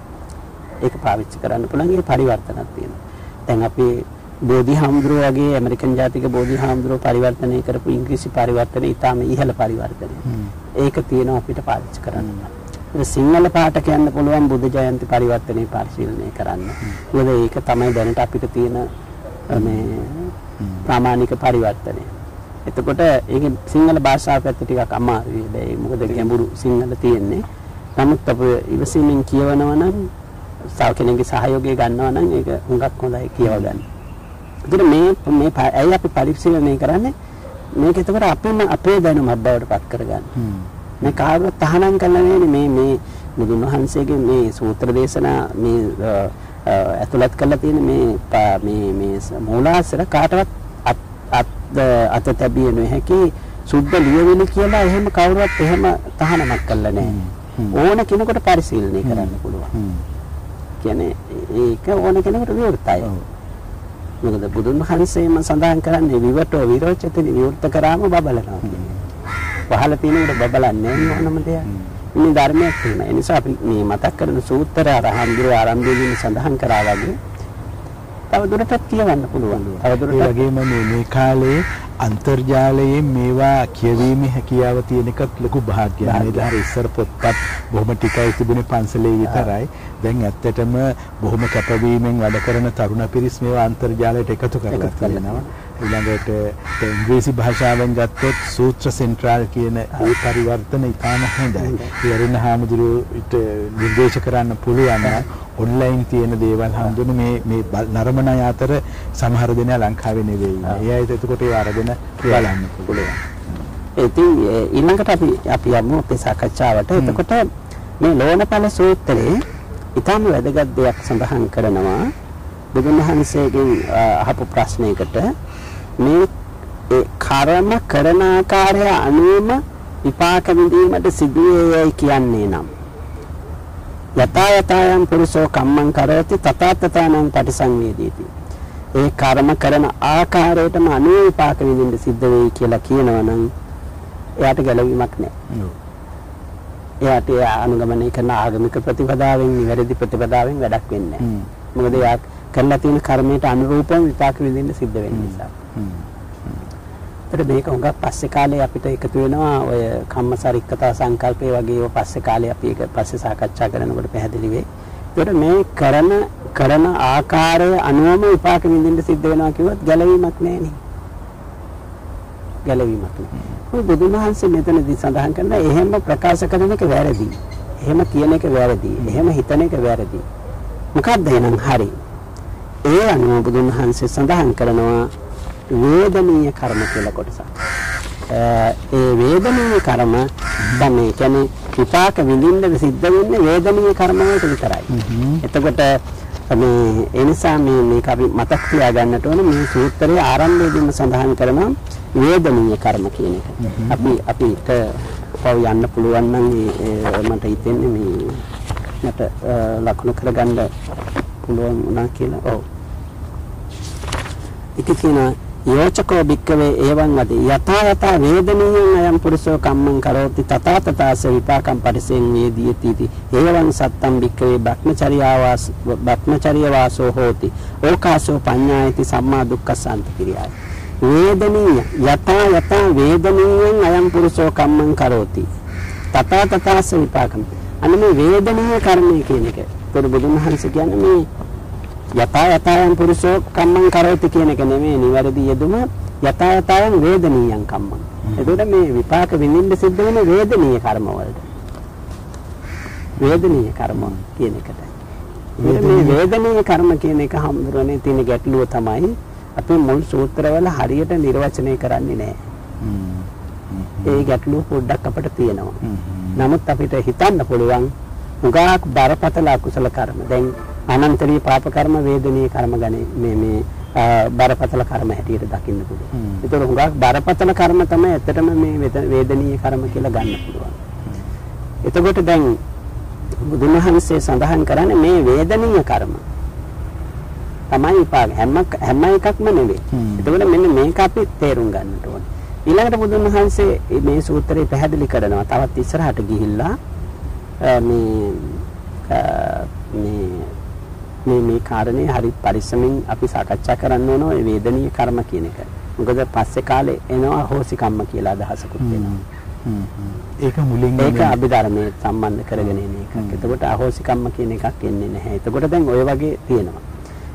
ඒක පාවිච්චි කරන්න පුළුවන්. ඒ පරිවර්තනක් තියෙනවා. දැන් අපි බෝධි හාමුදුරුවෝ වගේ ඇමරිකන් ජාතික බෝධි හාමුදුරුවෝ පරිවර්තනය කරපු ඉංග්‍රීසි පරිවර්තනය ඊටාම ඉහළ පරිවර්තනය. ඒක තියෙනවා අපිට පාවිච්චි කරන්න. සිංහල පාඨකයන්ට පුළුවන් බුද්ධ ජයන්ති පරිවර්තනය පරිශීලනය කරන්න. මොකද ඒක තමයි දැනට අපිට තියෙන මේ ප්‍රාමාණික පරිවර්තනය. එතකොට ඒක සිංහල භාෂාව පැත්ත ටිකක් අමාරුයි. ඒ මොකද ගැඹුරු සිංහල තියෙන්නේ. නමුත් අප ඉවසීමෙන් කියවනවා නම් තව කෙනෙක්ගේ සහයෝගය ගන්නවා නම් ඒක හුඟක් හොඳයි කියව ගන්න. ඒතර මේ මේ ඇයි අපි පරිශීලනය කරන්නේ? මේක එතකොට අපේම අපේ දැනුමක් බවට පත් කරගන්න. මේ කාගවත් තහනම් කරලා නෙවෙයි මේ මේ බුදුන් වහන්සේගේ මේ සූත්‍ර දේශනා මේ ඇතුළත් කරලා තියෙන මේ මේ මේ මූලාශ්‍ර කාටවත් අත් අත තැබිය නොහැකි සුද්ධ ලියවිලි කියලා එහෙම කවුරුවත් එහෙම තහනමක් කරලා නැහැ. ඕන කෙනෙකුට පරිශීලනය කරන්න පුළුවන්. කියන්නේ ඒක ඕන කෙනෙකුට විවෘතයි. මොකද බුදුන් වහන්සේම සඳහන් කරන්නේ විවටෝ විරෝචති විවෘත කරාම බබලනවා කියන්නේ. පහළ තියෙනකොට බබලන්නේ ඕනම දෙයක්. මේ ධර්මයක් තියෙනවා. ඒ නිසා අපි මේ මතක් කරන සූත්‍ර අරහන්දිර ආරම්භයේදී සඳහන් කරා වගේ තව දුරටත් කියවන්න පුළුවන්. ඒ වගේම මේ මේ කාලේ අන්තර්ජාලයෙන් මේවා කියවීමේ හැකියාව තියෙන එකත් ලොකු භාග්‍යයක්. නේද? හරි ඉස්සර පොත්පත් බොහොම ටිකයි තිබුණේ පන්සලේ විතරයි. දැන් ඇත්තටම බොහොම කැපවීමෙන් වැඩ කරන තරුණ පිරිස් මේවා අන්තර්ජාලයට එකතු කරලා තියෙනවා. ඊළඟට ඉංග්‍රීසි භාෂාවෙන් ගත්තොත් සූත්‍ර සෙන්ට්‍රල් කියන පරිවර්තන ඉතාම හොඳයි. ඉරින්න හාමුදුරුවෝ නිර්දේශ කරන්න පුළුවන් ඔන්ලයින් තියෙන දේවල් හඳුන මේ මේ නරමන අතර සමහර දෙනා ලංකාවේ නෙවෙයි. ඒ අය එතකොට ඒ අරගෙන බලන්න පුළුවන්. ඉතින් ඊළඟට අපි අපි යමු අපේ සාකච්ඡාවට. එතකොට මේ ලෝණපල සූත්‍රයේ ඊටම වැදගත් දෙයක් සඳහන් කරනවා. බුදුන් වහන්සේගෙන් අහපු ප්‍රශ්නයකට මේ ඒ කර්ම කරන ආකාරය අනුවම විපාක විඳීමට සිදුවේයයි කියන්නේ නම් යතා යතායන් පුරුෂෝ කම්මං කරති තථා තථානං පටිසංවේදීති ඒ කර්ම කරන ආකාරයටම අනුව විපාක විඳින්න සිද්ධ වෙයි කියලා කියනවා නම් එයාට ගැළවීමක් නැහැ. එයාට අනුගමනය කරන ආගමික ප්‍රතිපදාවෙන් නිවැරදි ප්‍රතිපදාවෙන් වැඩක් වෙන්නේ නැහැ. මොකද එයා කරලා තියෙන කර්මයට අනුරූපව විපාක විඳින්න සිද්ධ වෙන නිසා. ඒතර මේක හුඟක් පස්සේ කාලේ අපිට එකතු වෙනවා ඔය කම්මසරික්කතා සංකල්පය වගේ ඒවා පස්සේ කාලේ අපි ඒක පස්සේ සාකච්ඡා කරනකොට පැහැදිලි වෙයි. ඒතර මේ කරන කරන ආකාරය අනුවම විපාක විඳින්න සිද්ධ වෙනවා කිව්වොත් ගැළවීමක් නැහැ ගැළවීමක් නැහැ. ඔය බුදුන් වහන්සේ මෙතනදී සඳහන් කරන එහෙම ප්‍රකාශ කරන එක වැරදි. එහෙම කියන එක වැරදි. එහෙම හිතන එක වැරදි. මොකක්ද එහෙනම් හරි? ඒ අනුව බුදුන් වහන්සේ සඳහන් කරනවා වේදනීය කර්ම කියලා කොටසක්. ඒ වේදනීය කර්ම දැන් මේ කියන්නේ විපාක විඳින්න සිද්ධ වෙන්නේ වේදනීය කර්ම වලට විතරයි. එතකොට මේ ඒ නිසා මේ මේක අපි මතක් තියාගන්නට ඕන මේ සූත්‍රයේ ආරම්භයේදීම සඳහන් කරනවා වේදනීය කර්ම කියන එක. අපි අපිට පව යන්න පුළුවන් නම් මට හිතෙන්නේ මේ මට ලකුණු කරගන්න පුළුවන් වුණා කියලා. ඔව්. ඒක කියනවා යෝචකෝ භික්කවේ ඒවං වද. යතා යතා වේදනීයං අයම් පුරුෂෝ කම්මං කරෝති තථා තථාස විපාකම් පරිසෙන් වේදීති इति ඒවං සත්තම් භික්කවේ භක්මචර්යාවාස භක්මචර්ය වාසෝ හෝති. ඕකාසෝ පඤ්ඤායති සම්මා දුක්ඛසන්ත කිරියයි වේදනීය යතා යතා වේදනීයං අයම් පුරුෂෝ කම්මං කරෝති. තථා තථාස විපාකම්. අන්න මේ වේදනීය කර්මය කියන එක. ඒතර බුදුන් වහන්සේ කියන්නේ මේ යතා යතායන් පුරුෂෝ කම්මං කරෝති කියන එක නෙමෙයි නිවැරදි යෙදුම යතා යතායන් වේදනීයන් කම්මං. එතකොට මේ විපාක විඳින්න සිද්ධ වෙන වේදනීය කර්ම වලට. වේදනීය කර්ම කියන එකට. මේ වේදනීය කර්ම කියන එක හම්දුරනේ තියෙන ගැටලුව තමයි අපි මුල් සූත්‍රවල හරියට නිර්වචනය කරන්නේ නැහැ. ඒ ගැටලුව පොඩ්ඩක් අපිට තියෙනවා. නමුත් අපිට හිතන්න පුළුවන් උගාක් බරපතල අකුසල කර්ම. දැන් අනන්තරී පාප කර්ම වේදනීය කර්ම ගන්නේ මේ මේ බරපතල කර්ම හැටියට දකින්න පුළුවන්. ඒතර හුඟක් බරපතල කර්ම තමයි ඇත්තටම මේ වේද- වේදනීය කර්ම කියලා ගන්න පුළුවන්. එතකොට දැන් බුදුන් වහන්සේ සඳහන් කරන්නේ මේ වේදනීය කර්ම තමයි විපාක හැම හැම එකක්ම නෙවෙයි. එතකොට මෙන්න මේක අපි තේරුම් ගන්නට ඕනේ. ඊළඟට බුදුන් වහන්සේ මේ සූත්‍රය පැහැදිලි කරනවා. තවත් ඉස්සරහට ගිහිල්ලා මේ මේ මේ මේ කාරණේ හරි පරිස්සමින් අපි සාකච්ඡා කරන්න ඕන ඒ වේදනීය කර්ම කියන එක. මොකද පස්සේ කාලේ එනවා හෝසිකම්ම කියලා අදහසකුත් එනවා. ඒක මුලින්ම ඒක අභිධර්මයේ සම්බන්ධ කරගෙන එන එකක්. එතකොට අහෝසිකම්ම කියන එකක් එන්නේ නැහැ. එතකොට දැන් ওই වගේ තියෙනවා.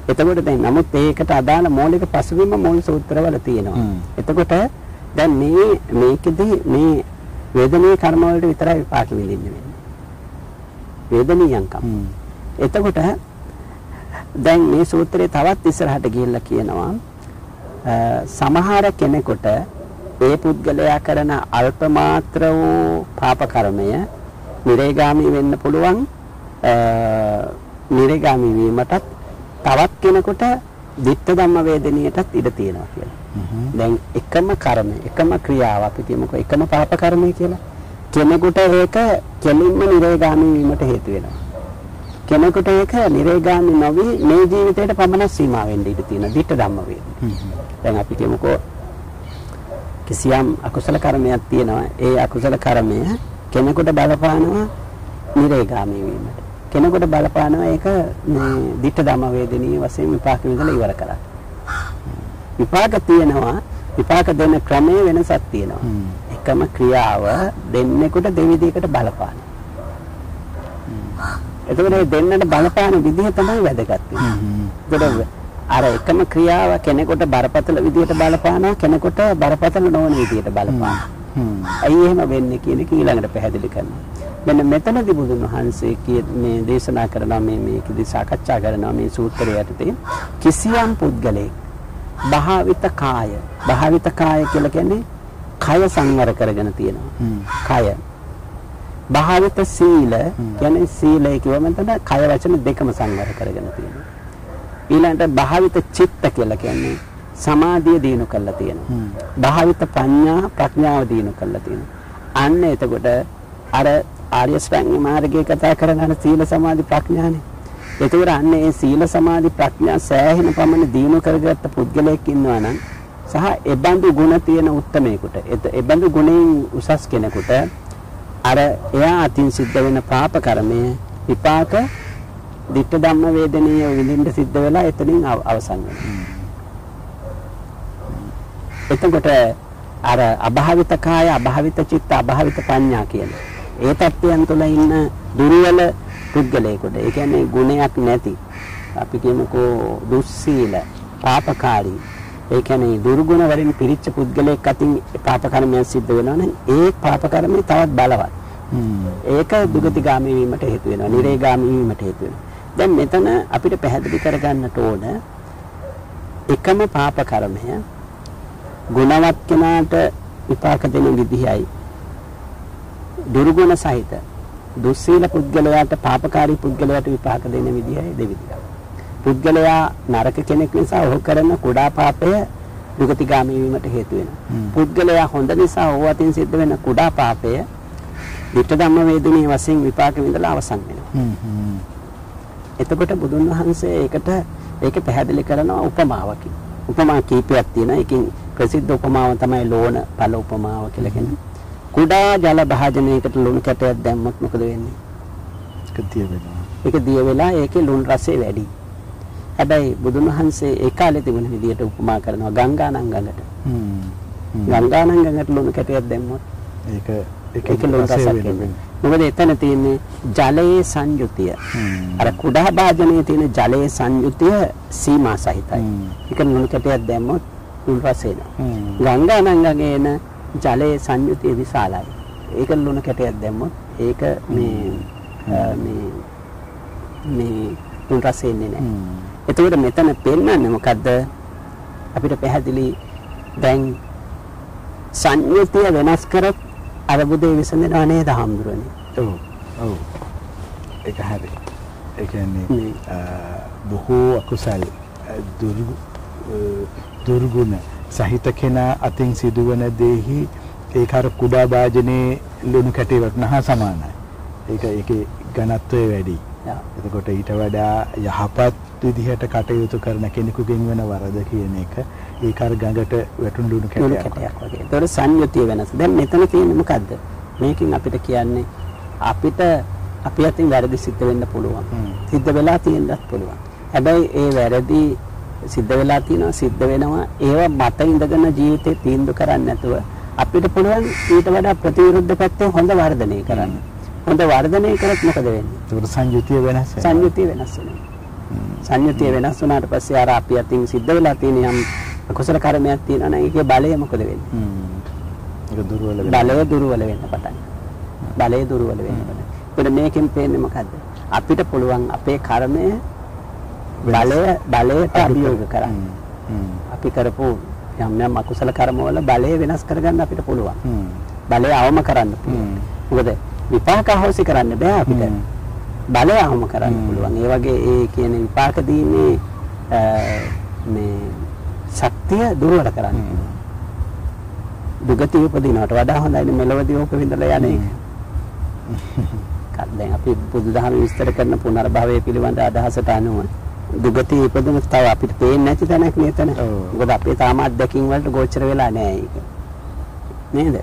එතකොට දැන් නමුත් ඒකට අදාළ මූලික පසුබිම මූල සූත්‍රවල තියෙනවා. එතකොට දැන් මේ මේකෙදී මේ වේදනීය කර්ම වලට විතරයි විපාක විඳින්න වෙන්නේ. වේදනීයංකම්. එතකොට දැන් මේ සූත්‍රයේ තවත් ඉස්සරහට ගිහිල්ලා කියනවා සමහර කෙනෙකුට ඒ පුද්ගලයා කරන අල්ප මාත්‍ර වූ පාප කර්මය නිරේගාමී වෙන්න පුළුවන් නිරේගාමී වීමටත් තවත් කෙනෙකුට ditta ධම්ම වේදනියටත් ඉඩ තියෙනවා කියලා. දැන් එකම කර්ම එකම ක්‍රියාව අපි කියමුකෝ එකම පාප කර්මය කියලා. කෙනෙකුට ඒක කෙලින්ම නිරේගාමී වීමට හේතු වෙනවා. කෙනෙකුට ඒක නිරේගාමී නොවි මේ ජීවිතයට පමණ සීමා වෙන්න ඉඩ තියෙන ditta ධම්ම. හ්ම්. දැන් අපි කියමුකෝ කිසියම් අකුසල කර්මයක් තියෙනවා. ඒ අකුසල කර්මය කෙනෙකුට බලපානවා නිරේගාමී වීමට. කෙනෙකුට බලපානවා ඒක මේ ditta ධම්ම වේදනීය වශයෙන් විපාක විඳලා ඉවර කරා. විපාක තියෙනවා විපාක දෙන ක්‍රමයේ වෙනසක් තියෙනවා. එකම ක්‍රියාව දෙන්නෙකුට දෙවිදිහකට බලපාන. එතකොට මේ දෙන්නට බලපාන විදිහ තමයි වැදගත් වෙන්නේ. අර එකම ක්‍රියාව කෙනෙකුට බරපතල විදිහට බලපානවා කෙනෙකුට බරපතල නොවන විදිහට බලපානවා. ඇයි එහෙම වෙන්නේ කියන එක ඊළඟට පැහැදිලි කරනවා. මෙන්න මෙතනදී බුදුන් වහන්සේ මේ දේශනා කරනවා මේ මේකදී සාකච්ඡා කරනවා මේ සූත්‍රය යටතේ කිසියම් පුද්ගලෙක් භාවිත කාය භාවිත කාය කියලා කියන්නේ කය සංවර කරගෙන තියෙනවා. කය භාවිත සීල කියන්නේ සීලය කියවම එතන කය වචන දෙකම සංවර කරගෙන තියෙනවා. ඊළඟට භාවිත චිත්ත කියලා කියන්නේ සමාධිය දිනු කරලා තියෙනවා. භාවිත ප්‍රඥා ප්‍රඥාව දිනු කරලා තියෙනවා. අන්න එතකොට අර ආර්ය ශ්‍රැංග මාර්ගයේ කතා කරන සීල සමාධි ප්‍රඥානේ. එතකොට අන්න ඒ සීල සමාධි ප්‍රඥා සෑහෙන පමණ දිනු කරගත්ත පුද්ගලයෙක් ඉන්නවා නම් සහ එබඳු ගුණ තියෙන උත්මයෙකුට එබඳු ගුණයෙන් උසස් කෙනෙකුට අර එයා අතින් සිද්ධ වෙන පාප කර්මය විපාක ditta ධම්ම වේදනීය විඳින්න සිද්ධ වෙලා එතනින් අව- අවසන් වෙනවා. එතකොට අර අභාවිත කාය අභාවිත චිත්ත අභාවිත පඤ්ඤා කියන ඒ තත්ත්වයන් තුළ ඉන්න දුර්වල පුද්ගලයෙකුට ඒ කියන්නේ ගුණයක් නැති අපි කියමුකෝ දුස්සීල පාපකාරී ඒ කියන්නේ දුර්ගුණ වලින් පිරිච්ච පුද්ගලයෙක් අතින් පාප කර්මයක් සිද්ධ වෙනවා නම් ඒ පාප කර්මය තවත් බලවත්. ඒක දුගතිගාමී වීමට හේතු වෙනවා. නිරේගාමී වීමට හේතු වෙනවා. දැන් මෙතන අපිට පැහැදිලි කරගන්නට ඕන එකම පාප කර්මය ගුණවත් කෙනාට විපාක දෙන විදිහයි දුර්ගුණ සහිත දුස්සීල පුද්ගලයාට පාපකාරී පුද්ගලයාට විපාක දෙන විදිහයි දෙවිදිහයි. පුද්ගලයා නරක කෙනෙක් නිසා ඔහු කරන කුඩා පාපය දුගතිගාමී වීමට හේතු වෙනවා. පුද්ගලයා හොඳ නිසා ඔහු අතින් සිද්ධ වෙන කුඩා පාපය විත්ත ධම්ම වේදනීය වශයෙන් විපාක විඳලා අවසන් වෙනවා. එතකොට බුදුන් වහන්සේ ඒකට ඒක පැහැදිලි කරනවා උපමාවකින්. උපමා කීපයක් තියෙනවා. ඒකෙන් ප්‍රසිද්ධ උපමාව තමයි ලෝණ පළ උපමාව කියලා කියන්නේ. කුඩා ජල භාජනයකට ලුණු කැටයක් දැම්මොත් මොකද වෙන්නේ? ඒක දිය වෙනවා. ඒක දිය වෙලා ඒකේ ලුණු රසය වැඩි. හැබැයි බුදුන් වහන්සේ ඒ කාලේ තිබුණ විදියට උපමා කරනවා ගංගානම් ගඟට. හ්ම්. ගංගානම් ගඟට ලුණු කැටයක් දැම්මොත් ඒක ඒක ලුණු රසය රසයක්. මොකද එතන තියෙන්නේ ජලයේ සංයුතිය. අර කුඩා භාජනයේ තියෙන ජලයේ සංයුතිය සීමා සහිතයි. ඒක ලුණු කැටයක් දැම්මොත් ලුණු රස එනවා. හ්ම්. ගංගානංගගේ එන ජලයේ සංයුතිය විශාලයි. ඒක ලුණු කැටයක් දැම්මොත් ඒක මේ මේ මේ ලුණු රස එන්නේ නැහැ. එතකොට මෙතන පෙන්වන්නේ මොකද්ද? අපිට පැහැදිලි දැන් සංයුතිය වෙනස් කරත් අරබුදේ විසඳනවා නේද හම්දුරනේ. ඔව්. ඔව්. ඒක හරි. ඒ කියන්නේ බොහෝ අකුසල් දුර්ගුණ සහිත කෙනා අතින් සිදුවන දෙහි ඒක අර කුඩා භාජනයේ ලුණු කැටේ වටන හා සමානයි. ඒක ඒකේ ඝනත්වය වැඩි. එතකොට ඊට වඩා යහපත් විදිහට කටයුතු කරන කෙනෙකුගෙන් වෙන වරද කියන එක ඒක අර ගඟට වැටුණු ලුණු කැටයක් වගේ. ඒතකොට සංයුතිය වෙනස. දැන් මෙතන තියෙන්නේ මොකද්ද? මේකෙන් අපිට කියන්නේ අපිට අපි අතින් වැරදි සිද්ධ වෙන්න පුළුවන්. සිද්ධ වෙලා තියෙන්නත් පුළුවන්. හැබැයි ඒ වැරදි සිද්ධ වෙලා තියෙනවා සිද්ධ වෙනවා ඒව මත ඉඳගෙන ජීවිතේ තීන්දුව කරන්නේ නැතුව අපිට පුළුවන් ඊට වඩා ප්‍රතිවිරුද්ධ පැත්තේ හොඳ වර්ධනය කරන්න. හොඳ වර්ධනය කරත් මොකද වෙන්නේ? ඒකට සංයුතිය වෙනස් වෙනවා. සංයුතිය වෙනස් වෙනවා. සංයුතිය වෙනස් වුණාට පස්සේ අර අපි අතින් සිද්ධ වෙලා තියෙන යම් කුසල කර්මයක් තියෙනවා නම් ඒකේ බලය මොකද වෙන්නේ? ඒක දුර්වල වෙනවා. බලය දුර්වල වෙන්න පටන් බලය දුර්වල වෙන්න පටන්. ඒකට මේකෙන් පේන්නේ මොකද්ද? අපිට පුළුවන් අපේ කර්මය බලය බලයට අභියෝග කරන්න. අපි කරපු යම් යම් අකුසල කර්මවල බලය වෙනස් කරගන්න අපිට පුළුවන්. බලය අවම කරන්න පුළුවන්. මොකද විපාක අහෝසි කරන්න බෑ අපිට. බලය අවම කරන්න පුළුවන්. ඒ වගේ ඒ කියන විපාක දීමේ මේ ශක්තිය දුර්වල කරන්න පුළුවන්. දුගතිය උපදිනවට වඩා හොඳයි මෙලොවදී ඕක විඳලා යන එක. දැන් අපි බුදුදහම විස්තර කරන පුනර්භවය පිළිබඳ අදහසට අනුව දුගතිය ඉපදුන තව අපිට පේන්නේ නැති තැනක් නේතන. මොකද අපේ තාම අත්දැකීම් වලට ගෝචර වෙලා නැහැ ඒක. නේද?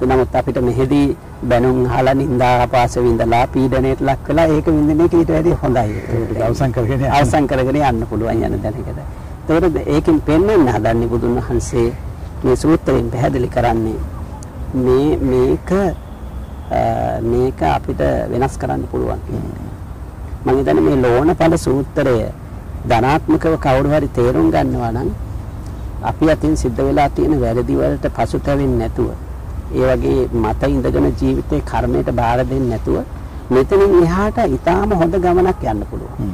නමුත් අපිට මෙහෙදී බැනුම් අහලා නින්දා අපාස විඳලා පීඩණයට ලක් වෙලා ඒක විඳින එක ඊට වැඩිය හොඳයි. ඒක අවසන් කරගෙන අවසන් කරගෙන යන්න පුළුවන් යන දැනකට. ඒතකොට ඒකෙන් පෙන්වන්න හදන්නේ බුදුන් වහන්සේ මේ සූත්‍රයෙන් පැහැදිලි කරන්නේ මේ මේක මේක අපිට වෙනස් කරන්න පුළුවන් කියන එක. මම හිතන්නේ මේ ලෝණපල සූත්‍රය ධනාත්මකව කවුරු හරි තේරුම් ගන්නවා නම් අපි අතින් සිද්ධ වෙලා තියෙන වැරදි වලට පසුතැවෙන්නේ නැතුව ඒ වගේ මත ඉඳගෙන ජීවිතේ කර්මයට බාර දෙන්නේ නැතුව මෙතනින් එහාට ඊටාම හොඳ ගමනක් යන්න පුළුවන්.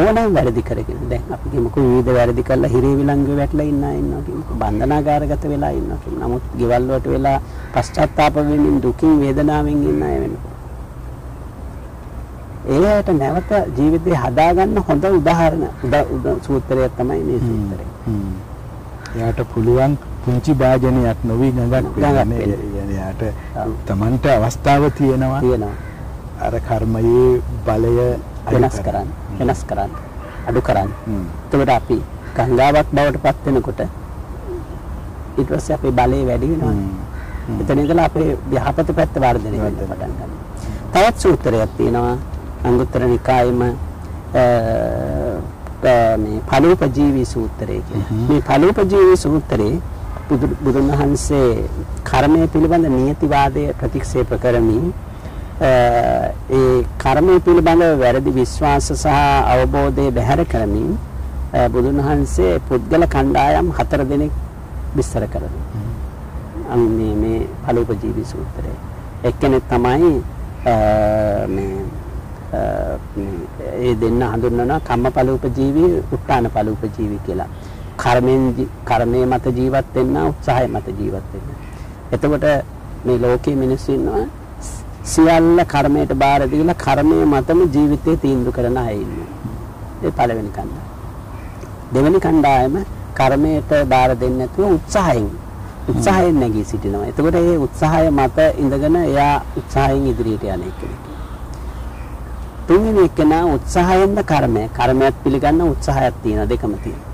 ඕනෑම වැරදි කරගෙන දැන් අපි කියමුකෝ විවිධ වැරදි කරලා හිරේ විලංගුවේ වැටලා ඉන්න අය ඉන්නවා කියමුකෝ බන්ධනාගාරගත වෙලා ඉන්නවා කියමු. නමුත් ගෙවල් වලට වෙලා පශ්චාත්තාප වෙමින් දුකින් වේදනාවෙන් ඉන්න අය වෙනවා. ඒකට නැවත ජීවිතේ හදාගන්න හොඳ උදාහරණ සූත්‍රයක් තමයි මේ සූත්‍රය. එයාට පුළුවන් පුංචි භාජනයක් නොවි ගඟක් එයාට Tamanට අවස්ථාව තියෙනවා. තියෙනවා. අර කර්මයේ බලය වෙනස් කරන්න. වෙනස් කරන්න. අඩු කරන්න. එතකොට අපි ගංගාවක් බවට පත් වෙනකොට ඊට පස්සේ අපේ බලය වැඩි වෙනවා. එතන ඉඳලා අපේ යහපත පැත්ත වර්ධනය වෙන්න පටන් ගන්නවා. තවත් සූත්‍රයක් තියෙනවා. අංගුත්තර නිකායෙම මේ පළෝපජීවී සූත්‍රය කියලා. මේ පළෝපජීවී සූත්‍රයේ බුදුන් වහන්සේ කර්මය පිළිබඳ නියතිවාදය ප්‍රතික්ෂේප කරමින් ඒ කර්මය පිළිබඳ වැරදි විශ්වාස සහ අවබෝධය බැහැර කරමින් බුදුන් වහන්සේ පුද්ගල කණ්ඩායම් හතර දෙනෙක් විස්තර කරනවා. මේ මේ පළෝපජීවී සූත්‍රය. එක්කෙනෙක් තමයි මේ ඒ දෙන්න හඳුන්වනවා කම්මපලූපජීවී උත්තානපලූපජීවී කියලා. කර්මෙන් කර්මයේ මත ජීවත් වෙන්න උත්සාහය මත ජීවත් වෙන්න. එතකොට මේ ලෝකයේ මිනිස්සු ඉන්නවා සියල්ල කර්මයට බාර දීලා කර්මයේ මතම ජීවිතේ තීන්දුව කරන අය ඉන්නවා. ඒ පළවෙනි කණ්ඩායම. දෙවෙනි කණ්ඩායම කර්මයට බාර දෙන්නේ නැතුව උත්සාහයෙන් උත්සාහයෙන් නැගී සිටිනවා. එතකොට ඒ උත්සාහය මත ඉඳගෙන එයා උත්සාහයෙන් ඉදිරියට යන කෙනෙක්. තුන්වෙනි එකනා උත්සාහයෙන්ද කර්මය. කර්මයක් පිළිගන්න උත්සාහයක් තියෙනවා දෙකම තියෙනවා.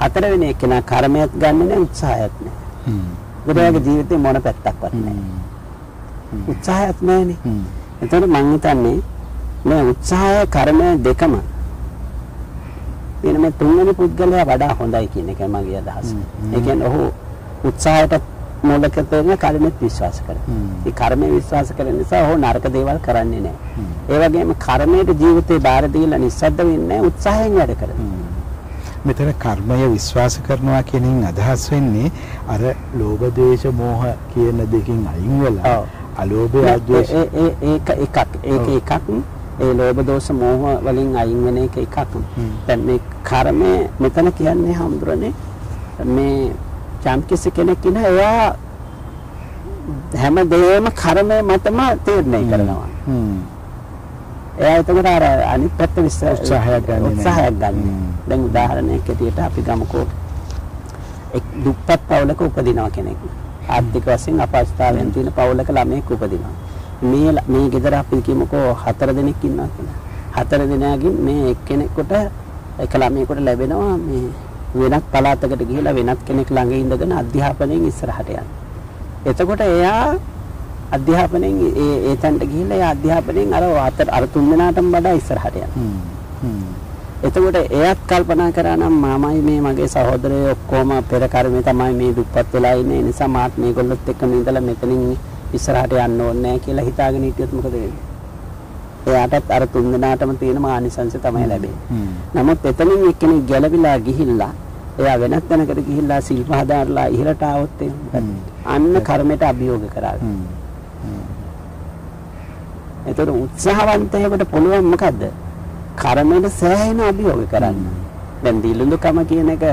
හතරවෙනි එකනා කර්මයක් ගන්න නෑ උත්සාහයක් නෑ. හ්ම්. ඒකේ ජීවිතේ මොන පැත්තක්වත් නෑ. උත්සාහයක් නෑනේ. එතකොට මං හිතන්නේ මේ උත්සාහය කර්මය දෙකම වෙන මේ තුන්වෙනි පුද්ගලයා වඩා හොඳයි කියන එකයි මගේ අදහස. ඒ කියන්නේ ඔහු උත්සාහයට මූලික තේරෙන කර්මෙත් විශ්වාස කරනවා. ඒ කර්මය විශ්වාස කරන නිසා ඔහු නරක දේවල් කරන්නේ නැහැ. ඒ වගේම කර්මයට ජීවිතේ බාර දීලා නිස්සද්ද වෙන්නේ උත්සාහයෙන් වැඩ කරනවා. මෙතන කර්මය විශ්වාස කරනවා කියනින් අදහස් වෙන්නේ අර ලෝභ දේශ මෝහ කියන දෙකෙන් අයින් වෙලා අලෝභය ආද්වේෂ ඒක එකක්. ඒක එකක්. ඒ ලෝභ දෝෂ මෝහ වලින් අයින් වෙන එක එකක්. දැන් මේ කර්මය මෙතන කියන්නේ හඳුරන්නේ මේ යම් කිසි කෙනෙක් ඉන්න එයා හැම දෙයක්ම කර්මය මතම තීරණය කරනවා. එයා එතකොට අර අනිත් පැත්ත විශ්ස උත්සාහයක් ගන්නේ. උත්සාහයක් ගන්න. දැන් උදාහරණයක් ඇටියට අපි ගමුකෝ එක් දුප්පත් පවුලක උපදිනවා කෙනෙක්. ආර්ථික වශයෙන් අපහසුතාවයන් තියෙන පවුලක ළමයෙක් උපදිනවා. මේ මේ ගෙදර අපි කියමුකෝ හතර දෙනෙක් ඉන්නවා කියලා. හතර දෙනාගෙන් මේ එක්කෙනෙකුට එක ළමයෙකුට ලැබෙනවා මේ වෙනත් පළාතකට ගිහිලා වෙනත් කෙනෙක් ළඟ ඉඳගෙන අධ්‍යාපනයෙන් ඉස්සරහට යන්න. එතකොට එයා අධ්‍යාපනයෙන් ඒ ඒ තැනට ගිහිල්ලා ඒ අධ්‍යාපනයෙන් අර හතර අර තුන් දෙනාටම වඩා ඉස්සරහට යනවා. හ්ම්. හ්ම්. එතකොට එයත් කල්පනා කරා නම් මාමයි මේ මගේ සහෝදරයෝ ඔක්කොම පෙර කර්මේ තමයි මේ දුප්පත් වෙලා ඉන්නේ. ඒ නිසා මාත් මේගොල්ලොත් එක්කම ඉඳලා මෙතනින් ඉස්සරහට යන්න ඕනේ කියලා හිතාගෙන හිටියොත් මොකද වෙන්නේ? එයාටත් අර තුන් දෙනාටම තියෙන මානිසංශ තමයි ලැබෙන්නේ. නමුත් එතනින් එක්කෙනෙක් ගැලවිලා ගිහිල්ලා එයා වෙනත් තැනකට ගිහිල්ලා සිල්ප හදාarලා ඉහළට ආවොත්. අන්න කර්මයට අභියෝග කරාවි. එතකොට උත්සාහවන්තයෙකුට පුළුවන් මොකද්ද? කර්මයට සෑහෙන අභියෝග කරන්න. දැන් දිලුඳුකම කියන එක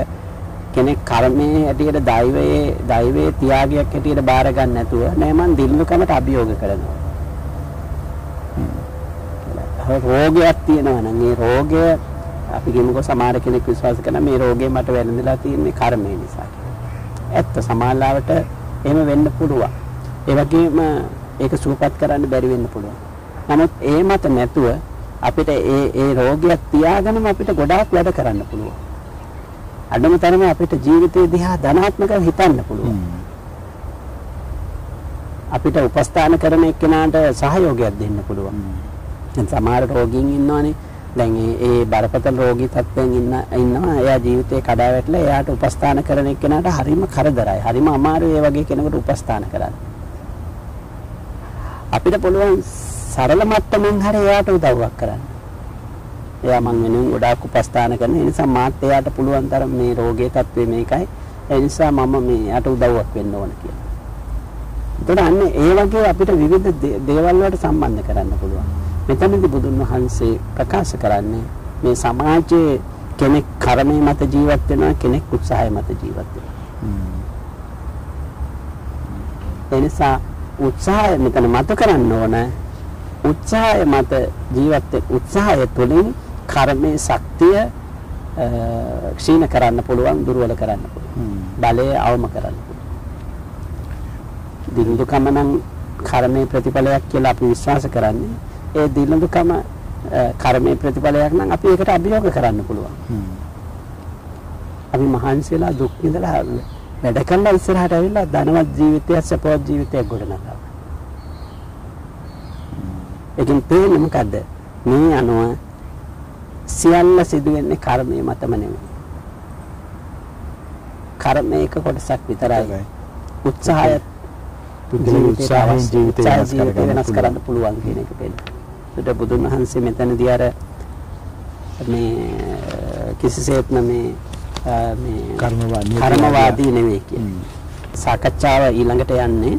කෙනෙක් කර්මයේ හැටියට දෛවයේ දෛවයේ තියාගයක් හැටියට බාර ගන්න නැතුව නෑ මං දිලුඳුකමට අභියෝග කරනවා. රෝගයක් තියෙනවා නම් ඒ රෝගය අපි කියමුකෝ සමහර කෙනෙක් විශ්වාස කරන මේ රෝගේ මට වැළඳලා තියෙන්නේ කර්මය නිසා. ඇත්ත සමාලාවට එහෙම වෙන්න පුළුවන්. ඒ වගේම ඒක සුවපත් කරන්න බැරි වෙන්න පුළුවන්. නමුත් ඒ මත නැතුව අපිට ඒ ඒ රෝගයක් තියාගෙනම අපිට ගොඩාක් වැඩ කරන්න පුළුවන්. අඩුම තරමේ අපිට ජීවිතය දිහා ධනාත්මකව හිතන්න පුළුවන්. අපිට උපස්ථාන කරන එක්කෙනාට සහයෝගයක් දෙන්න පුළුවන්. දැන් සමහර රෝගීන් ඉන්නවනේ. දැන් ඒ බරපතල රෝගී තත්ත්වයෙන් ඉන්න ඉන්නවා. එයා ජීවිතේ කඩා වැටලා එයාට උපස්ථාන කරන එක්කෙනාට හරිම කරදරයි. හරිම අමාරුයි ඒ වගේ කෙනෙකුට උපස්ථාන කරන්න. අපිට පුළුවන් සරල මට්ටමින් හරි එයාට උදව්වක් කරන්න. එයා මං වෙනුවෙන් ගොඩාක් උපස්ථාන කරන නිසා මාත් එයාට පුළුවන් තරම් මේ රෝගයේ තත්ත්වය මේකයි. ඒ නිසා මම මේ එයාට උදව්වක් වෙන්න ඕන කියලා. එතකොට අන්න ඒ වගේ අපිට විවිධ දේවල් වලට සම්බන්ධ කරන්න පුළුවන්. මෙතනදී බුදුන් වහන්සේ ප්‍රකාශ කරන්නේ මේ සමාජයේ කෙනෙක් කර්මයේ මත ජීවත් වෙනවා කෙනෙක් උත්සාහය මත ජීවත් වෙනවා. හ්ම්. උත්සාහය මෙතන මත කරන්න ඕන උත්සාහය මත ජීවත් උත්සාහය තුළින් කර්මයේ ශක්තිය ක්ෂීණ කරන්න පුළුවන් දුර්වල කරන්න පුළුවන්. බලය අවම කරන්න පුළුවන්. දිනුදුකම නම් කර්මයේ ප්‍රතිඵලයක් කියලා අපි විශ්වාස කරන්නේ. ඒ දිනුදුකම කර්මයේ ප්‍රතිඵලයක් නම් අපි ඒකට අභියෝග කරන්න පුළුවන්. අපි මහන්සි වෙලා දුක් විඳලා වැඩ කළා ඉස්සරහට ඇවිල්ලා ධනවත් ජීවිතයක් සපවත් ජීවිතයක් ගොඩනගා. ඒකෙන් තේරෙන්නේ මොකද්ද? මේ අනුව සියල්ල සිදු වෙන්නේ කර්මයේ මතම නෙමෙයි. කර්මයේ එක කොටසක් විතරයි. උත්සාහය උත්සාහයෙන් ජීවිතය වෙනස් කරන්න පුළුවන් කියන එක පෙන්නන. ඒකට බුදුන් වහන්සේ මෙතනදී අර මේ කිසිසේත්ම මේ මේ කර්මවාදී කර්මවාදී නෙවෙයි. කියන්නේ. සාකච්ඡාව ඊළඟට යන්නේ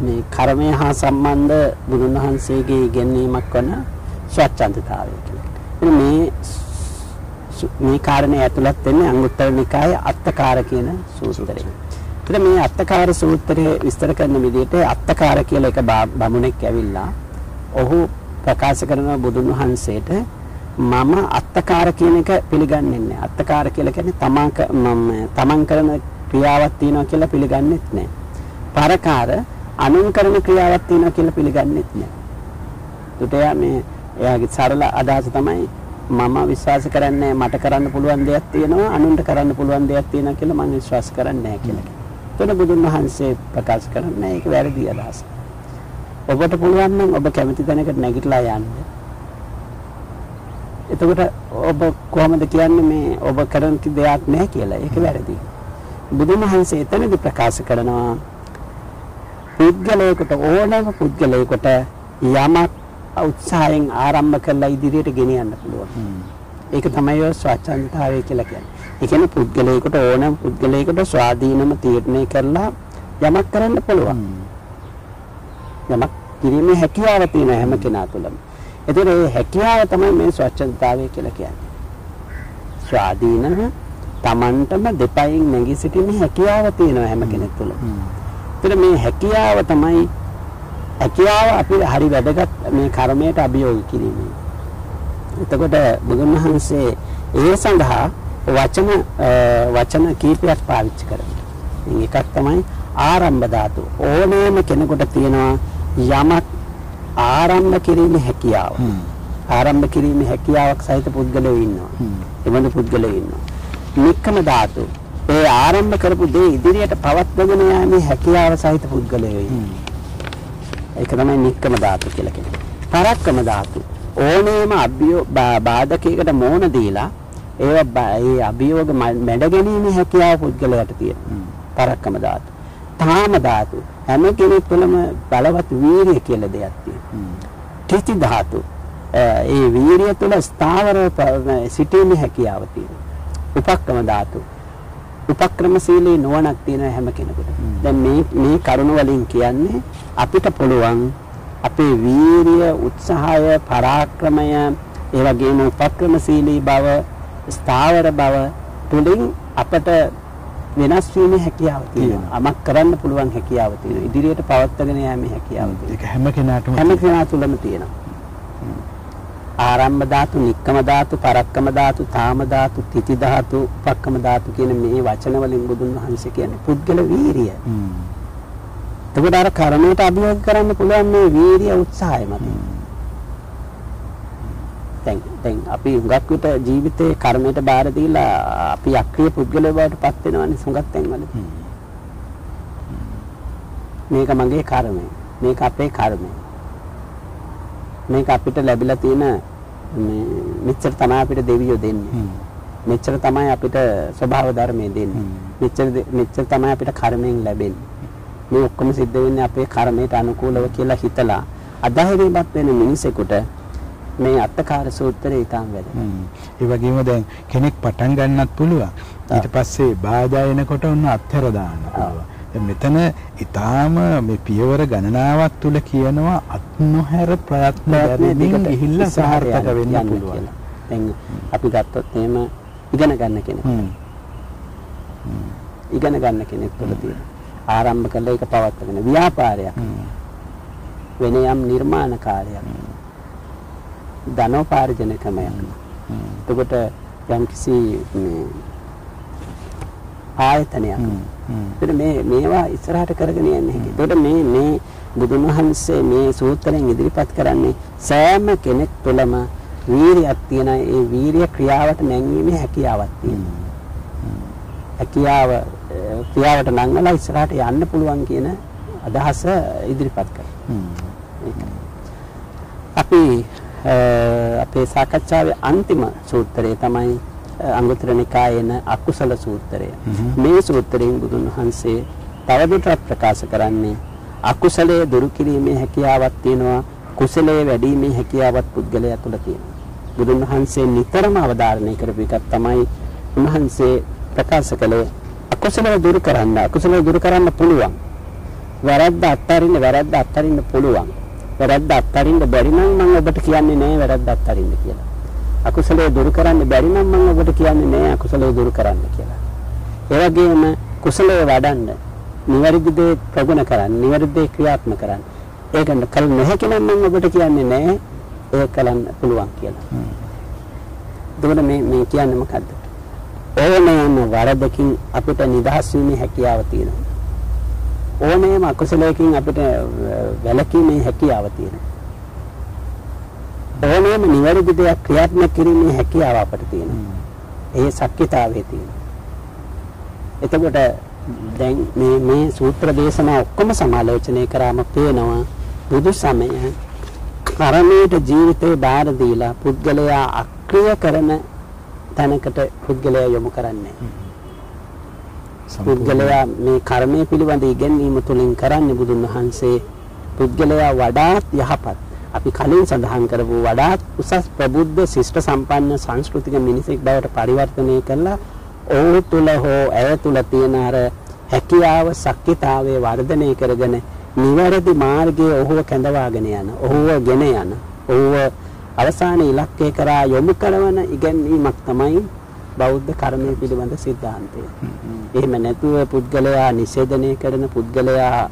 මේ කර්මය හා සම්බන්ධ බුදුන් වහන්සේගේ ඉගැන්වීමක් වන ස්වච්ඡන්දතාවය කියලා. මේ මේ කාරණේ ඇතුළත් වෙන්නේ අංගුත්තර නිකායේ අත්තකාර කියන සූත්‍රය. එතන මේ අත්තකාර සූත්‍රයේ විස්තර කරන විදිහට අත්තකාර කියලා එක බමුණෙක් ඇවිල්ලා ඔහු ප්‍රකාශ කරන බුදුන් වහන්සේට මම අත්තකාර කියන එක පිළිගන්නේ නැහැ. අත්තකාර කියලා කියන්නේ තමන් ක- මම තමන් කරන ක්‍රියාවක් තියෙනවා කියලා පිළිගන්නෙත් නැහැ. පරකාර අනුන් කරන ක්‍රියාවක් තියෙනවා කියලා පිළිගන්නෙත් නැහැ. ඒකට එයා මේ එයාගේ සරල අදහස තමයි මම විශ්වාස කරන්නේ මට කරන්න පුළුවන් දෙයක් තියෙනවා අනුන්ට කරන්න පුළුවන් දෙයක් තියෙනවා කියලා මම විශ්වාස කරන්නේ නැහැ කියලා. එතන බුදුන් වහන්සේ ප්‍රකාශ කරන්නේ ඒක වැරදි අදහසක්. ඔබට පුළුවන් නම් ඔබ කැමති තැනකට නැගිටලා යන්න. එතකොට ඔබ කොහොමද කියන්නේ මේ ඔබ කරන දෙයක් නැහැ කියලා. ඒක වැරදි. බුදුන් වහන්සේ එතනදී ප්‍රකාශ කරනවා පුද්ගලයෙකුට ඕනෑම පුද්ගලයෙකුට යමක් උත්සාහයෙන් ආරම්භ කරලා ඉදිරියට ගෙනියන්න පුළුවන්. ඒක තමයි ඔය ස්වච්ඡන්දතාවය කියලා කියන්නේ. ඒ කියන්නේ පුද්ගලයෙකුට ඕනෑම පුද්ගලයෙකුට ස්වාධීනම තීරණය කරලා යමක් කරන්න පුළුවන්. යමක් කිරීමේ හැකියාව තියෙන හැම කෙනා තුළම. ඒතර ඒ හැකියාව තමයි මේ ස්වච්ඡන්දතාවය කියලා කියන්නේ. ස්වාධීනව Tamanටම දෙපයින් නැගී සිටින හැකියාව තියෙන හැම කෙනෙක්. හ්ම්. ඒතර මේ හැකියාව තමයි හැකියාව අපි හරි වැදගත් මේ කර්මයට අභියෝග කිරීම. එතකොට බුදුන් වහන්සේ ඒ සඳහා වචන වචන කීපයක් පාවිච්චි කරනවා. එකක් තමයි ආරම්භ ධාතු. ඕනෑම කෙනෙකුට තියෙනවා යමක් ආරම්භ කිරීමේ හැකියාව. ආරම්භ කිරීමේ හැකියාවක් සහිත පුද්ගලයෝ ඉන්නවා. එවැනි පුද්ගලයෝ ඉන්නවා. නික්කම ධාතු. ඒ ආරම්භ කරපු දේ ඉදිරියට පවත්වාගෙන යාමේ හැකියාව සහිත පුද්ගලයෝ ඉන්නවා. ඒක තමයි නික්කම ධාතු කියලා කියන්නේ. පරක්කම ධාතු. ඕනෑම අභියෝ බාධකයකට මෝන දීලා ඒවා ඒ අභියෝග මැඩ ගැනීමේ හැකියාව පුද්ගලයාට තියෙනවා. පරක්කම ධාතු. තාම ධාතු. හැම කෙනෙක් තුළම බලවත් වීරිය කියලා දෙයක් තියෙනවා. ත්‍රිති ධාතු. ඒ වීරිය තුළ ස්ථාවරව සිටීමේ හැකියාව තියෙනවා. උපක්‍රම ධාතු. උපක්‍රමශීලී නුවණක් තියෙන හැම කෙනෙකුට. දැන් මේ මේ කරුණ වලින් කියන්නේ අපිට පුළුවන් අපේ වීරිය, උත්සාහය, පරාක්‍රමය, ඒ වගේම උපක්‍රමශීලී බව, ස්ථාවර බව තුලින් අපට වෙනස් වීමේ හැකියාව තියෙනවා. අමක් කරන්න පුළුවන් හැකියාව තියෙනවා. ඉදිරියට පවත්වාගෙන යෑමේ හැකියාව තියෙනවා. ඒක හැම කෙනාටම හැම කෙනා තුළම තියෙනවා. ආරම්භ ධාතු, නික්කම ධාතු, පරක්කම ධාතු, තාම ධාතු, තිති ධාතු, උපක්කම ධාතු කියන මේ වචන වලින් බුදුන් වහන්සේ කියන්නේ පුද්ගල වීරිය. එතකොට අර කර්මයට අභියෝග කරන්න පුළුවන් මේ වීරිය උත්සාහය මත. දැන් දැන් අපි හුඟක් විට ජීවිතේ කර්මයට බාර දීලා අපි අක්‍රිය පුද්ගලයෙක් බවට පත් වෙනවනේ හුඟක් තැන්වල. මේක මගේ කර්මය. මේක අපේ කර්මය. මේක අපිට ලැබිලා තියෙන මේ මෙච්චර තමයි අපිට දෙවියෝ දෙන්නේ. මෙච්චර තමයි අපිට ස්වභාව ධර්මයේ දෙන්නේ. මෙච්චර මෙච්චර තමයි අපිට කර්මයෙන් ලැබෙන්නේ. මේ ඔක්කොම සිද්ධ වෙන්නේ අපේ කර්මයට අනුකූලව කියලා හිතලා අධෛර්යමත් වෙන මිනිසෙකුට මේ අත්තකාර සූත්‍රය ඊටාම් වැදගත්. ඒ වගේම දැන් කෙනෙක් පටන් ගන්නත් පුළුවන්. ඊට පස්සේ බාධා එනකොට උන්න අත්හැර දාන්න පුළුවන්. මෙතන ඊටාම මේ පියවර ගණනාවක් තුල කියනවා අත් නොහැර ප්‍රයත්න කරමින් ගිහිල්ලා සාර්ථක වෙන්න පුළුවන්. දැන් අපි ගත්තොත් එහෙම ඉගෙන ගන්න කෙනෙක්. ඉගෙන ගන්න කෙනෙක් තුළ තියෙන ආරම්භ කළ එක පවත්වාගෙන ව්‍යාපාරයක්. වෙන යම් නිර්මාණ කාර්යයක්. ධනෝපාර්ජන ක්‍රමයක්. එතකොට යම්කිසි මේ ආයතනයක්. එතන මේ මේවා ඉස්සරහට කරගෙන යන්නේ. එතකොට මේ මේ බුදුන් වහන්සේ මේ සූත්‍රයෙන් ඉදිරිපත් කරන්නේ සෑම කෙනෙක් තුළම වීරියක් තියෙන ඒ වීරිය ක්‍රියාවට නැංවීමේ හැකියාවක් තියෙනවා. හැකියාව ක්‍රියාවට නංගලා ඉස්සරහට යන්න පුළුවන් කියන අදහස ඉදිරිපත් කරනවා. අපි අපේ සාකච්ඡාවේ අන්තිම සූත්‍රය තමයි අංගුත්තර නිකායේන අකුසල සූත්‍රය. මේ සූත්‍රයෙන් බුදුන් වහන්සේ තවදුරටත් ප්‍රකාශ කරන්නේ අකුසලයේ දුරු කිරීමේ හැකියාවක් තියෙනවා කුසලයේ වැඩිීමේ හැකියාවක් පුද්ගලයා තුළ තියෙනවා. බුදුන් වහන්සේ නිතරම අවධාරණය කරපු එකක් තමයි උන්වහන්සේ ප්‍රකාශ කළේ අකුසලය දුරු කරන්න අකුසලය දුරු කරන්න පුළුවන්. වැරද්ද අත්හරින්න වැරද්ද අත්හරින්න පුළුවන්. වැරද්ද අත්හරින්න බැරි නම් මම ඔබට කියන්නේ නෑ වැරද්ද අත්හරින්න කියලා. අකුසලයේ දුරු කරන්න බැරි නම් මම ඔබට කියන්නේ නෑ අකුසලයේ දුරු කරන්න කියලා. ඒ වගේම කුසලයේ වඩන්න, නිවැරදි දේ ප්‍රගුණ කරන්න, නිවැරදි දේ ක්‍රියාත්මක කරන්න. ඒක කල නොහැකි නම් මම ඔබට කියන්නේ නෑ ඒක කරන්න පුළුවන් කියලා. එතකොට මේ මේ කියන්නේ මොකද්ද? ඕනෑම වරදකින් අපිට නිදහස් වීමේ හැකියාව තියෙනවා. ඕනෑම අකුසලයකින් අපිට වැළකීමේ හැකියාව තියෙනවා. ඕනෑම නිවැරදි දෙයක් ක්‍රියාත්මක කිරීමේ හැකියාව අපට තියෙනවා. ඒ ශක්්‍යතාවයේ තියෙනවා. එතකොට දැන් මේ මේ සූත්‍ර දේශනා ඔක්කොම සමාලෝචනය කරාම පේනවා බුදු සමය කර්මයට ජීවිතේ බාර දීලා පුද්ගලයා අක්‍රිය කරන තැනකට පුද්ගලයා යොමු කරන්නේ. පුද්ගලයා මේ කර්මය පිළිබඳ ඉගැන්වීම තුළින් කරන්නේ බුදුන් වහන්සේ. පුද්ගලයා වඩාත් යහපත්. අපි කලින් සඳහන් කරපු වඩාත් උසස් ප්‍රබුද්ධ ශිෂ්ට සම්පන්න සංස්කෘතික මිනිසෙක් බවට පරිවර්තනය කරලා ඔහු තුල හෝ ඇය තුල තියෙන අර හැකියාව ශක්තිතාවයේ වර්ධනය කරගෙන නිවැරදි මාර්ගයේ ඔහුව කැඳවාගෙන යන ඔහුව ගෙන යන ඔහුව අවසාන ඉලක්කය කරා යොමු කරන ඉගැන්වීමක් තමයි බෞද්ධ කර්මය පිළිබඳ සිද්ධාන්තය. එහෙම නැතුව පුද්ගලයා නිෂේධනය කරන පුද්ගලයා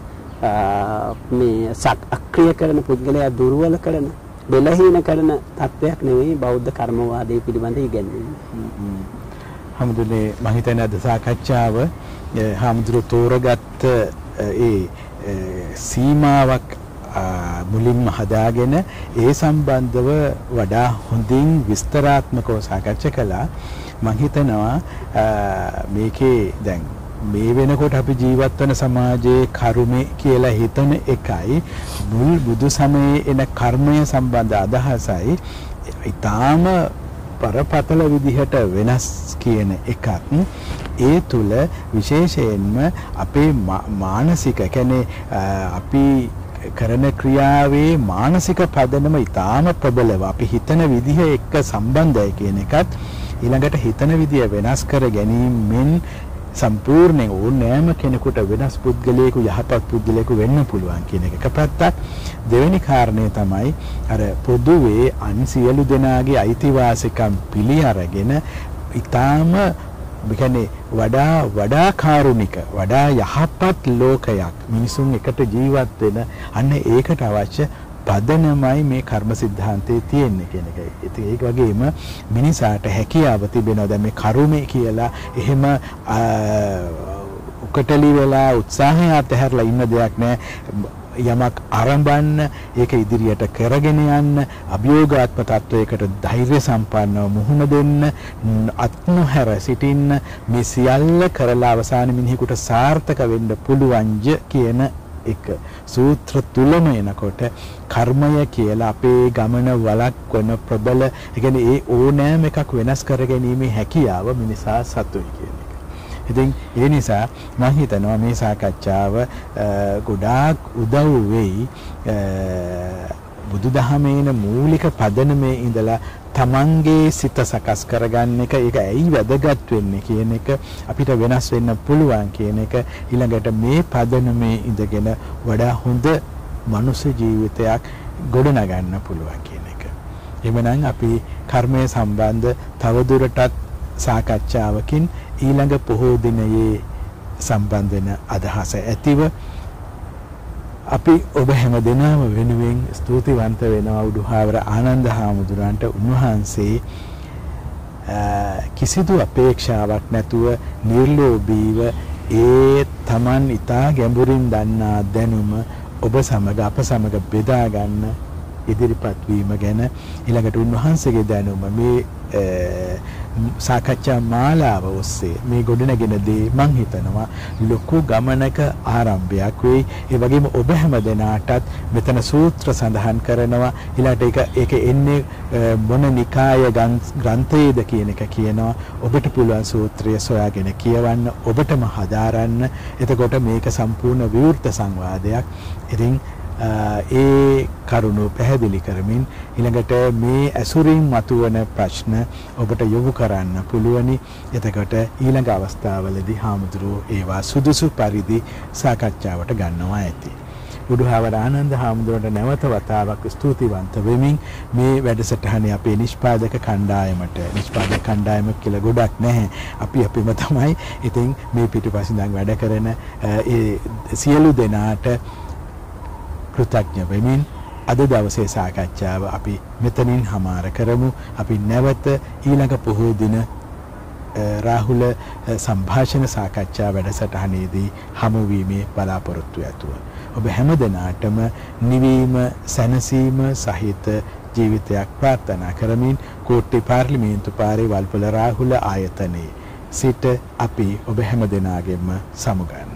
මේ අක්‍රිය කරන පුද්ගලයා දුර්වල කරන බෙලහීන කරන තත්වයක් නෙවෙයි බෞද්ධ කර්මවාදයේ පිළිබඳ ඉගැන්වීම. හමුදුනේ මම හිතන්නේ අද සාකච්ඡාව හාමුදුරු තෝරගත්ත ඒ සීමාවක් මුලින්ම හදාගෙන ඒ සම්බන්ධව වඩා හොඳින් විස්තරාත්මකව සාකච්ඡා කළා මම හිතනවා මේකේ දැන් මේ වෙනකොට අපි ජීවත් වෙන සමාජයේ කර්මය කියලා හිතන එකයි මුල් බුදු සමයේ එන කර්මය සම්බන්ධ අදහසයි ඊටාම පරපතල විදිහට වෙනස් කියන එකත්. ඒ තුල විශේෂයෙන්ම අපේ මානසික කියන්නේ අපි කරන ක්‍රියාවේ මානසික පදනම ඊටාම ප්‍රබලව අපි හිතන විදිහ එක්ක සම්බන්ධයි කියන එකත් ඊළඟට හිතන විදිය වෙනස් කර ගැනීමෙන් සම්පූර්ණයෙන් ඕනෑම කෙනෙකුට වෙනස් පුද්ගලයෙකු යහපත් පුද්ගලයෙකු වෙන්න පුළුවන් කියන එක. පැත්තක් දෙවෙනි කාරණය තමයි අර පොදුවේ අන් සියලු දෙනාගේ අයිතිවාසිකම් පිළි අරගෙන ඊටාම කියන්නේ වඩා වඩා කාරුණික වඩා යහපත් ලෝකයක් මිනිසුන් එකට ජීවත් වෙන අන්න ඒකට අවශ්‍ය පදනමයි මේ කර්ම સિદ્ધාන්තයේ තියෙන්නේ කියන එකයි. ඉතින් ඒක වගේම මිනිසාට හැකියාව තිබෙනවා දැන් මේ කර්මය කියලා එහෙම උකටලි වෙලා උත්සාහය අතහැරලා ඉන්න දෙයක් නෑ. යමක් ආරම්භන්න ඒක ඉදිරියට කරගෙන යන්න අභියෝගාත්මක තත්වයකට ධෛර්ය සම්පන්නව මුහුණ දෙන්න අත්නොහැර සිටින්න මේ සියල්ල කරලා අවසාන මිනිහෙකුට සාර්ථක වෙන්න පුළුවන්ජ කියන එක සූත්‍ර තුලම එනකොට කර්මය කියලා අපේ ගමන වළක්වන ප්‍රබල ඒ කියන්නේ ඒ ඕනෑම එකක් වෙනස් කරගැනීමේ හැකියාව මිනිසා සතුයි කියන එක. ඉතින් ඒ නිසා මම හිතනවා මේ සාකච්ඡාව ගොඩාක් උදව් වෙයි බුදුදහමේන මූලික පදනමේ ඉඳලා තමන්ගේ සිත සකස් කරගන්න එක ඒක ඇයි වැදගත් වෙන්නේ කියන එක අපිට වෙනස් වෙන්න පුළුවන් කියන එක ඊළඟට මේ පදනමේ ඉඳගෙන වඩා හොඳ මනුෂ්‍ය ජීවිතයක් ගොඩනගන්න පුළුවන් කියන එක. එhmenan අපි කර්මය සම්බන්ධ තවදුරටත් සාකච්ඡාවකින් ඊළඟ පොහෝ දිනයේ සම්බන්ධ වෙන අදහස ඇතිව අපි ඔබ හැම දෙනාම වෙනුවෙන් ස්තුතිවන්ත වෙනවා උඩුහාවර ආනන්ද හාමුදුරන්ට උන්වහන්සේ කිසිදු අපේක්ෂාවක් නැතුව නිර්ලෝභීව ඒ Taman ඊතා ගැඹුරින් දන්නා දැනුම ඔබ සමග අප සමග බෙදා ගන්න ඉදිරිපත් වීම ගැන ඊළඟට උන්වහන්සේගේ දැනුම. මේ සාකච්ඡා මාලාව ඔස්සේ මේ ගොඩනගෙන දේ මං හිතනවා ලොකු ගමනක ආරම්භයක් වෙයි. ඒ වගේම ඔබ හැම දෙනාටත් මෙතන සූත්‍ර සඳහන් කරනවා. ඊළඟට ඒක ඒක එන්නේ මොන නිකාය ග්‍රන්ථයේද කියන එක කියනවා. ඔබට පුළුවන් සූත්‍රය සොයාගෙන කියවන්න, ඔබටම හදාරන්න. එතකොට මේක සම්පූර්ණ විවෘත සංවාදයක්. ඉතින් ඒ කරුණු පැහැදිලි කරමින් ඊළඟට මේ ඇසුරින් මතුවන ප්‍රශ්න ඔබට යොමු කරන්න පුළුවනි. එතකොට ඊළඟ අවස්ථාවලදී හාමුදුරුවෝ ඒවා සුදුසු පරිදි සාකච්ඡාවට ගන්නවා ඇති. බුදුහාවර ආනන්ද හාමුදුරන්ට නැවත වතාවක් ස්තුතිවන්ත වෙමින් මේ වැඩසටහනේ අපේ නිෂ්පාදක කණ්ඩායමට නිෂ්පාදක කණ්ඩායම කියලා ගොඩක් නැහැ. අපි අපිම තමයි. ඉතින් මේ පිටිපස්සින් වැඩ කරන ඒ සියලු දෙනාට කෘතඥ වෙමින් අද දවසේ සාකච්ඡාව අපි මෙතනින් හමාර කරමු. අපි නැවත ඊළඟ පොහොය දින රාහුල සංഭാෂණ සාකච්ඡා වැඩසටහනේදී හමු වීමේ බලාපොරොත්තු ඇතුව ඔබ හැම දිනාටම නිවීම සැනසීම සහිත ජීවිතයක් ප්‍රාර්ථනා කරමින් කෝට්ටේ පාර්ලිමේන්තු පාරේ වල්පොල රාහුල ආයතනයේ සිට අපි ඔබ හැම දිනාගෙම සමුගන්නවා